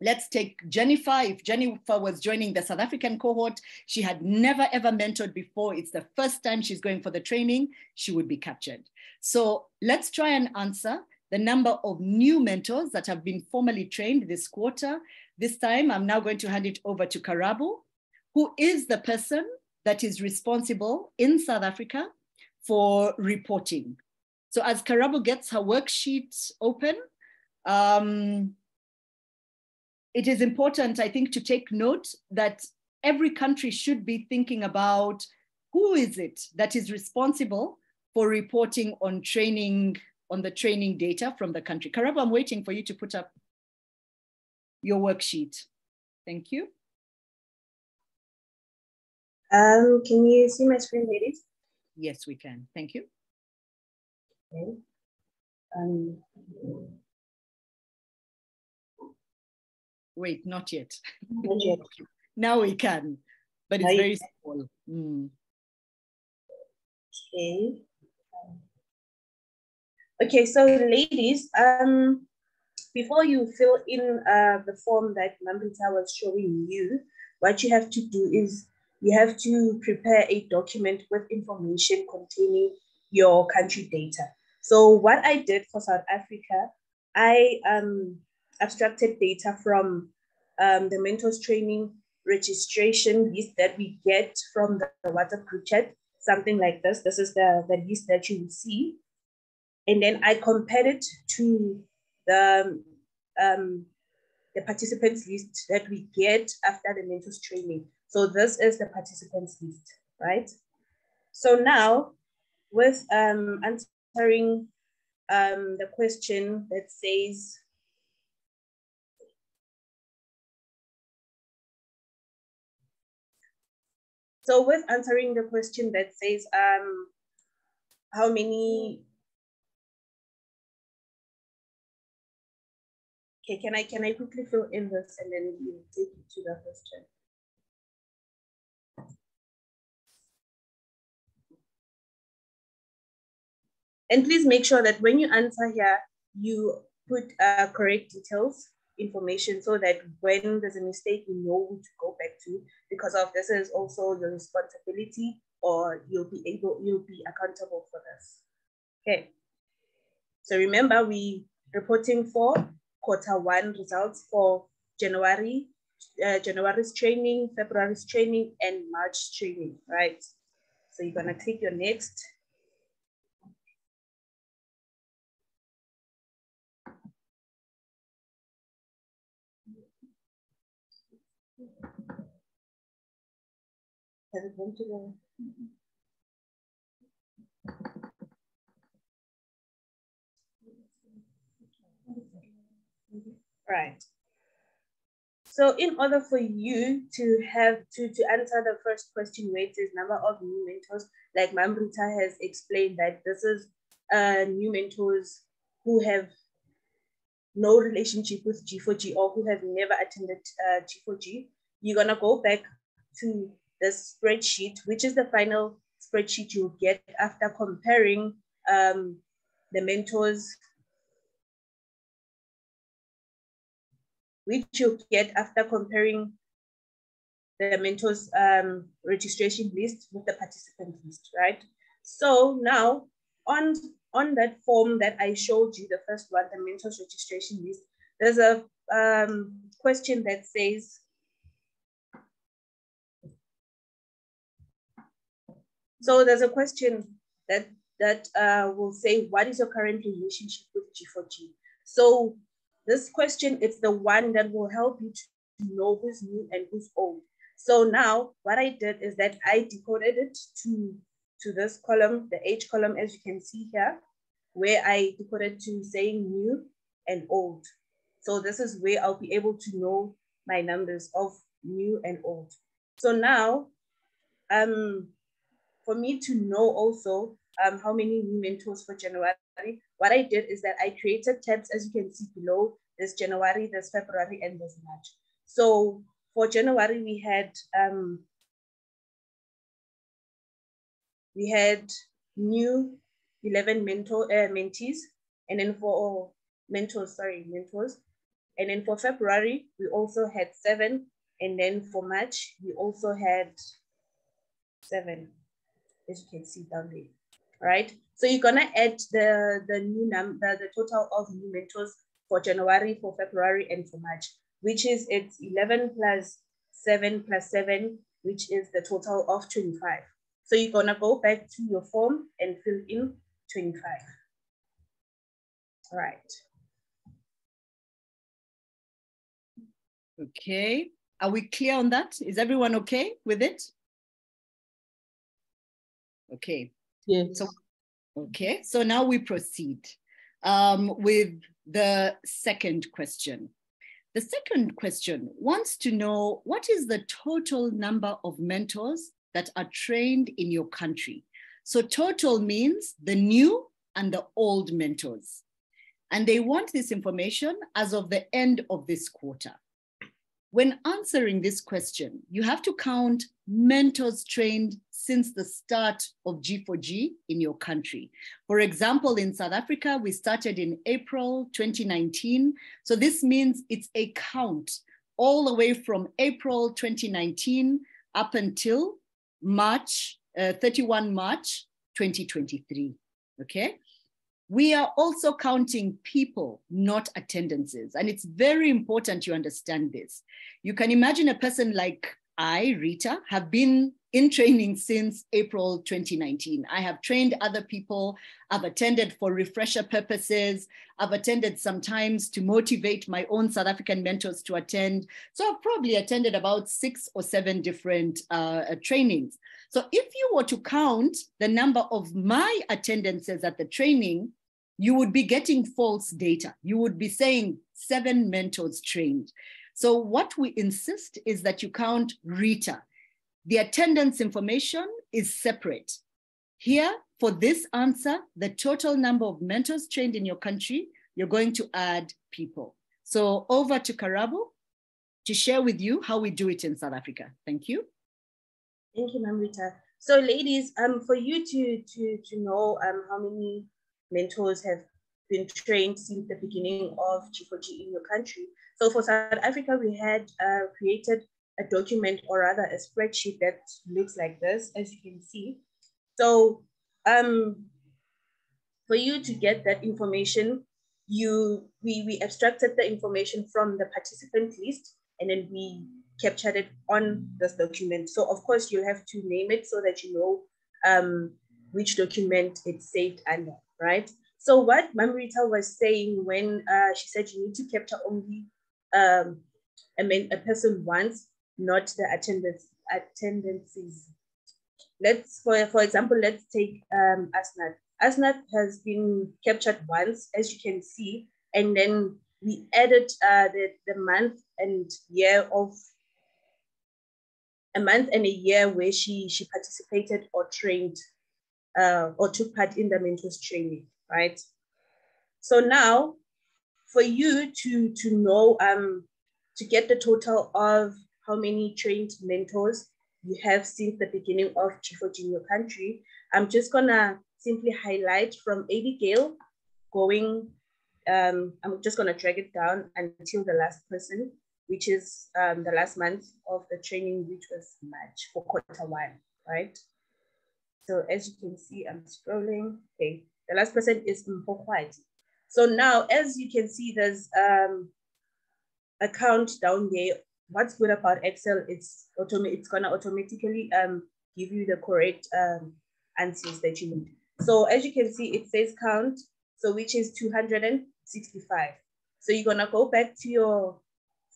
Let's take Jennifer. If Jennifer was joining the South African cohort, she had never ever mentored before. It's the first time she's going for the training, she would be captured. So let's try and answer the number of new mentors that have been formally trained this quarter this time, I'm now going to hand it over to Karabo, who is the person that is responsible in South Africa for reporting. So as Karabo gets her worksheet open, um, it is important, I think, to take note that every country should be thinking about who is it that is responsible for reporting on training, on the training data from the country. Karabo, I'm waiting for you to put up your worksheet. Thank you. Um, can you see my screen, ladies? Yes, we can. Thank you. Okay. Um, Wait, not yet. not yet. now we can, but it's very small. Mm. Okay. Okay, so ladies, um, before you fill in uh, the form that Ma'am Rita was showing you, what you have to do is you have to prepare a document with information containing your country data. So what I did for South Africa, I um, abstracted data from um, the mentors training registration list that we get from the, the WhatsApp group chat, something like this. This is the, the list that you will see. And then I compared it to the, um, the participants list that we get after the mentors training. So this is the participants list, right? So now with um, answering um, the question that says, so with answering the question that says, um, how many Okay, can I can I quickly fill in this and then we'll take you to the question. And please make sure that when you answer here, you put uh, correct details, information, so that when there's a mistake, you know who to go back to, because of this is also your responsibility or you'll be able, you'll be accountable for this. Okay. So remember, we reporting for quarter one results for January, uh, January's training, February's training, and March training, right? So you're gonna click your next. Has it gone to the? Right. So in order for you to have to, to answer the first question where it says number of new mentors, like Ma'am Rita has explained that this is uh, new mentors who have no relationship with G4G or who have never attended uh, G4G, you're gonna go back to the spreadsheet, which is the final spreadsheet you'll get after comparing um, the mentors which you get after comparing the mentors um, registration list with the participant list, right? So now on, on that form that I showed you, the first one, the mentors registration list, there's a um, question that says, so there's a question that that uh, will say, what is your current relationship with G4G? So this question is the one that will help you to know who's new and who's old. So now what I did is that I decoded it to, to this column, the H column, as you can see here, where I decoded to saying new and old. So this is where I'll be able to know my numbers of new and old. So now, um, for me to know also um, how many new mentors for January, what I did is that I created tabs, as you can see below, there's January, there's February, and there's March. So for January, we had um, we had new 11 mentor uh, mentees, and then for mentors, sorry, mentors. And then for February, we also had seven. And then for March, we also had seven, as you can see down there, right? So you're gonna add the, the new number, the total of new mentors for January, for February, and for March, which is it's 11 plus seven plus seven, which is the total of 25. So you're gonna go back to your form and fill in 25. All right. Okay, are we clear on that? Is everyone okay with it? Okay. Yes. So, okay, so now we proceed um, with the second question. The second question wants to know what is the total number of mentors that are trained in your country? So total means the new and the old mentors. And they want this information as of the end of this quarter. When answering this question, you have to count mentors trained since the start of G4G in your country. For example, in South Africa, we started in April 2019. So this means it's a count all the way from April 2019 up until March, uh, 31 March 2023, okay? We are also counting people, not attendances. And it's very important you understand this. You can imagine a person like I, Rita, have been in training since April 2019. I have trained other people. I've attended for refresher purposes. I've attended sometimes to motivate my own South African mentors to attend. So I've probably attended about six or seven different uh, trainings. So if you were to count the number of my attendances at the training, you would be getting false data. You would be saying seven mentors trained. So what we insist is that you count Rita. The attendance information is separate. Here, for this answer, the total number of mentors trained in your country, you're going to add people. So over to Karabo to share with you how we do it in South Africa. Thank you. Thank you, Ma'am Rita. So ladies, um, for you to, to, to know um, how many mentors have been trained since the beginning of G4G in your country. So for South Africa, we had uh, created a document or rather a spreadsheet that looks like this, as you can see. So um, for you to get that information, you we, we abstracted the information from the participant list and then we captured it on this document. So of course you'll have to name it so that you know um, which document it's saved under right? So what Ma'am Rita was saying when uh, she said you need to capture only um, I mean, a person once, not the attendance attendances. Let's, for, for example, let's take um, Asnat. Asnat has been captured once, as you can see, and then we added uh, the, the month and year of a month and a year where she, she participated or trained uh, or took part in the mentors training, right? So now, for you to to know um to get the total of how many trained mentors you have since the beginning of G4G in your country, I'm just gonna simply highlight from Abigail going. Um, I'm just gonna drag it down until the last person, which is um, the last month of the training, which was March for quarter one, right? So as you can see, I'm scrolling. Okay, the last person is White. So now, as you can see, there's um, a count down there. What's good about Excel, it's, autom it's gonna automatically um, give you the correct um, answers that you need. So as you can see, it says count, so which is 265. So you're gonna go back to your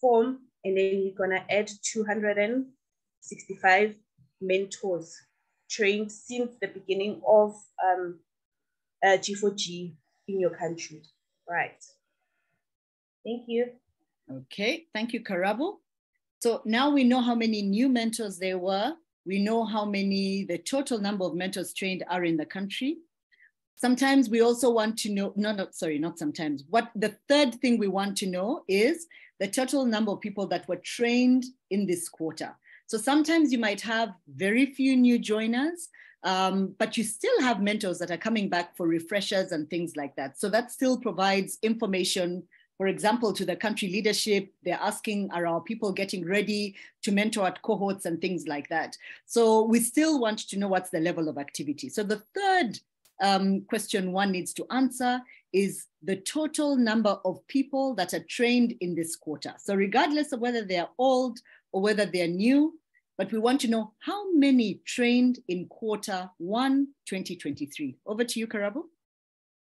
form and then you're gonna add 265 mentors trained since the beginning of um, uh, G4G in your country. Right. Thank you. Okay, thank you, Karabo. So now we know how many new mentors there were. We know how many, the total number of mentors trained are in the country. Sometimes we also want to know, no, no, sorry, not sometimes. What the third thing we want to know is the total number of people that were trained in this quarter. So sometimes you might have very few new joiners, um, but you still have mentors that are coming back for refreshers and things like that. So that still provides information for example, to the country leadership, they're asking, are our people getting ready to mentor at cohorts and things like that? So we still want to know what's the level of activity. So the third um, question one needs to answer is the total number of people that are trained in this quarter. So regardless of whether they're old or whether they're new, but we want to know how many trained in quarter one, 2023. Over to you, Karabo.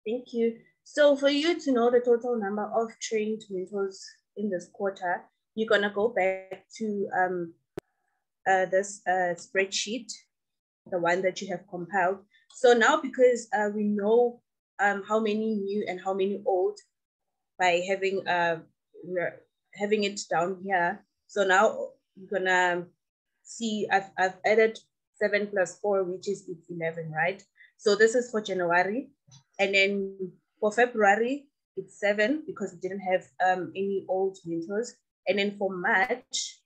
Thank you. So for you to know the total number of trained mentors in this quarter, you're gonna go back to um, uh, this uh, spreadsheet, the one that you have compiled. So now because uh, we know um, how many new and how many old by having uh, having it down here. So now you're gonna see I've, I've added seven plus four, which is it's 11, right? So this is for January. And then for February, it's seven because we didn't have um, any old mentors. And then for March,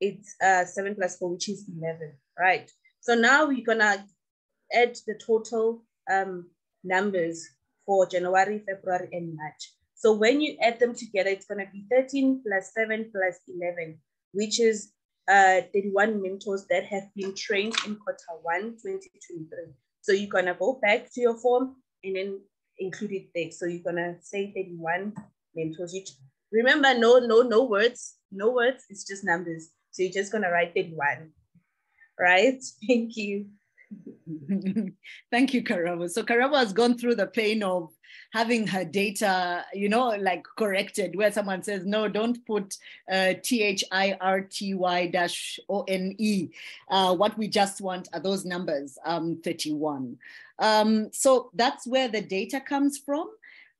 it's uh, seven plus four, which is 11, right? So now we're gonna add the total um, numbers for January, February, and March. So when you add them together, it's gonna be 13 plus seven plus 11, which is uh, 31 mentors that have been trained in quarter one, 2023. So you're gonna go back to your form and then include it there. So you're gonna say 31 mentors. You remember, no, no, no words, no words, it's just numbers. So you're just gonna write 31, right? Thank you. Thank you, Karabo. So Karabo has gone through the pain of having her data, you know, like corrected, where someone says, no, don't put uh, T-H-I-R-T-Y dash O-N-E. Uh, what we just want are those numbers, um, 31. Um, so that's where the data comes from.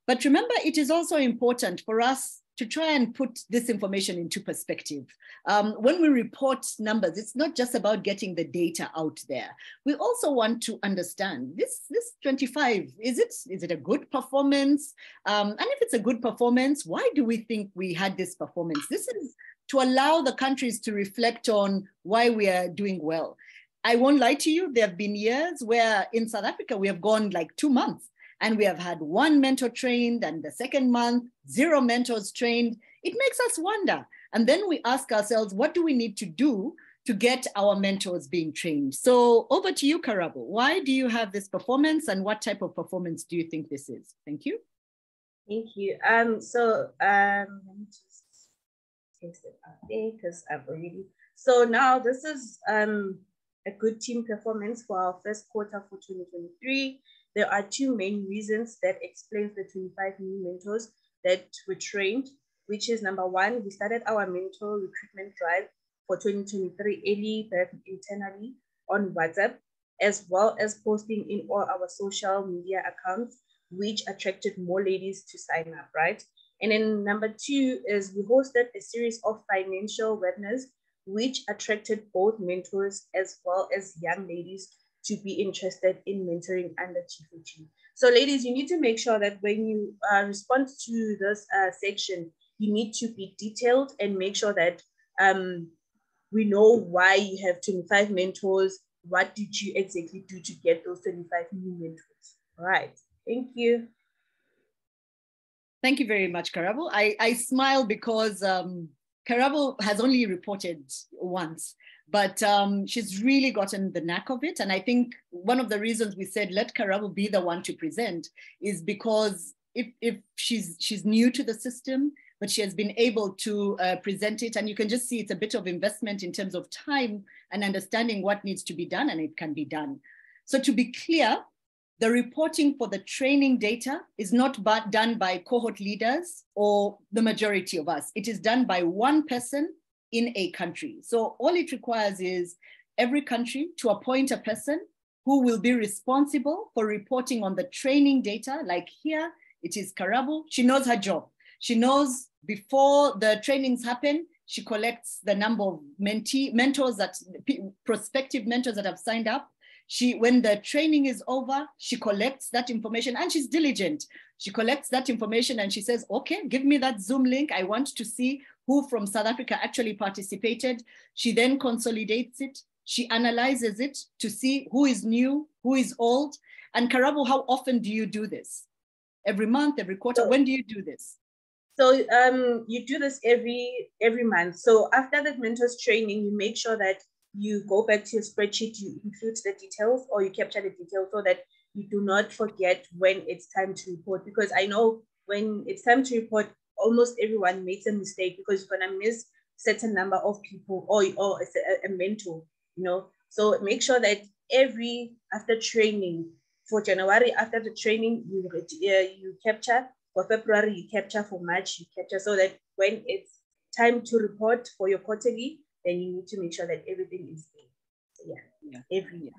But remember, it is also important for us to try and put this information into perspective. Um, when we report numbers, it's not just about getting the data out there. We also want to understand this, this 25, is it, is it a good performance? Um, and if it's a good performance, why do we think we had this performance? This is to allow the countries to reflect on why we are doing well. I won't lie to you, there have been years where in South Africa, we have gone like two months and we have had one mentor trained and the second month zero mentors trained. It makes us wonder. And then we ask ourselves what do we need to do to get our mentors being trained? So over to you karabo. Why do you have this performance and what type of performance do you think this is? Thank you. Thank you. Um so um let me just it out there because i've already so now this is um a good team performance for our first quarter for 2023 there are two main reasons that explains the 25 new mentors that were trained, which is number one, we started our mentor recruitment drive for 2023 early back internally on WhatsApp, as well as posting in all our social media accounts, which attracted more ladies to sign up, right? And then number two is we hosted a series of financial webinars, which attracted both mentors as well as young ladies to be interested in mentoring under G4G. So ladies, you need to make sure that when you uh, respond to this uh, section, you need to be detailed and make sure that um, we know why you have 25 mentors, what did you exactly do to get those 25 new mentors? All right, thank you. Thank you very much, Karabo. I, I smile because um, has only reported once but um, she's really gotten the knack of it. And I think one of the reasons we said let Karabo be the one to present is because if, if she's she's new to the system, but she has been able to uh, present it, and you can just see it's a bit of investment in terms of time and understanding what needs to be done, and it can be done. So to be clear, the reporting for the training data is not done by cohort leaders or the majority of us. It is done by one person in a country. So all it requires is every country to appoint a person who will be responsible for reporting on the training data. Like here, it is Karabo. She knows her job. She knows before the trainings happen, she collects the number of mentee, mentors that prospective mentors that have signed up. She, when the training is over, she collects that information and she's diligent. She collects that information and she says, okay, give me that Zoom link. I want to see who from South Africa actually participated. She then consolidates it. She analyzes it to see who is new, who is old. And Karabo, how often do you do this? Every month, every quarter? When do you do this? So um, you do this every every month. So after the mentors training, you make sure that you go back to your spreadsheet, you include the details or you capture the details so that you do not forget when it's time to report. Because I know when it's time to report, almost everyone makes a mistake because you're gonna miss certain number of people or, or a, a mentor, you know. So make sure that every after training for January, after the training, you uh, you capture for February, you capture for March, you capture so that when it's time to report for your quarterly, then you need to make sure that everything is there. So yeah, yeah, every year.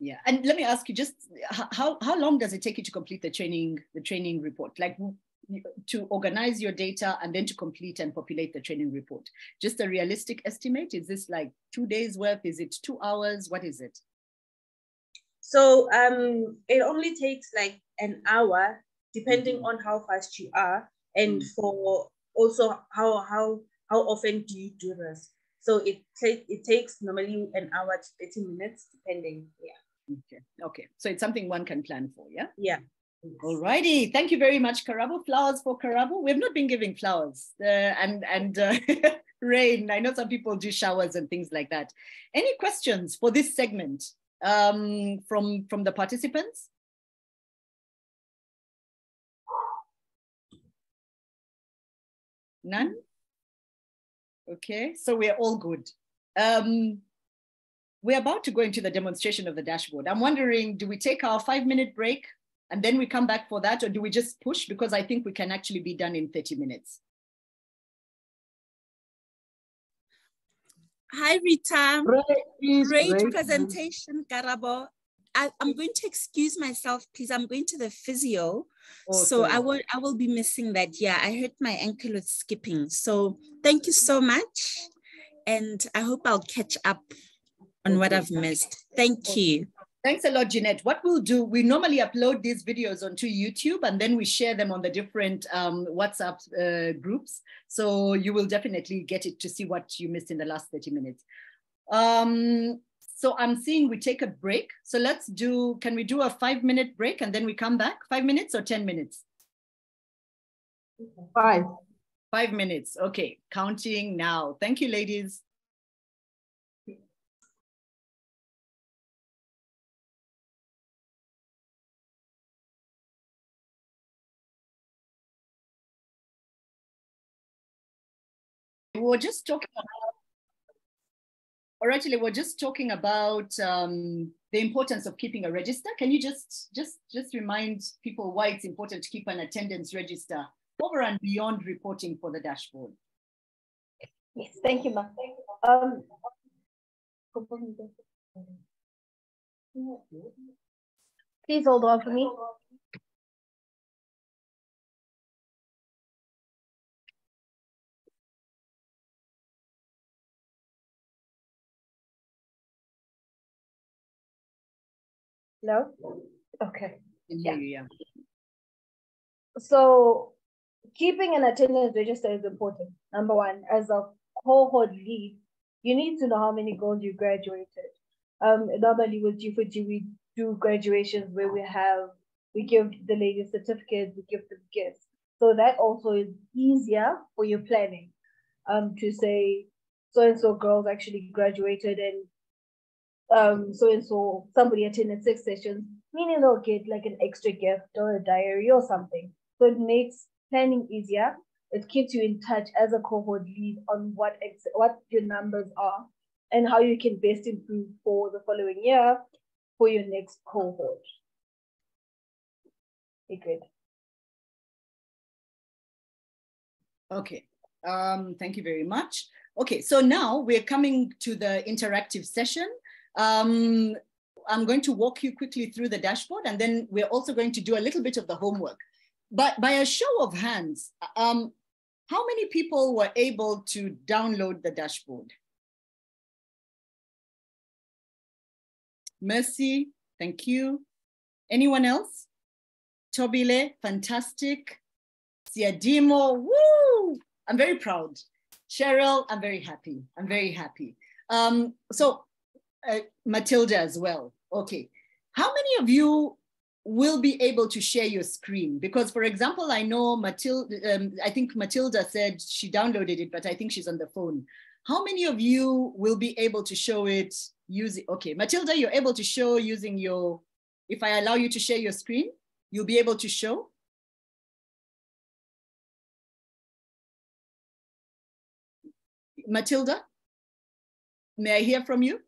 Yeah, and let me ask you, just how how long does it take you to complete the training the training report? Like to organize your data and then to complete and populate the training report. Just a realistic estimate? Is this like two days worth? Is it two hours? What is it? So um, it only takes like an hour depending mm-hmm. on how fast you are and mm-hmm. for also how how how often do you do this so it take it takes normally an hour to 30 minutes depending yeah okay okay so it's something one can plan for yeah yeah All righty. Thank you very much, Karabo. Flowers for Karabo. We've not been giving flowers uh, and and uh, rain. I know some people do showers and things like that. Any questions for this segment um, from from the participants? None? Okay, so we're all good. Um, we're about to go into the demonstration of the dashboard. I'm wondering, do we take our five minute break and then we come back for that or do we just push? Because I think we can actually be done in 30 minutes. Hi, Rita. Great, great, great presentation, Karabo. I, am going to excuse myself, please. I'm going to the physio. Oh, so I will I will be missing that. Yeah, I hurt my ankle with skipping. So thank you so much. And I hope I'll catch up on what I've missed. Thank okay. you. Thanks a lot, Jeanette. What we'll do, we normally upload these videos onto YouTube and then we share them on the different um, WhatsApp uh, groups. So you will definitely get it to see what you missed in the last 30 minutes. Um, so I'm seeing we take a break. So let's do, can we do a five minute break and then we come back? Five minutes or 10 minutes? Five. Five minutes. Okay, counting now. Thank you, ladies. We are just talking about or actually we're just talking about um, the importance of keeping a register. Can you just just just remind people why it's important to keep an attendance register over and beyond reporting for the dashboard? Yes, thank you, ma'am. Um, please hold on for me. No? Okay. Yeah. yeah. So keeping an attendance register is important. Number one, as a cohort lead, you need to know how many girls you graduated. Um, normally with G4G, we do graduations where we have, we give the ladies certificates, we give them gifts. So that also is easier for your planning um, to say so-and-so girls actually graduated and um, so and so somebody attended six sessions, meaning they'll get like an extra gift or a diary or something. So it makes planning easier. It keeps you in touch as a cohort lead on what ex- what your numbers are and how you can best improve for the following year for your next cohort. Okay, good. Okay, um, thank you very much. Okay, so now we're coming to the interactive session. Um, I'm going to walk you quickly through the dashboard and then we're also going to do a little bit of the homework. But by a show of hands, um, how many people were able to download the dashboard? Mercy, thank you. Anyone else? Tobile, fantastic. Siadimo, woo! I'm very proud. Cheryl, I'm very happy. I'm very happy. Um, so uh, Matilda as well. Okay. How many of you will be able to share your screen? Because for example, I know Matilda, um, I think Matilda said she downloaded it, but I think she's on the phone. How many of you will be able to show it using, okay, Matilda, you're able to show using your, if I allow you to share your screen, you'll be able to show? Matilda, may I hear from you?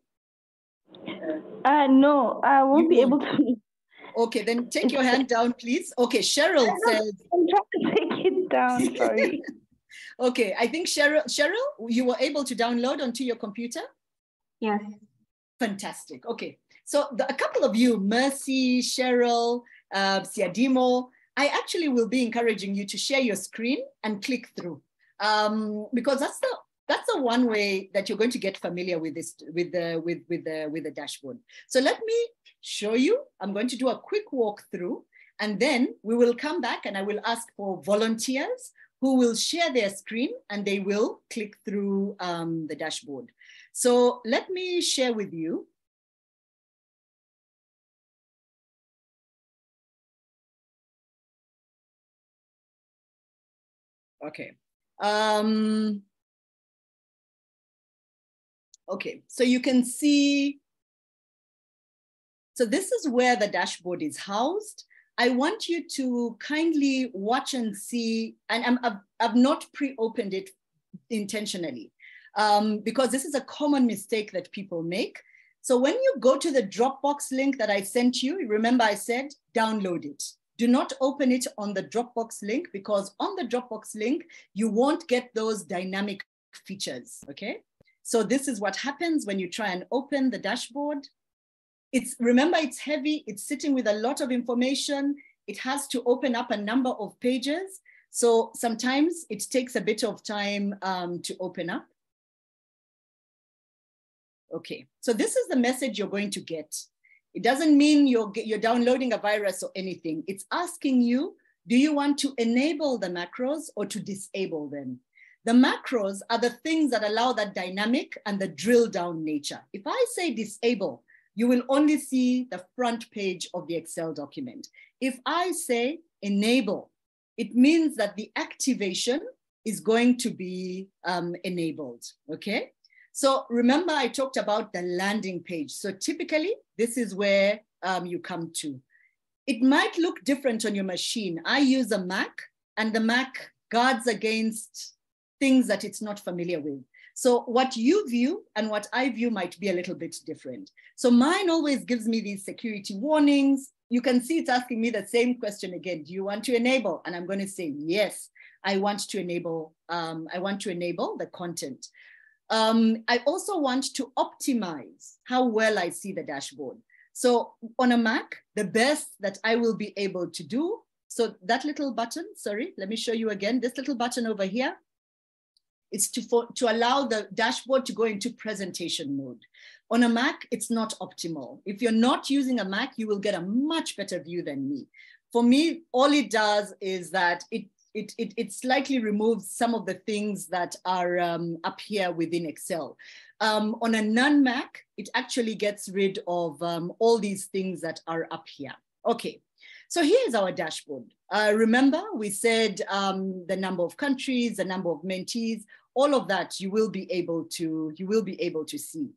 Uh, no, I won't you be won't. able to. Okay, then take your hand down, please. Okay, Cheryl says. I'm trying to take it down, sorry. okay, I think Cheryl, Cheryl, you were able to download onto your computer? Yes. Fantastic. Okay, so the, a couple of you, Mercy, Cheryl, uh, Siadimo, I actually will be encouraging you to share your screen and click through um, because that's the that's the one way that you're going to get familiar with this with the with with the with the dashboard. So let me show you. I'm going to do a quick walkthrough and then we will come back and i will ask for volunteers who will share their screen and they will click through um, the dashboard. So let me share with you. Okay. Um, Okay, so you can see, so this is where the dashboard is housed. I want you to kindly watch and see, and i have I've not pre-opened it intentionally um, because this is a common mistake that people make. So when you go to the Dropbox link that I sent you, remember I said download it. Do not open it on the Dropbox link because on the Dropbox link, you won't get those dynamic features, okay? So this is what happens when you try and open the dashboard. It's remember it's heavy, it's sitting with a lot of information. It has to open up a number of pages. So sometimes it takes a bit of time um, to open up. Okay, so this is the message you're going to get. It doesn't mean you're, you're downloading a virus or anything. It's asking you, do you want to enable the macros or to disable them? The macros are the things that allow that dynamic and the drill down nature. If I say disable, you will only see the front page of the Excel document. If I say enable, it means that the activation is going to be um, enabled, okay? So remember I talked about the landing page. So typically this is where um, you come to. It might look different on your machine. I use a Mac and the Mac guards against things that it's not familiar with. So what you view and what I view might be a little bit different. So mine always gives me these security warnings. You can see it's asking me the same question again. Do you want to enable? And I'm going to say, yes, I want to enable, um, I want to enable the content. Um, I also want to optimize how well I see the dashboard. So on a Mac, the best that I will be able to do, so that little button, sorry, let me show you again, this little button over here, it's to, for, to allow the dashboard to go into presentation mode. On a Mac, it's not optimal. If you're not using a Mac, you will get a much better view than me. For me, all it does is that it it, it, it slightly removes some of the things that are um, up here within Excel. Um, on a non-Mac, it actually gets rid of um, all these things that are up here. Okay, so here's our dashboard. Uh, remember, we said um, the number of countries, the number of mentees, all of that you will be able to you will be able to see.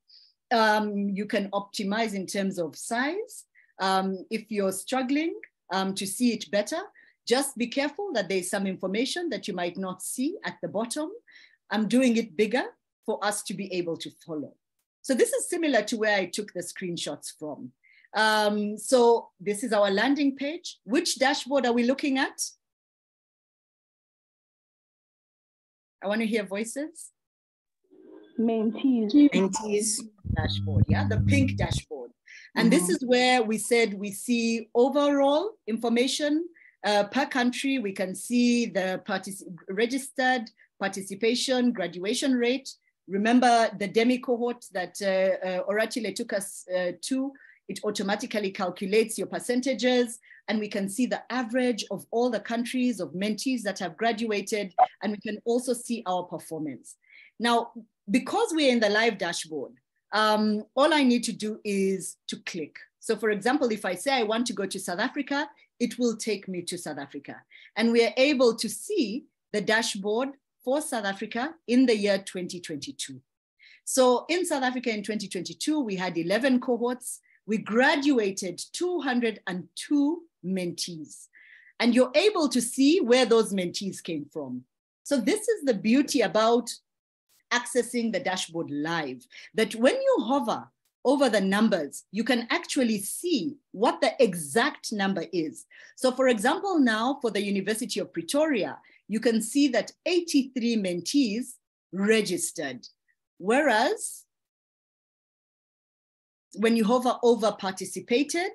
Um, you can optimize in terms of size. Um, if you're struggling um, to see it better, just be careful that there's some information that you might not see at the bottom. I'm doing it bigger for us to be able to follow. So this is similar to where I took the screenshots from. Um, so this is our landing page. Which dashboard are we looking at? I want to hear voices. Mentees. Mentees. Dashboard, yeah, the pink dashboard. And this is where we said we see overall information uh, per country. We can see the partic- registered participation, graduation rate. Remember the demo cohort that uh, uh, Oratile took us uh, to, it automatically calculates your percentages and we can see the average of all the countries of mentees that have graduated and we can also see our performance. Now, because we're in the live dashboard, um, all I need to do is to click. So for example, if I say I want to go to South Africa, it will take me to South Africa. And we are able to see the dashboard for South Africa in the year 2022. So in South Africa in 2022, we had 11 cohorts. We graduated 202 mentees. And you're able to see where those mentees came from. So this is the beauty about accessing the dashboard live, that when you hover over the numbers, you can actually see what the exact number is. So for example, now for the University of Pretoria, you can see that 83 mentees registered, whereas when you hover over participated,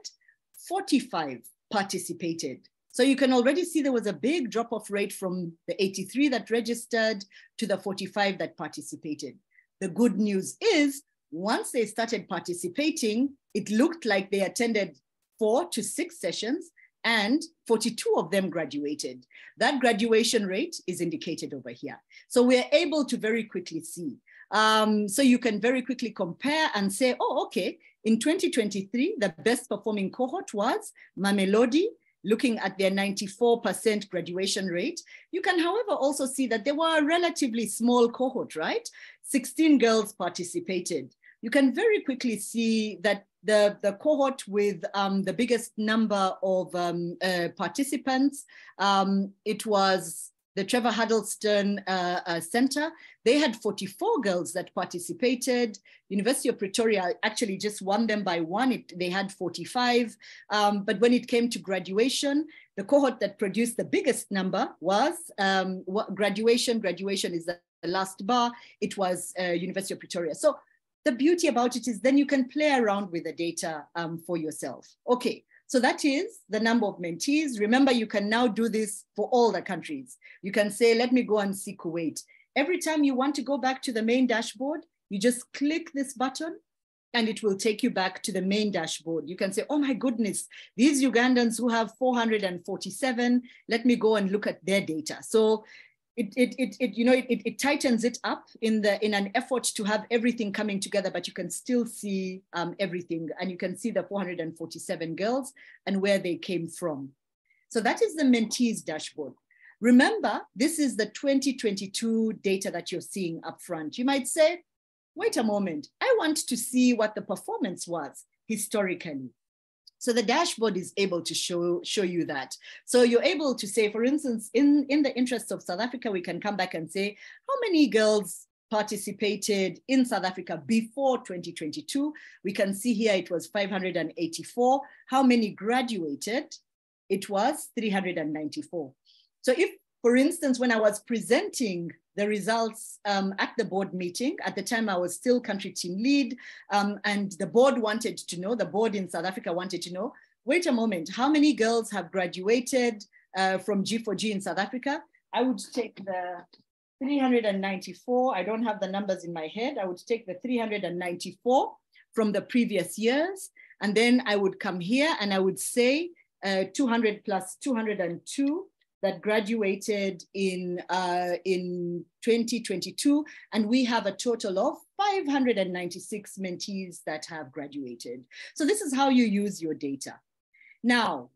45 participated. So you can already see there was a big drop off rate from the 83 that registered to the 45 that participated. The good news is once they started participating, it looked like they attended four to six sessions and 42 of them graduated. That graduation rate is indicated over here. So we're able to very quickly see. Um, so you can very quickly compare and say, oh, okay, in 2023, the best performing cohort was Mamelodi, looking at their 94% graduation rate. You can, however, also see that they were a relatively small cohort, right? 16 girls participated. You can very quickly see that the, the cohort with um, the biggest number of um, uh, participants, um, it was the Trevor Huddleston uh, uh, Center. They had 44 girls that participated. University of Pretoria actually just won them by one. It, they had 45. Um, but when it came to graduation, the cohort that produced the biggest number was um, graduation. Graduation is the last bar. It was uh, University of Pretoria. So the beauty about it is then you can play around with the data um, for yourself. Okay, so that is the number of mentees. Remember, you can now do this for all the countries. You can say, let me go and see Kuwait. Every time you want to go back to the main dashboard, you just click this button and it will take you back to the main dashboard. You can say, oh my goodness, these Ugandans who have 447, let me go and look at their data. So it, it, it, it you know, it, it, tightens it up in, the, in an effort to have everything coming together, but you can still see um, everything. And you can see the 447 girls and where they came from. So that is the mentees dashboard. Remember, this is the 2022 data that you're seeing up front. You might say, wait a moment, I want to see what the performance was historically. So the dashboard is able to show, show you that. So you're able to say, for instance, in, in the interest of South Africa, we can come back and say, how many girls participated in South Africa before 2022? We can see here it was 584. How many graduated? It was 394. So if, for instance, when I was presenting the results um, at the board meeting. At the time, I was still country team lead, um, and the board wanted to know, the board in South Africa wanted to know, wait a moment, how many girls have graduated uh, from G4G in South Africa? I would take the 394, I don't have the numbers in my head, I would take the 394 from the previous years, and then I would come here and I would say uh, 200 plus 202 that graduated in, uh, in 2022, and we have a total of 596 mentees that have graduated. So this is how you use your data. Now,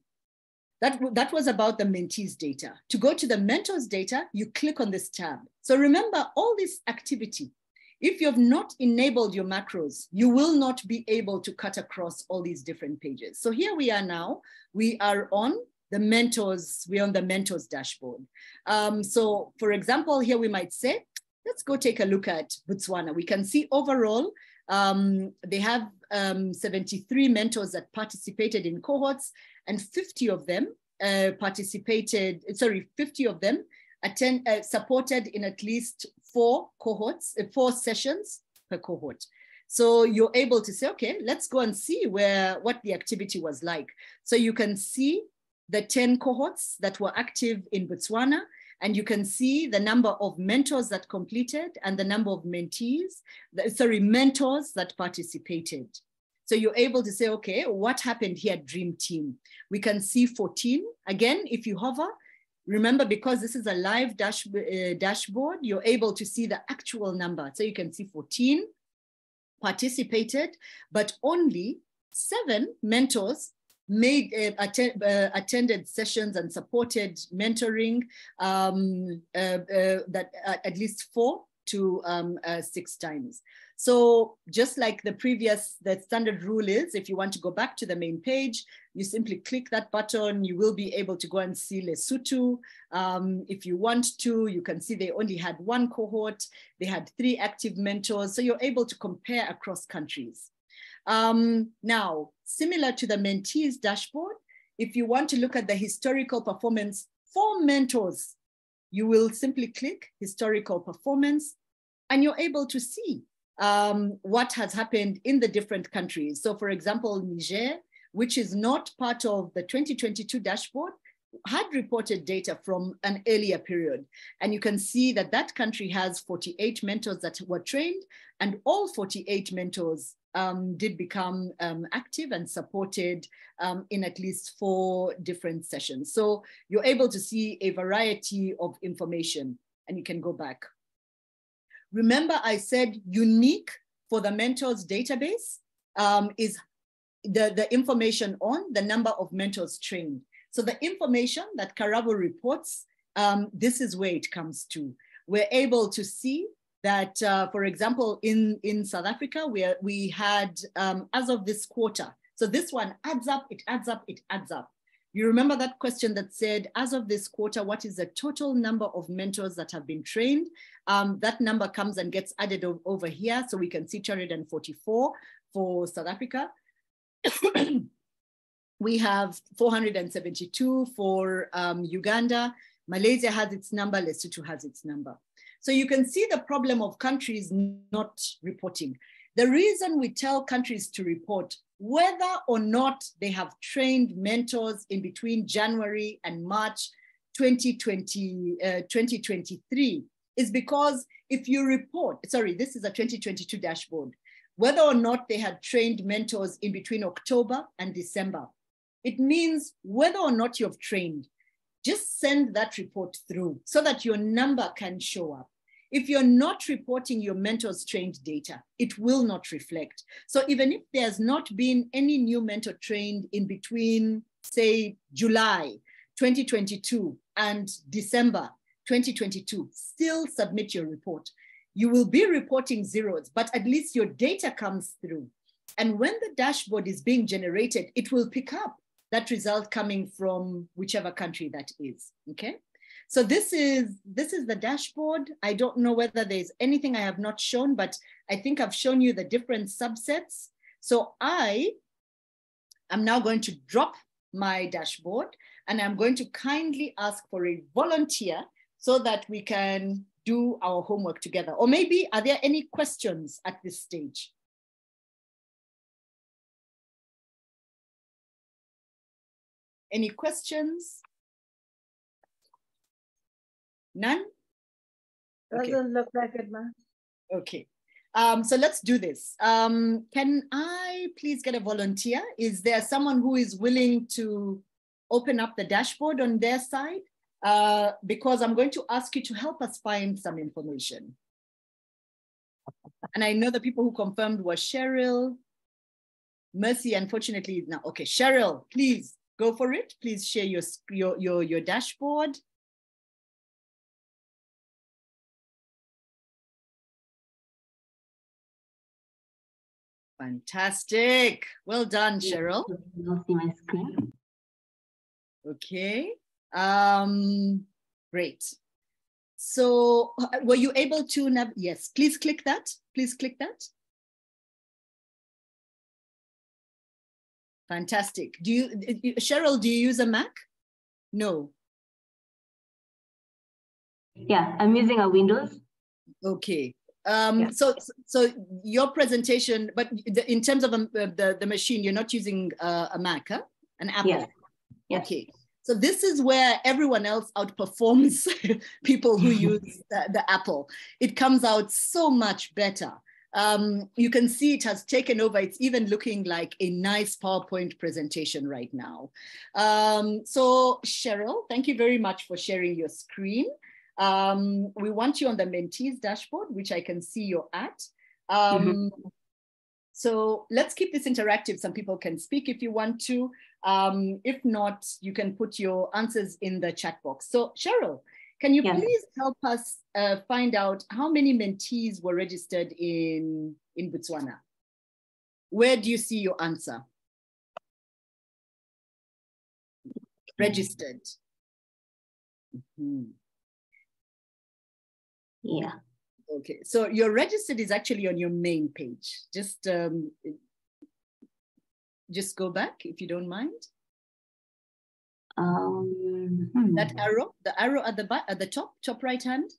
that, that was about the mentees data. To go to the mentors data, you click on this tab. So remember all this activity. If you have not enabled your macros, you will not be able to cut across all these different pages. So here we are now, we are on the mentors, we're on the mentors dashboard. Um, so for example, here we might say, let's go take a look at Botswana. We can see overall, um, they have um, 73 mentors that participated in cohorts and 50 of them uh, participated, sorry, 50 of them attend, uh, supported in at least four cohorts, uh, four sessions per cohort. So you're able to say, okay, let's go and see where what the activity was like. So you can see the 10 cohorts that were active in Botswana, and you can see the number of mentors that completed and the number of mentees, sorry, mentors that participated. So you're able to say, okay, what happened here Dream Team? We can see 14. Again, if you hover, remember because this is a live dash, uh, dashboard, you're able to see the actual number. So you can see 14 participated, but only seven mentors made uh, uh, attended sessions and supported mentoring um, uh, uh that uh, at least four to um, six times. So just like the previous, the standard rule is, if you want to go back to the main page, you simply click that button, you will be able to go and see Lesotho. Um, if you want to, you can see they only had one cohort, they had three active mentors, so you're able to compare across countries. Um, now, similar to the mentees dashboard, if you want to look at the historical performance for mentors, you will simply click historical performance and you're able to see um, what has happened in the different countries. So for example, Niger, which is not part of the 2022 dashboard, had reported data from an earlier period. And you can see that that country has 48 mentors that were trained and all 48 mentors um, did become um, active and supported um, in at least four different sessions. So you're able to see a variety of information and you can go back. Remember I said unique for the mentors database um, is the, the information on the number of mentors trained. So the information that Karabo reports, um, this is where it comes to. We're able to see that, uh, for example, in, in South Africa, we, are, we had, um, as of this quarter, so this one adds up, it adds up, it adds up. You remember that question that said, as of this quarter, what is the total number of mentors that have been trained? Um, that number comes and gets added over here. So we can see 244 for South Africa. we have 472 for um, Uganda. Malaysia has its number, Lesotho has its number. So you can see the problem of countries not reporting. The reason we tell countries to report whether or not they have trained mentors in between January and March 2020, uh, 2023 is because if you report, sorry, this is a 2022 dashboard, whether or not they had trained mentors in between October and December, it means whether or not you've trained, just send that report through so that your number can show up. If you're not reporting your mentors trained data, it will not reflect. So even if there's not been any new mentor trained in between, say, July 2022 and December 2022, still submit your report. You will be reporting zeros, but at least your data comes through. And when the dashboard is being generated, it will pick up that result coming from whichever country that is, okay? So this is, this is the dashboard. I don't know whether there's anything I have not shown, but I think I've shown you the different subsets. So I am now going to drop my dashboard and I'm going to kindly ask for a volunteer so that we can do our homework together. Or maybe, are there any questions at this stage? Any questions? None? Doesn't okay. look like it, man. Okay. Um, so let's do this. Um, can I please get a volunteer? Is there someone who is willing to open up the dashboard on their side? Uh, because I'm going to ask you to help us find some information. And I know the people who confirmed were Cheryl, Mercy, unfortunately, now. Okay, Cheryl, please go for it. Please share your, your, your, your dashboard. Fantastic. Well done, Cheryl. Not see my screen. Okay. Um, great. So uh, were you able to, nav yes, please click that. Please click that. Fantastic. Do you, Cheryl, do you use a Mac? No. Yeah, I'm using a Windows. Okay. Um, Yeah. So, so your presentation, but the, in terms of um, the, the machine, you're not using uh, a Mac, huh? an Apple. Yes. Okay. So this is where everyone else outperforms people who use the, the Apple. It comes out so much better. Um, you can see it has taken over. It's even looking like a nice PowerPoint presentation right now. Um, so Cheryl, thank you very much for sharing your screen. Um, we want you on the mentees dashboard, which I can see you're at. Um, So let's keep this interactive. Some people can speak if you want to. Um, if not, you can put your answers in the chat box. So Cheryl, can you Yeah. please help us uh, find out how many mentees were registered in, in Botswana? Where do you see your answer? Registered. Mhm. Yeah. Okay, so your registered is actually on your main page. Just um, just go back if you don't mind. Um, hmm. That arrow, the arrow at the back, at the top, top right hand.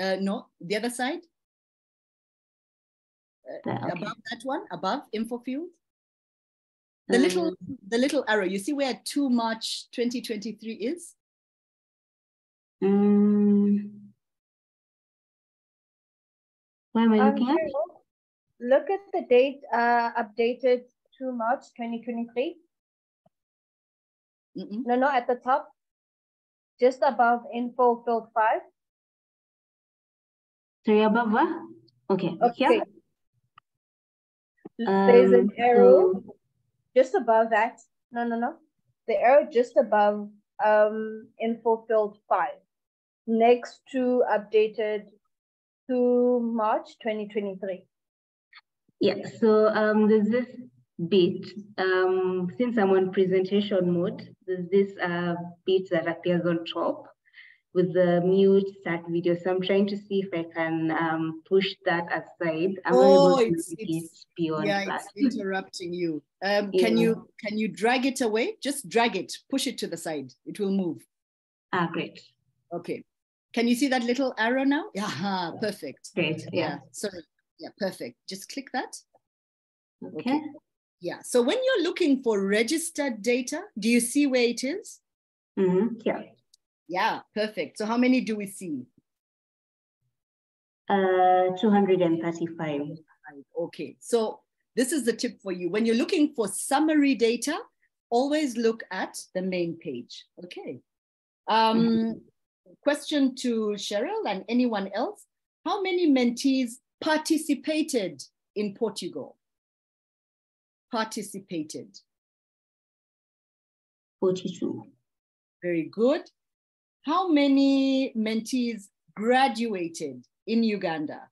Uh, no, the other side. Uh, okay. Above that one, above info field. The little, Um, the little arrow. You see where 2 March 2023 is? mm, where am I Um, looking at? Look at the date uh, updated to March 2023. Mm-mm. No, no, at the top, just above info field five. Sorry, above what? Okay. Okay. Here. There's an Um, arrow just above that. No, no, no. The arrow just above um, info field five, next to updated to March 2023. Yeah, so um, there's this bit, um, since I'm on presentation mode, there's this uh, bit that appears on top with the mute start video. So I'm trying to see if I can um, push that aside. I'm Oh, able to it's- it's- beyond Yeah, that. it's interrupting you. Um, Can you can you drag it away? Just drag it, push it to the side. It will move. Ah, great, Okay. Can you see that little arrow now? Yeah, perfect. great, Yeah, yeah, sorry. Yeah, perfect. Just click that. okay. Yeah. So when you're looking for registered data, do you see where it is? Mm-hmm. Yeah, Yeah, perfect. So how many do we see? uh, 235. Okay. So this is the tip for you. When you're looking for summary data, always look at the main page. Okay. Um, Question to Cheryl and anyone else. How many mentees participated in Portugal? Participated. 42. Very good. How many mentees graduated in Uganda?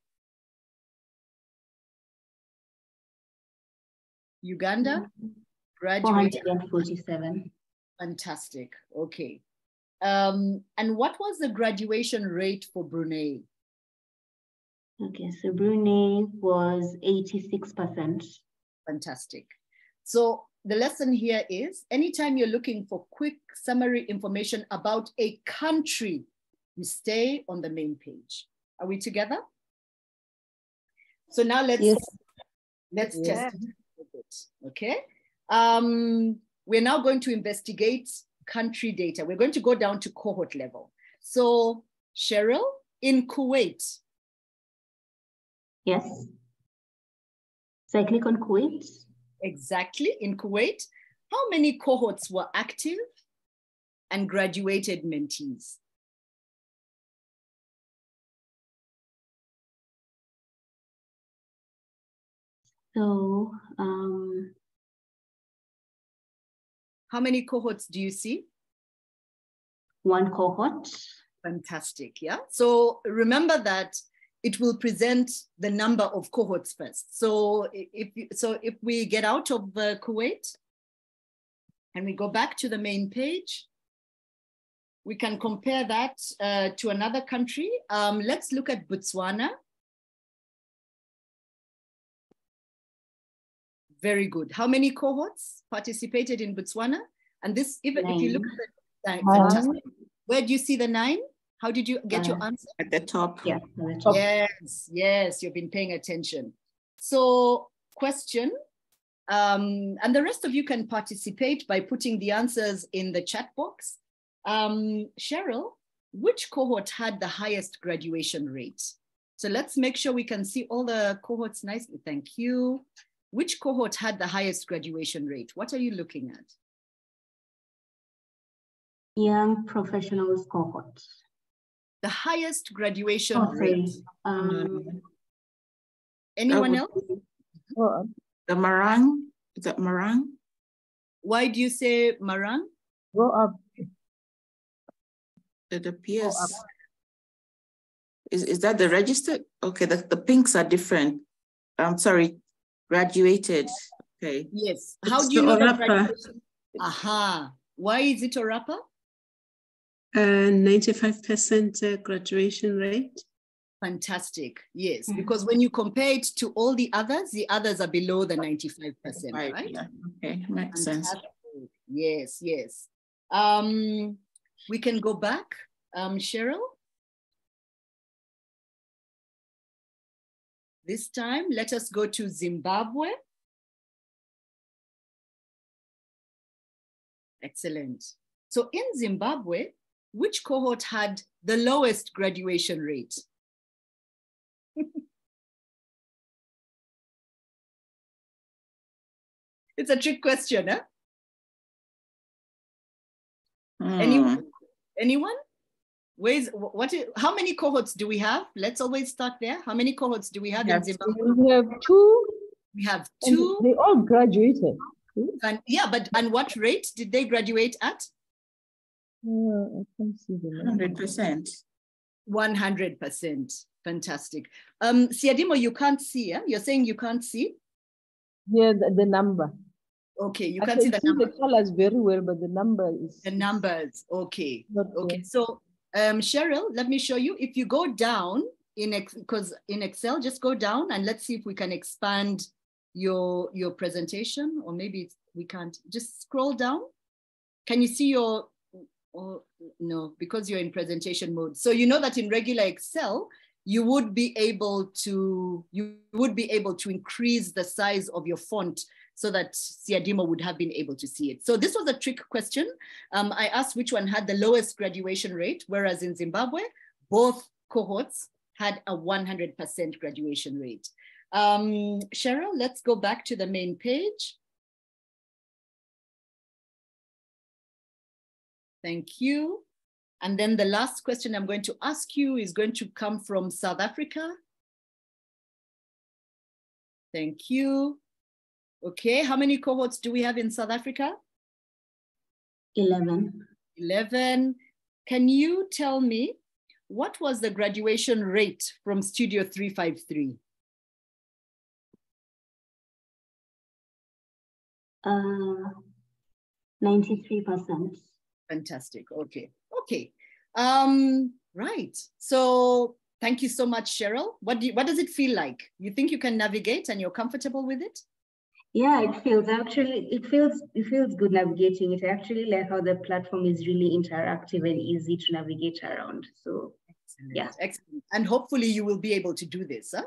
Uganda mm-hmm. graduated. 447. Fantastic. Okay. Um, and what was the graduation rate for Brunei? Okay, so Brunei was 86%. Fantastic. So the lesson here is anytime you're looking for quick summary information about a country, you stay on the main page. Are we together? So now let's Yes. let's Yeah. test it a bit. Okay. Um, we're now going to investigate country data. We're going to go down to cohort level. So Cheryl, in Kuwait, Yes. So I click on Kuwait. exactly in Kuwait, how many cohorts were active and graduated mentees? So um, How many cohorts do you see? one cohort. Fantastic, yeah. So remember that it will present the number of cohorts first. So if so, if we get out of uh, Kuwait and we go back to the main page, we can compare that uh, to another country. Um, let's look at Botswana. Very good. How many cohorts participated in Botswana? And this, even if you look at the nine, Nine. fantastic. Where do you see the nine? How did you get uh, your answer? At the top. Yeah, the top. Yes, yes, you've been paying attention. So question, um, and the rest of you can participate by putting the answers in the chat box. Um, Cheryl, which cohort had the highest graduation rate? So let's make sure we can see all the cohorts nicely. Thank you. Which cohort had the highest graduation rate? What are you looking at? Young professionals cohort. The highest graduation oh, rate. Um, Anyone else? The Marang, is that Marang? Why do you say Marang? Go up. It appears. Is, is that the registered? Okay, the, the pinks are different. I'm sorry, graduated. Okay. Yes. How it's do you know that Aha. Why is it Orapa? Uh, 95% uh, graduation rate. Fantastic. Yes, mm -hmm. because when you compare it to all the others, the others are below the 95%, right? right? Yeah. Okay, makes Fantastic. sense. Yes, yes. Um, we can go back. Um, Cheryl? This time, let us go to Zimbabwe. Excellent. So in Zimbabwe, which cohort had the lowest graduation rate? it's a trick question, huh? Mm. Anyone? Anyone? Where's what is how many cohorts do we have? Let's always start there. How many cohorts do we have in Zimbabwe? We have two. We have two. They all graduated. And yeah, but and what rate did they graduate at? Uh, I can see the hundred percent. One hundred percent. Fantastic. Um, Siadimo, you can't see. Eh? You're saying you can't see. Yeah, the, the number. Okay, you can, can see the see number. the colors very well, but the number is the numbers. Okay. okay. So um, Cheryl, let me show you. If you go down in because in Excel, just go down and let's see if we can expand your your presentation, or maybe we can't. Just scroll down. Can you see your? Oh no, because you're in presentation mode. So you know that in regular Excel, you would be able to you would be able to increase the size of your font so that Siadimo would have been able to see it. So this was a trick question. Um, I asked which one had the lowest graduation rate, whereas in Zimbabwe, both cohorts had a 100% graduation rate. Um, Cheryl, let's go back to the main page. Thank you. And then the last question I'm going to ask you is going to come from South Africa. Thank you. Okay, how many cohorts do we have in South Africa? 11. 11. Can you tell me what was the graduation rate from Studio 353? Uh, 93%. Fantastic. Okay. Okay. Um, right. So thank you so much, Cheryl. What do you, what does it feel like? You think you can navigate and you're comfortable with it? Yeah, it feels actually it feels it feels good navigating it. I actually like how the platform is really interactive and easy to navigate around. So Excellent. yeah. Excellent. And hopefully you will be able to do this, huh?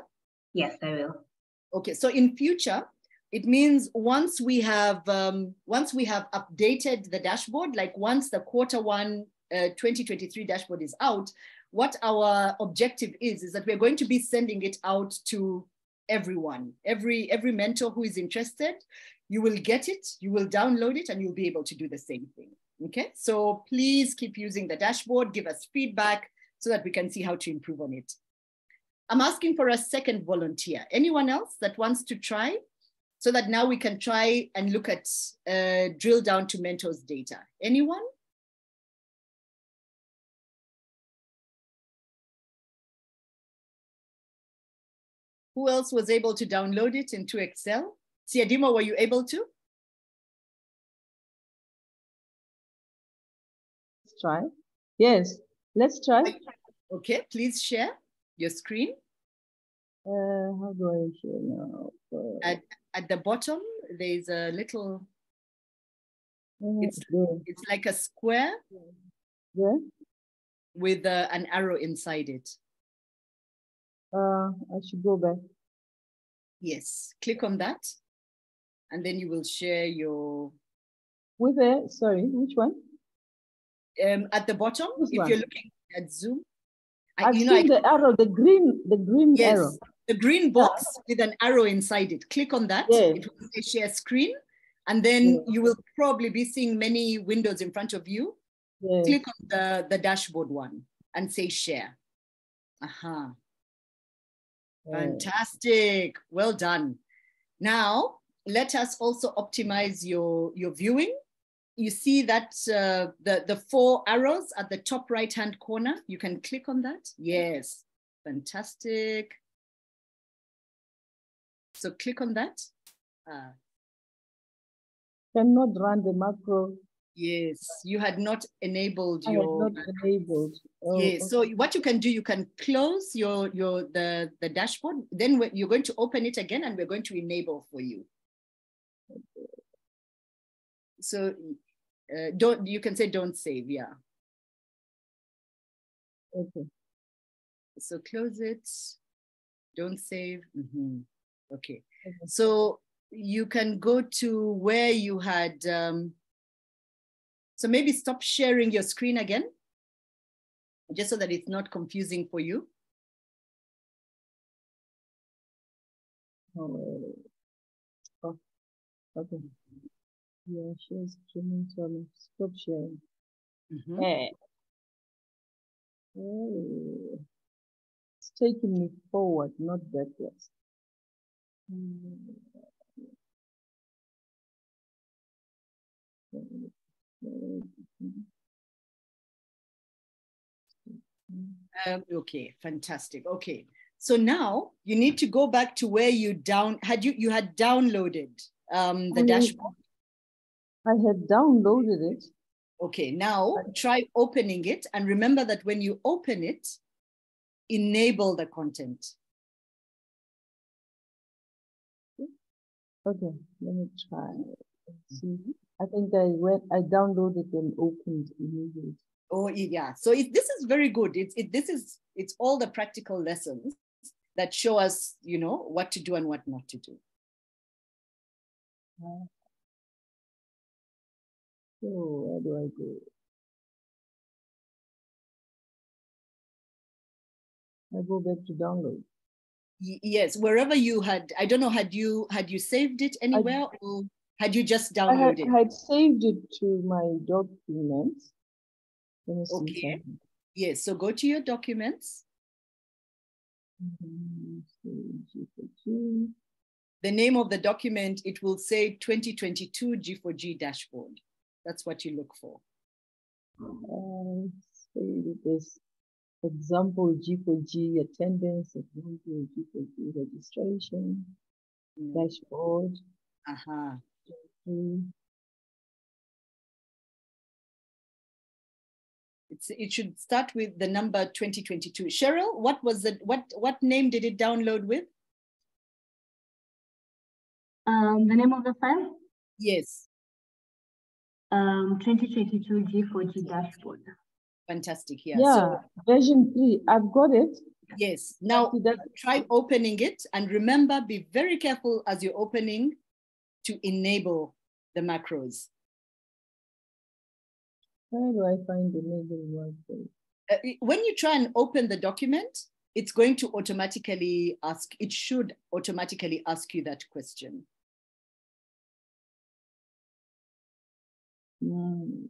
Yes, I will. Okay, so in future, it means once we have um, once we have updated the dashboard, like once the quarter one uh, 2023 dashboard is out, what our objective is is that we're going to be sending it out to everyone, every, every mentor who is interested, you will get it, you will download it, and you'll be able to do the same thing. Okay, so please keep using the dashboard, give us feedback so that we can see how to improve on it. I'm asking for a second volunteer. Anyone else that wants to try? So that now we can try and look at, uh, drill down to mentors data. Anyone? Who else was able to download it into Excel? Siadimo, were you able to? Let's try. Yes, let's try. Okay, please share your screen. Uh, how do I share now? Uh, at, at the bottom, there's a little, uh, it's, it's like a square. Yeah. with uh, an arrow inside it. Uh, I should go back. Yes, click on that. And then you will share your. With a, sorry, which one? Um, at the bottom, This if one? you're looking at Zoom. I- I've you know, I seen the arrow, the green, the green Yes, arrow. the green box with an arrow inside it. Click on that. Yeah. It will say share screen. And then you will probably be seeing many windows in front of you. Yeah. Click on the, the dashboard one and say share. Aha. Fantastic. Well done. Now, let us also optimize your, your viewing. You see that uh, the, the four arrows at the top right-hand corner? You can click on that. Yes. Fantastic. So click on that. Uh, Cannot run the macro. Yes, you had not enabled I your not enabled. Oh, Yes. So what you can do, you can close your your the the dashboard. Then you're going to open it again, and we're going to enable for you. So uh, don't you can say don't save, yeah. Okay. So close it. Don't save. Mhm. Okay. So you can go to where you had. Um, so maybe stop sharing your screen again, just so that it's not confusing for you. Oh, oh, okay. Yeah, share streaming, so I'm stop sharing. Mhm. Eh. Oh. It's taking me forward, not backwards. Mm. Um, okay, fantastic. Okay, so now you need to go back to where you down had you you had downloaded um, the I- dashboard. I had downloaded it. Okay, now try opening it and remember that when you open it, enable the content. Okay, let me try. See. I think I went, I downloaded and opened immediately. Oh yeah, so it, this is very good. It's it, this is it's all the practical lessons that show us, you know, what to do and what not to do. Uh, So where do I go? I go back to download. Y- yes, wherever you had, I don't know, had you had you saved it anywhere or had you just downloaded? I had saved it to my documents. Let me see Okay. Yes, so go to your documents. The name of the document, it will say 2022 G4G dashboard. That's what you look for. Uh, say this example G4G attendance, example G4G registration, dashboard. Uh-huh. Mm, It's, it should start with the number 2022. Cheryl, what was the, what, what name did it download with? Um, the name of the file? Yes, Um, 2022 G4G dashboard. fantastic. Yeah. Yeah, So, version three, I've got it. yes. Now try opening it and remember, be very careful as you're opening to enable the macros. Where do I find the middle word? uh, when you try and open the document, it's going to automatically ask, it should automatically ask you that question. Mm,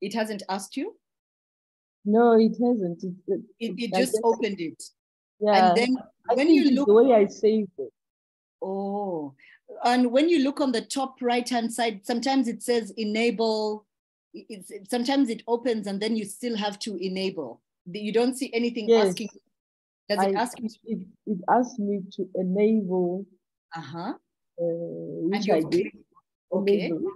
It hasn't asked you? No, it hasn't. It, it, It, it just opened it. Yeah. And then I when you look, the way I saved it. oh, and when you look on the top right-hand side, sometimes it says enable, it- it's, it- sometimes it opens and then you still have to enable. You don't see anything Yes. asking, does it ask you? It, it asked me to enable, Uh-huh. uh, which I did. Okay. Enable.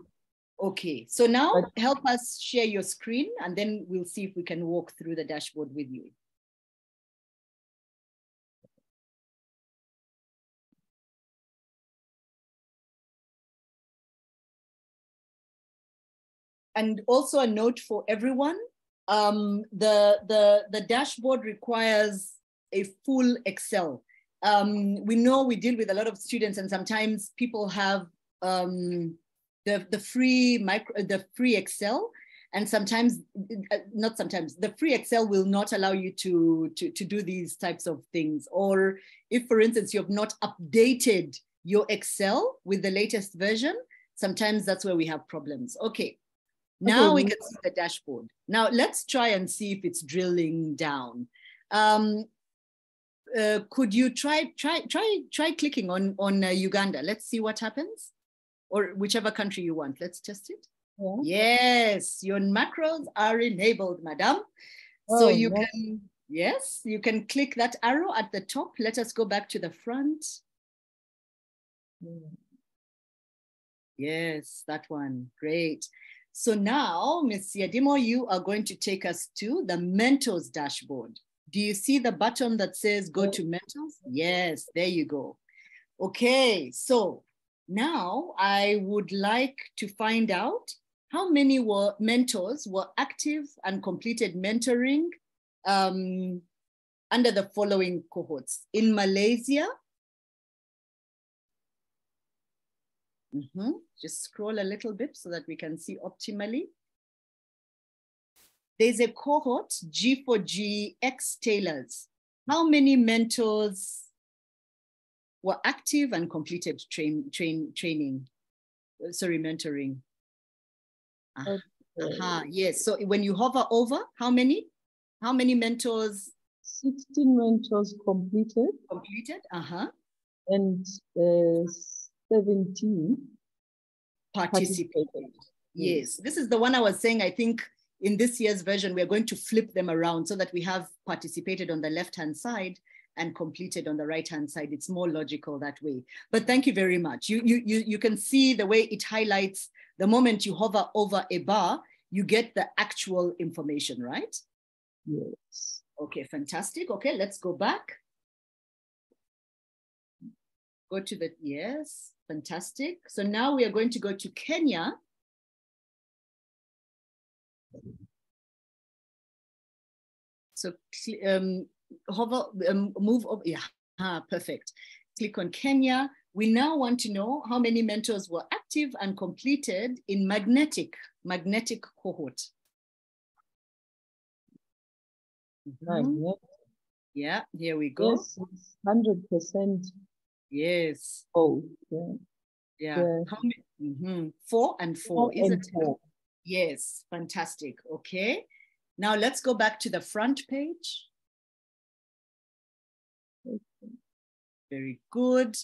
Okay, so now help us share your screen and then we'll see if we can walk through the dashboard with you. And also a note for everyone, um, the, the, the dashboard requires a full Excel. Um, we know we deal with a lot of students and sometimes people have um, the, the free micro, the free Excel. And sometimes uh, not sometimes the free excel will not allow you to, to to do these types of things. Or if for instance you have not updated your excel with the latest version sometimes that's where we have problems. Okay now okay. we can see the dashboard now let's try and see if it's drilling down um, uh, could you try try try try clicking on on uh, uganda let's see what happens or whichever country you want let's test it yeah. Yes, your macros are enabled, madam. Oh, so you can, yes, you can click that arrow at the top. Let us go back to the front. Yes, that one, great. So now, Ms. Yadimo, you are going to take us to the mentors dashboard. Do you see the button that says go to mentors? Yes, there you go. Okay, so now I would like to find out how many were mentors were active and completed mentoring um, under the following cohorts? In Malaysia, mm -hmm. just scroll a little bit so that we can see optimally. There's a cohort, G4G X Tailors. How many mentors were active and completed train, train, training, sorry, mentoring? Uh, uh-huh. Yes. So when you hover over, how many? How many mentors? 16 mentors completed. Completed. Uh-huh. And uh, 17 participated. Yes. This is the one I was saying. I think in this year's version, we're going to flip them around so that we have participated on the left-hand side and completed on the right-hand side. It's more logical that way. But thank you very much. You, you, you, you can see the way it highlights the moment you hover over a bar, you get the actual information, right? Yes. Okay, fantastic. Okay, let's go back. Go to the, yes, fantastic. So now we are going to go to Kenya. So um, hover, um, move over, yeah, ah, perfect. Click on Kenya. We now want to know how many mentors were active and completed in magnetic, magnetic cohort. Mm -hmm. Yeah, here we go. Yes, 100%. Yes. Oh, yeah. Yeah. yeah. How many? Mm -hmm. Four and four, four is it? Four. Yes, fantastic. Okay. Now let's go back to the front page. Very good.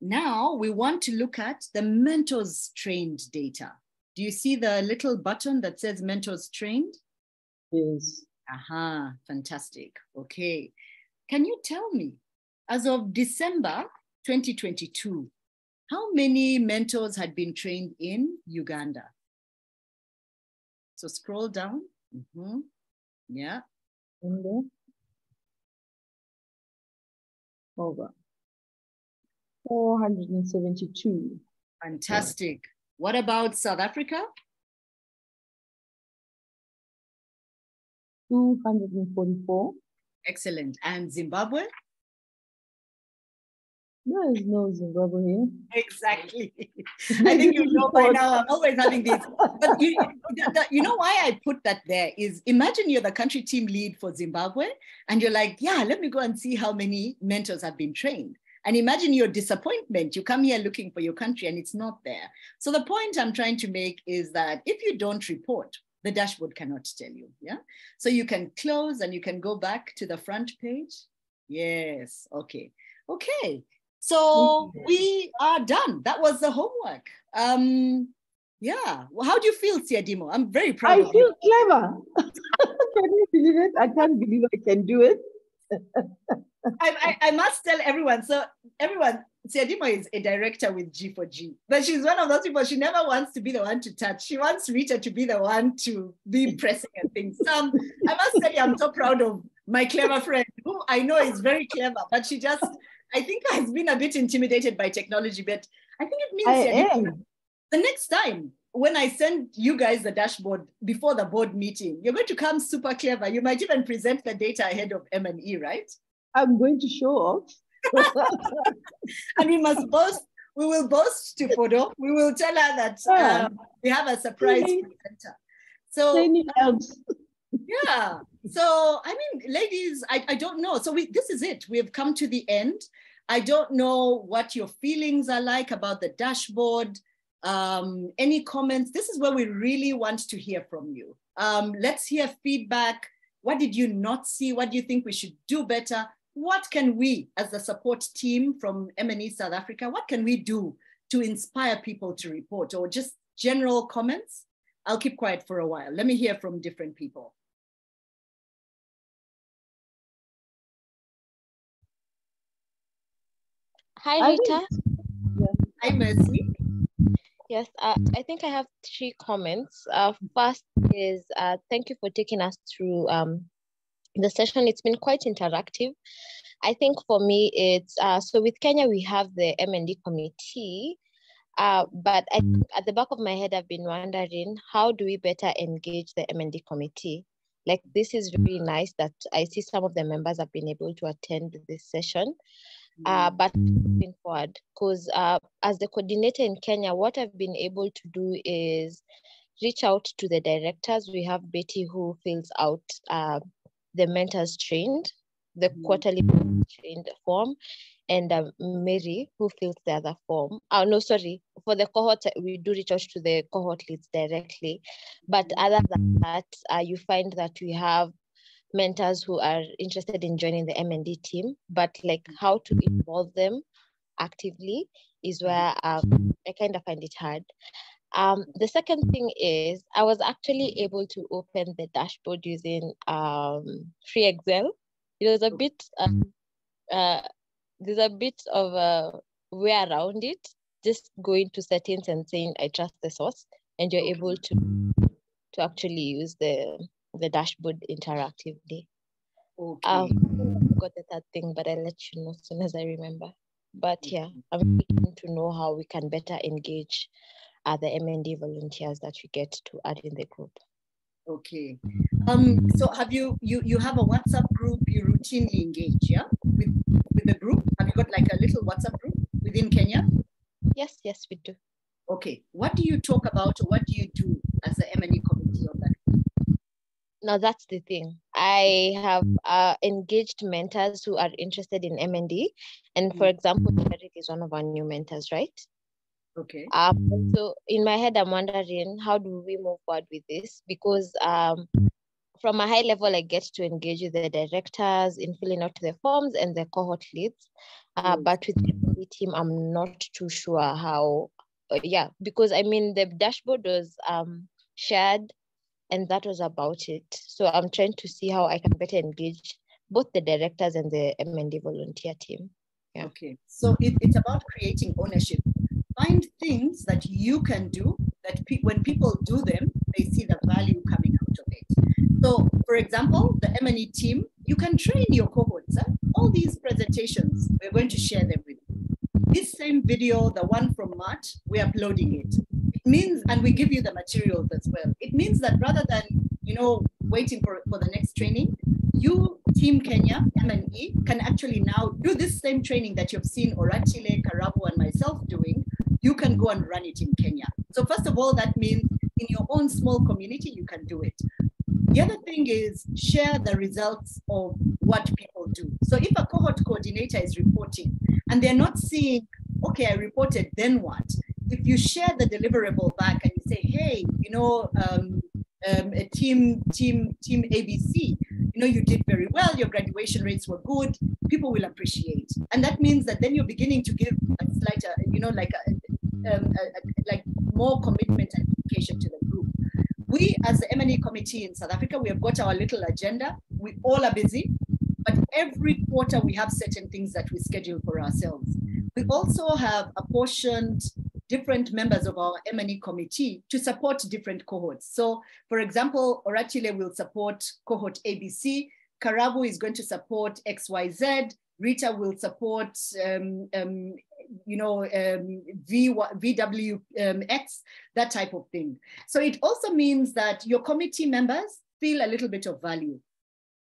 Now we want to look at the mentors trained data. Do you see the little button that says mentors trained? Yes. Aha, fantastic. Okay. Can you tell me, as of December 2022, how many mentors had been trained in Uganda? So scroll down. Mm -hmm. Yeah. Over. 472. Fantastic. What about South Africa? 244. Excellent. And Zimbabwe? There is no Zimbabwe here. Exactly. I think you know by now. I'm always having this. But you, you know why I put that there is imagine you're the country team lead for Zimbabwe and you're like, yeah, let me go and see how many mentors have been trained. And imagine your disappointment. You come here looking for your country and it's not there. So the point I'm trying to make is that if you don't report, the dashboard cannot tell you. Yeah. So you can close and you can go back to the front page. Yes. Okay. Okay. So we are done. That was the homework. Um, yeah. Well, how do you feel, Siadimo? I'm very proud. I feel you. clever. can you believe it? I can't believe I can do it. I, I, I, must tell everyone. So everyone, Siadimo is a director with G4G, but she's one of those people. She never wants to be the one to touch. She wants Rita to be the one to be pressing and things. So um, I must tell you, I'm so proud of my clever friend, who I know is very clever, but she just, I think, I've been a bit intimidated by technology. But I think it means the next time when I send you guys the dashboard before the board meeting, you're going to come super clever. You might even present the data ahead of M&E, right? I'm going to show off. and we must boast, we will boast to Fodo. We will tell her that um, we have a surprise presenter. So yeah. So I mean, ladies, I, I don't know. So we this is it. We have come to the end. I don't know what your feelings are like about the dashboard. Um, any comments? This is where we really want to hear from you. Um, let's hear feedback. What did you not see? What do you think we should do better? What can we, as the support team from M&E South Africa, what can we do to inspire people to report or just general comments? I'll keep quiet for a while. Let me hear from different people. Hi, Rita. Hi, Mercy. Yes, uh, I think I have three comments. Uh, first is uh, thank you for taking us through um, the session. It's been quite interactive. I think for me, it's uh, so with Kenya, we have the M&E committee, uh, but I, at the back of my head, I've been wondering how do we better engage the M&E committee? Like this is really nice that I see some of the members have been able to attend this session uh, but moving forward, because uh, as the coordinator in Kenya, what I've been able to do is reach out to the directors. We have Betty who fills out uh, the mentors trained, the mm-hmm. quarterly trained form, and uh, Mary who fills the other form. Oh, no, sorry, for the cohort, we do reach out to the cohort leads directly. But other than that, uh, you find that we have mentors who are interested in joining the M&E team, but like how to involve them actively is where um, I kind of find it hard. Um, the second thing is I was actually able to open the dashboard using um, free Excel. It was a bit, um, uh, there's a bit of a way around it, just going to settings and saying, I trust the source, and you're able to, to actually use the, the dashboard interactively. Okay. Um, got the third thing, but I'll let you know as soon as I remember. But yeah, I'm keen to know how we can better engage uh, the M&E volunteers that we get to add in the group. Okay. Um, so have you, you, you have a WhatsApp group you routinely engage, yeah? With, with the group? Have you got like a little WhatsApp group within Kenya? Yes, yes, we do. Okay. What do you talk about or what do you do as the M&E committee on that now that's the thing. I have uh, engaged mentors who are interested in m&e and for mm. example Eric is one of our new mentors right? Okay. Um, so in my head i'm wondering how do we move forward with this? Because um, from a high level i get to engage with the directors in filling out the forms and the cohort leads. Uh, but with the team i'm not too sure how uh, yeah because i mean the dashboard was um, shared and that was about it. So I'm trying to see how I can better engage both the directors and the M&E volunteer team. Yeah. Okay, so it, it's about creating ownership. Find things that you can do that pe when people do them, they see the value coming out of it. So, for example, the M&E team, you can train your cohorts. Huh? All these presentations, we're going to share them with you. This same video, the one from March, we're uploading it means, and we give you the materials as well. It means that rather than, you know, waiting for, for the next training, you, Team Kenya, M&E, can actually now do this same training that you've seen Oratile, Karabo, and myself doing. You can go and run it in Kenya. So first of all, that means in your own small community, you can do it. The other thing is share the results of what people do. So if a cohort coordinator is reporting and they're not seeing, okay, I reported, then what? If you share the deliverable back and you say, hey, you know, um, um, team, team, team ABC, you know, you did very well, your graduation rates were good, people will appreciate. And that means that then you're beginning to give a slight, uh, you know, like a, um, a, a, like more commitment and dedication to the group. We, as the M&E committee in South Africa, we have got our little agenda. We all are busy, but every quarter we have certain things that we schedule for ourselves. We also have apportioned different members of our M&E committee to support different cohorts. So for example, Oratile will support cohort ABC, Karabo is going to support XYZ. Rita will support, um, um, you know, um, v, VWX, that type of thing. So it also means that your committee members feel a little bit of value.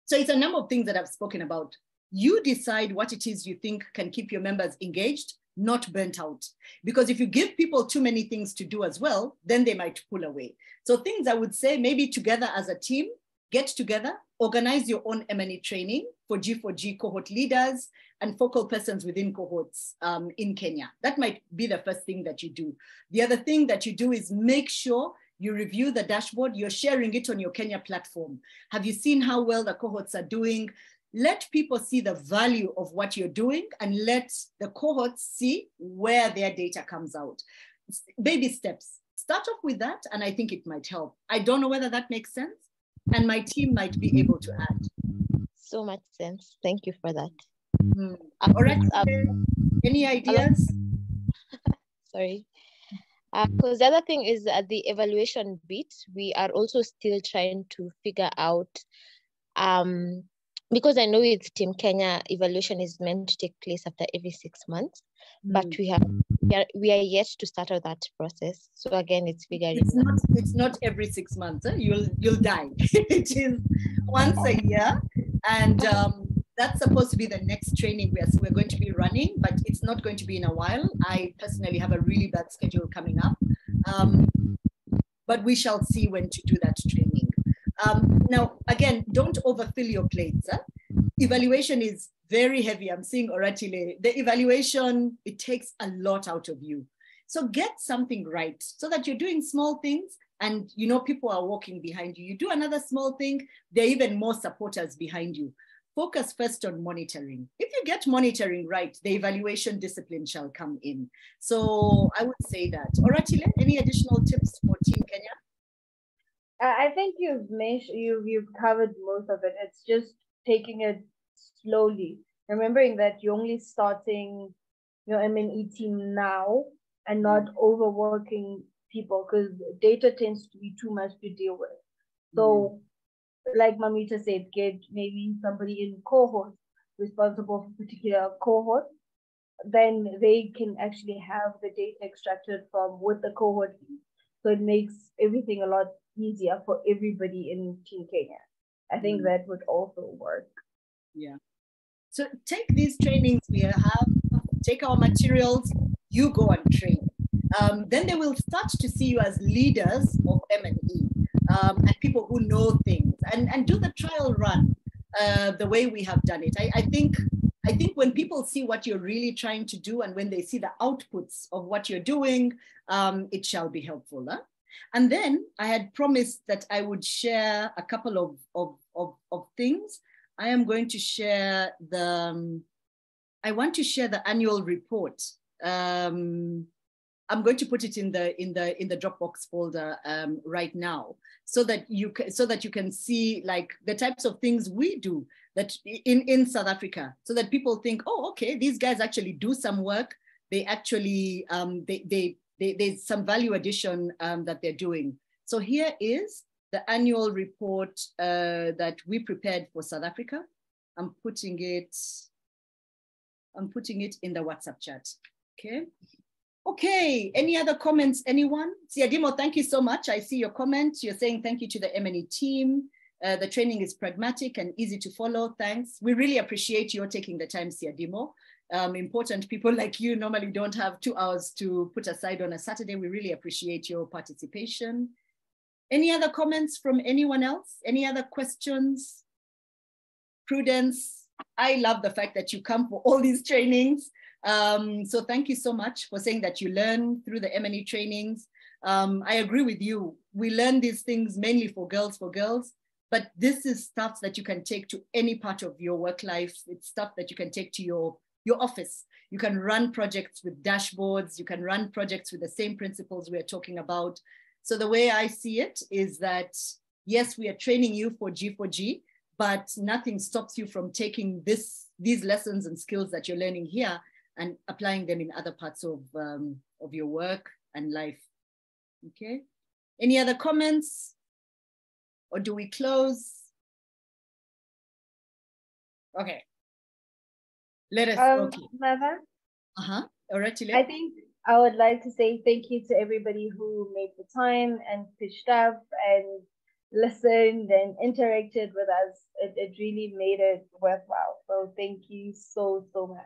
So it's a number of things that I've spoken about. You decide what it is you think can keep your members engaged, not burnt out. Because if you give people too many things to do as well, then they might pull away. So things I would say maybe together as a team, get together, organize your own M&E training for G4G cohort leaders and focal persons within cohorts um, in Kenya. That might be the first thing that you do. The other thing that you do is make sure you review the dashboard, you're sharing it on your Kenya platform. Have you seen how well the cohorts are doing? Let people see the value of what you're doing and let the cohorts see where their data comes out. Baby steps. Start off with that, and I think it might help. I don't know whether that makes sense, and my team might be able to add. So much sense. Thank you for that. Mm. All right. Um, Any ideas? Sorry. Because uh, the other thing is at the evaluation bit, we are also still trying to figure out, um, because I know with Team Kenya, evaluation is meant to take place after every six months, mm. but we have we are, we are yet to start out that process. So again, it's figuring. It's not it's not every six months. Eh? You'll you'll die. it is once a year, and um, that's supposed to be the next training we're, we're going to be running, but it's not going to be in a while. I personally have a really bad schedule coming up, um, but we shall see when to do that training. Um, now, again, don't overfill your plates. Huh? Evaluation is very heavy. I'm seeing Oratile. The evaluation, it takes a lot out of you. So get something right so that you're doing small things and you know people are walking behind you. You do another small thing, there are even more supporters behind you focus first on monitoring. If you get monitoring right, the evaluation discipline shall come in. So I would say that. Oratile, any additional tips for Team Kenya? I think you've mentioned you've you've covered most of it. It's just taking it slowly, remembering that you're only starting your M&E team now and not mm. overworking people because data tends to be too much to deal with. So mm like Mamita said, get maybe somebody in cohort responsible for particular cohort, then they can actually have the data extracted from with the cohort. So it makes everything a lot easier for everybody in Team Kenya. I think mm. that would also work. Yeah. So take these trainings we have, take our materials, you go and train. Um, then they will start to see you as leaders of M&E um, and people who know things and, and do the trial run uh, the way we have done it. I, I think I think when people see what you're really trying to do and when they see the outputs of what you're doing, um, it shall be helpful. Huh? And then I had promised that I would share a couple of, of, of, of things. I am going to share the, um, I want to share the annual report. Um, I'm going to put it in the in the in the Dropbox folder um, right now, so that you can so that you can see like the types of things we do that in in South Africa, so that people think, oh, okay, these guys actually do some work. They actually um, they, they they there's some value addition um, that they're doing. So here is the annual report uh, that we prepared for South Africa. I'm putting it. I'm putting it in the WhatsApp chat. Okay. Okay, any other comments, anyone? Siadimo, thank you so much. I see your comment. You're saying thank you to the M&E team. Uh, the training is pragmatic and easy to follow. Thanks. We really appreciate your taking the time, Siadimo. Um, important people like you normally don't have two hours to put aside on a Saturday. We really appreciate your participation. Any other comments from anyone else? Any other questions? Prudence, I love the fact that you come for all these trainings. Um, so thank you so much for saying that you learn through the M&E trainings. Um, I agree with you. We learn these things mainly for girls, for girls, but this is stuff that you can take to any part of your work life. It's stuff that you can take to your, your office. You can run projects with dashboards. You can run projects with the same principles we are talking about. So the way I see it is that, yes, we are training you for G4G, but nothing stops you from taking this, these lessons and skills that you're learning here and applying them in other parts of, um, of your work and life. Okay. Any other comments? Or do we close? Okay. Let us. Um, okay. Mother, Uh huh. Chile. I think I would like to say thank you to everybody who made the time and pitched up and listened and interacted with us. It, it really made it worthwhile. So thank you so, so much.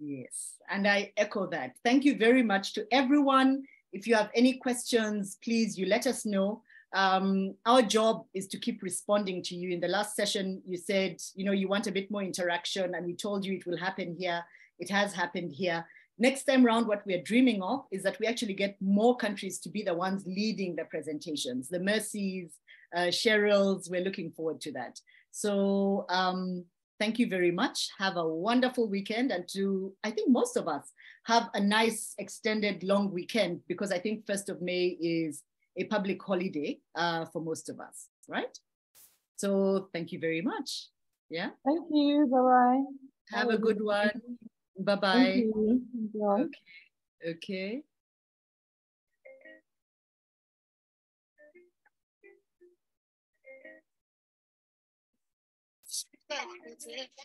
Yes, and I echo that. Thank you very much to everyone. If you have any questions, please you let us know. Um, our job is to keep responding to you. In the last session, you said, you know, you want a bit more interaction, and we told you it will happen here. It has happened here. Next time round, what we are dreaming of is that we actually get more countries to be the ones leading the presentations. The Mercies, uh, Cheryl's, we're looking forward to that. So um, thank you very much. Have a wonderful weekend. And to, I think most of us have a nice extended long weekend because I think 1st of May is a public holiday uh, for most of us, right? So thank you very much. Yeah. Thank you. Bye-bye. Have a good one. Bye-bye. Okay. Okay. Hello,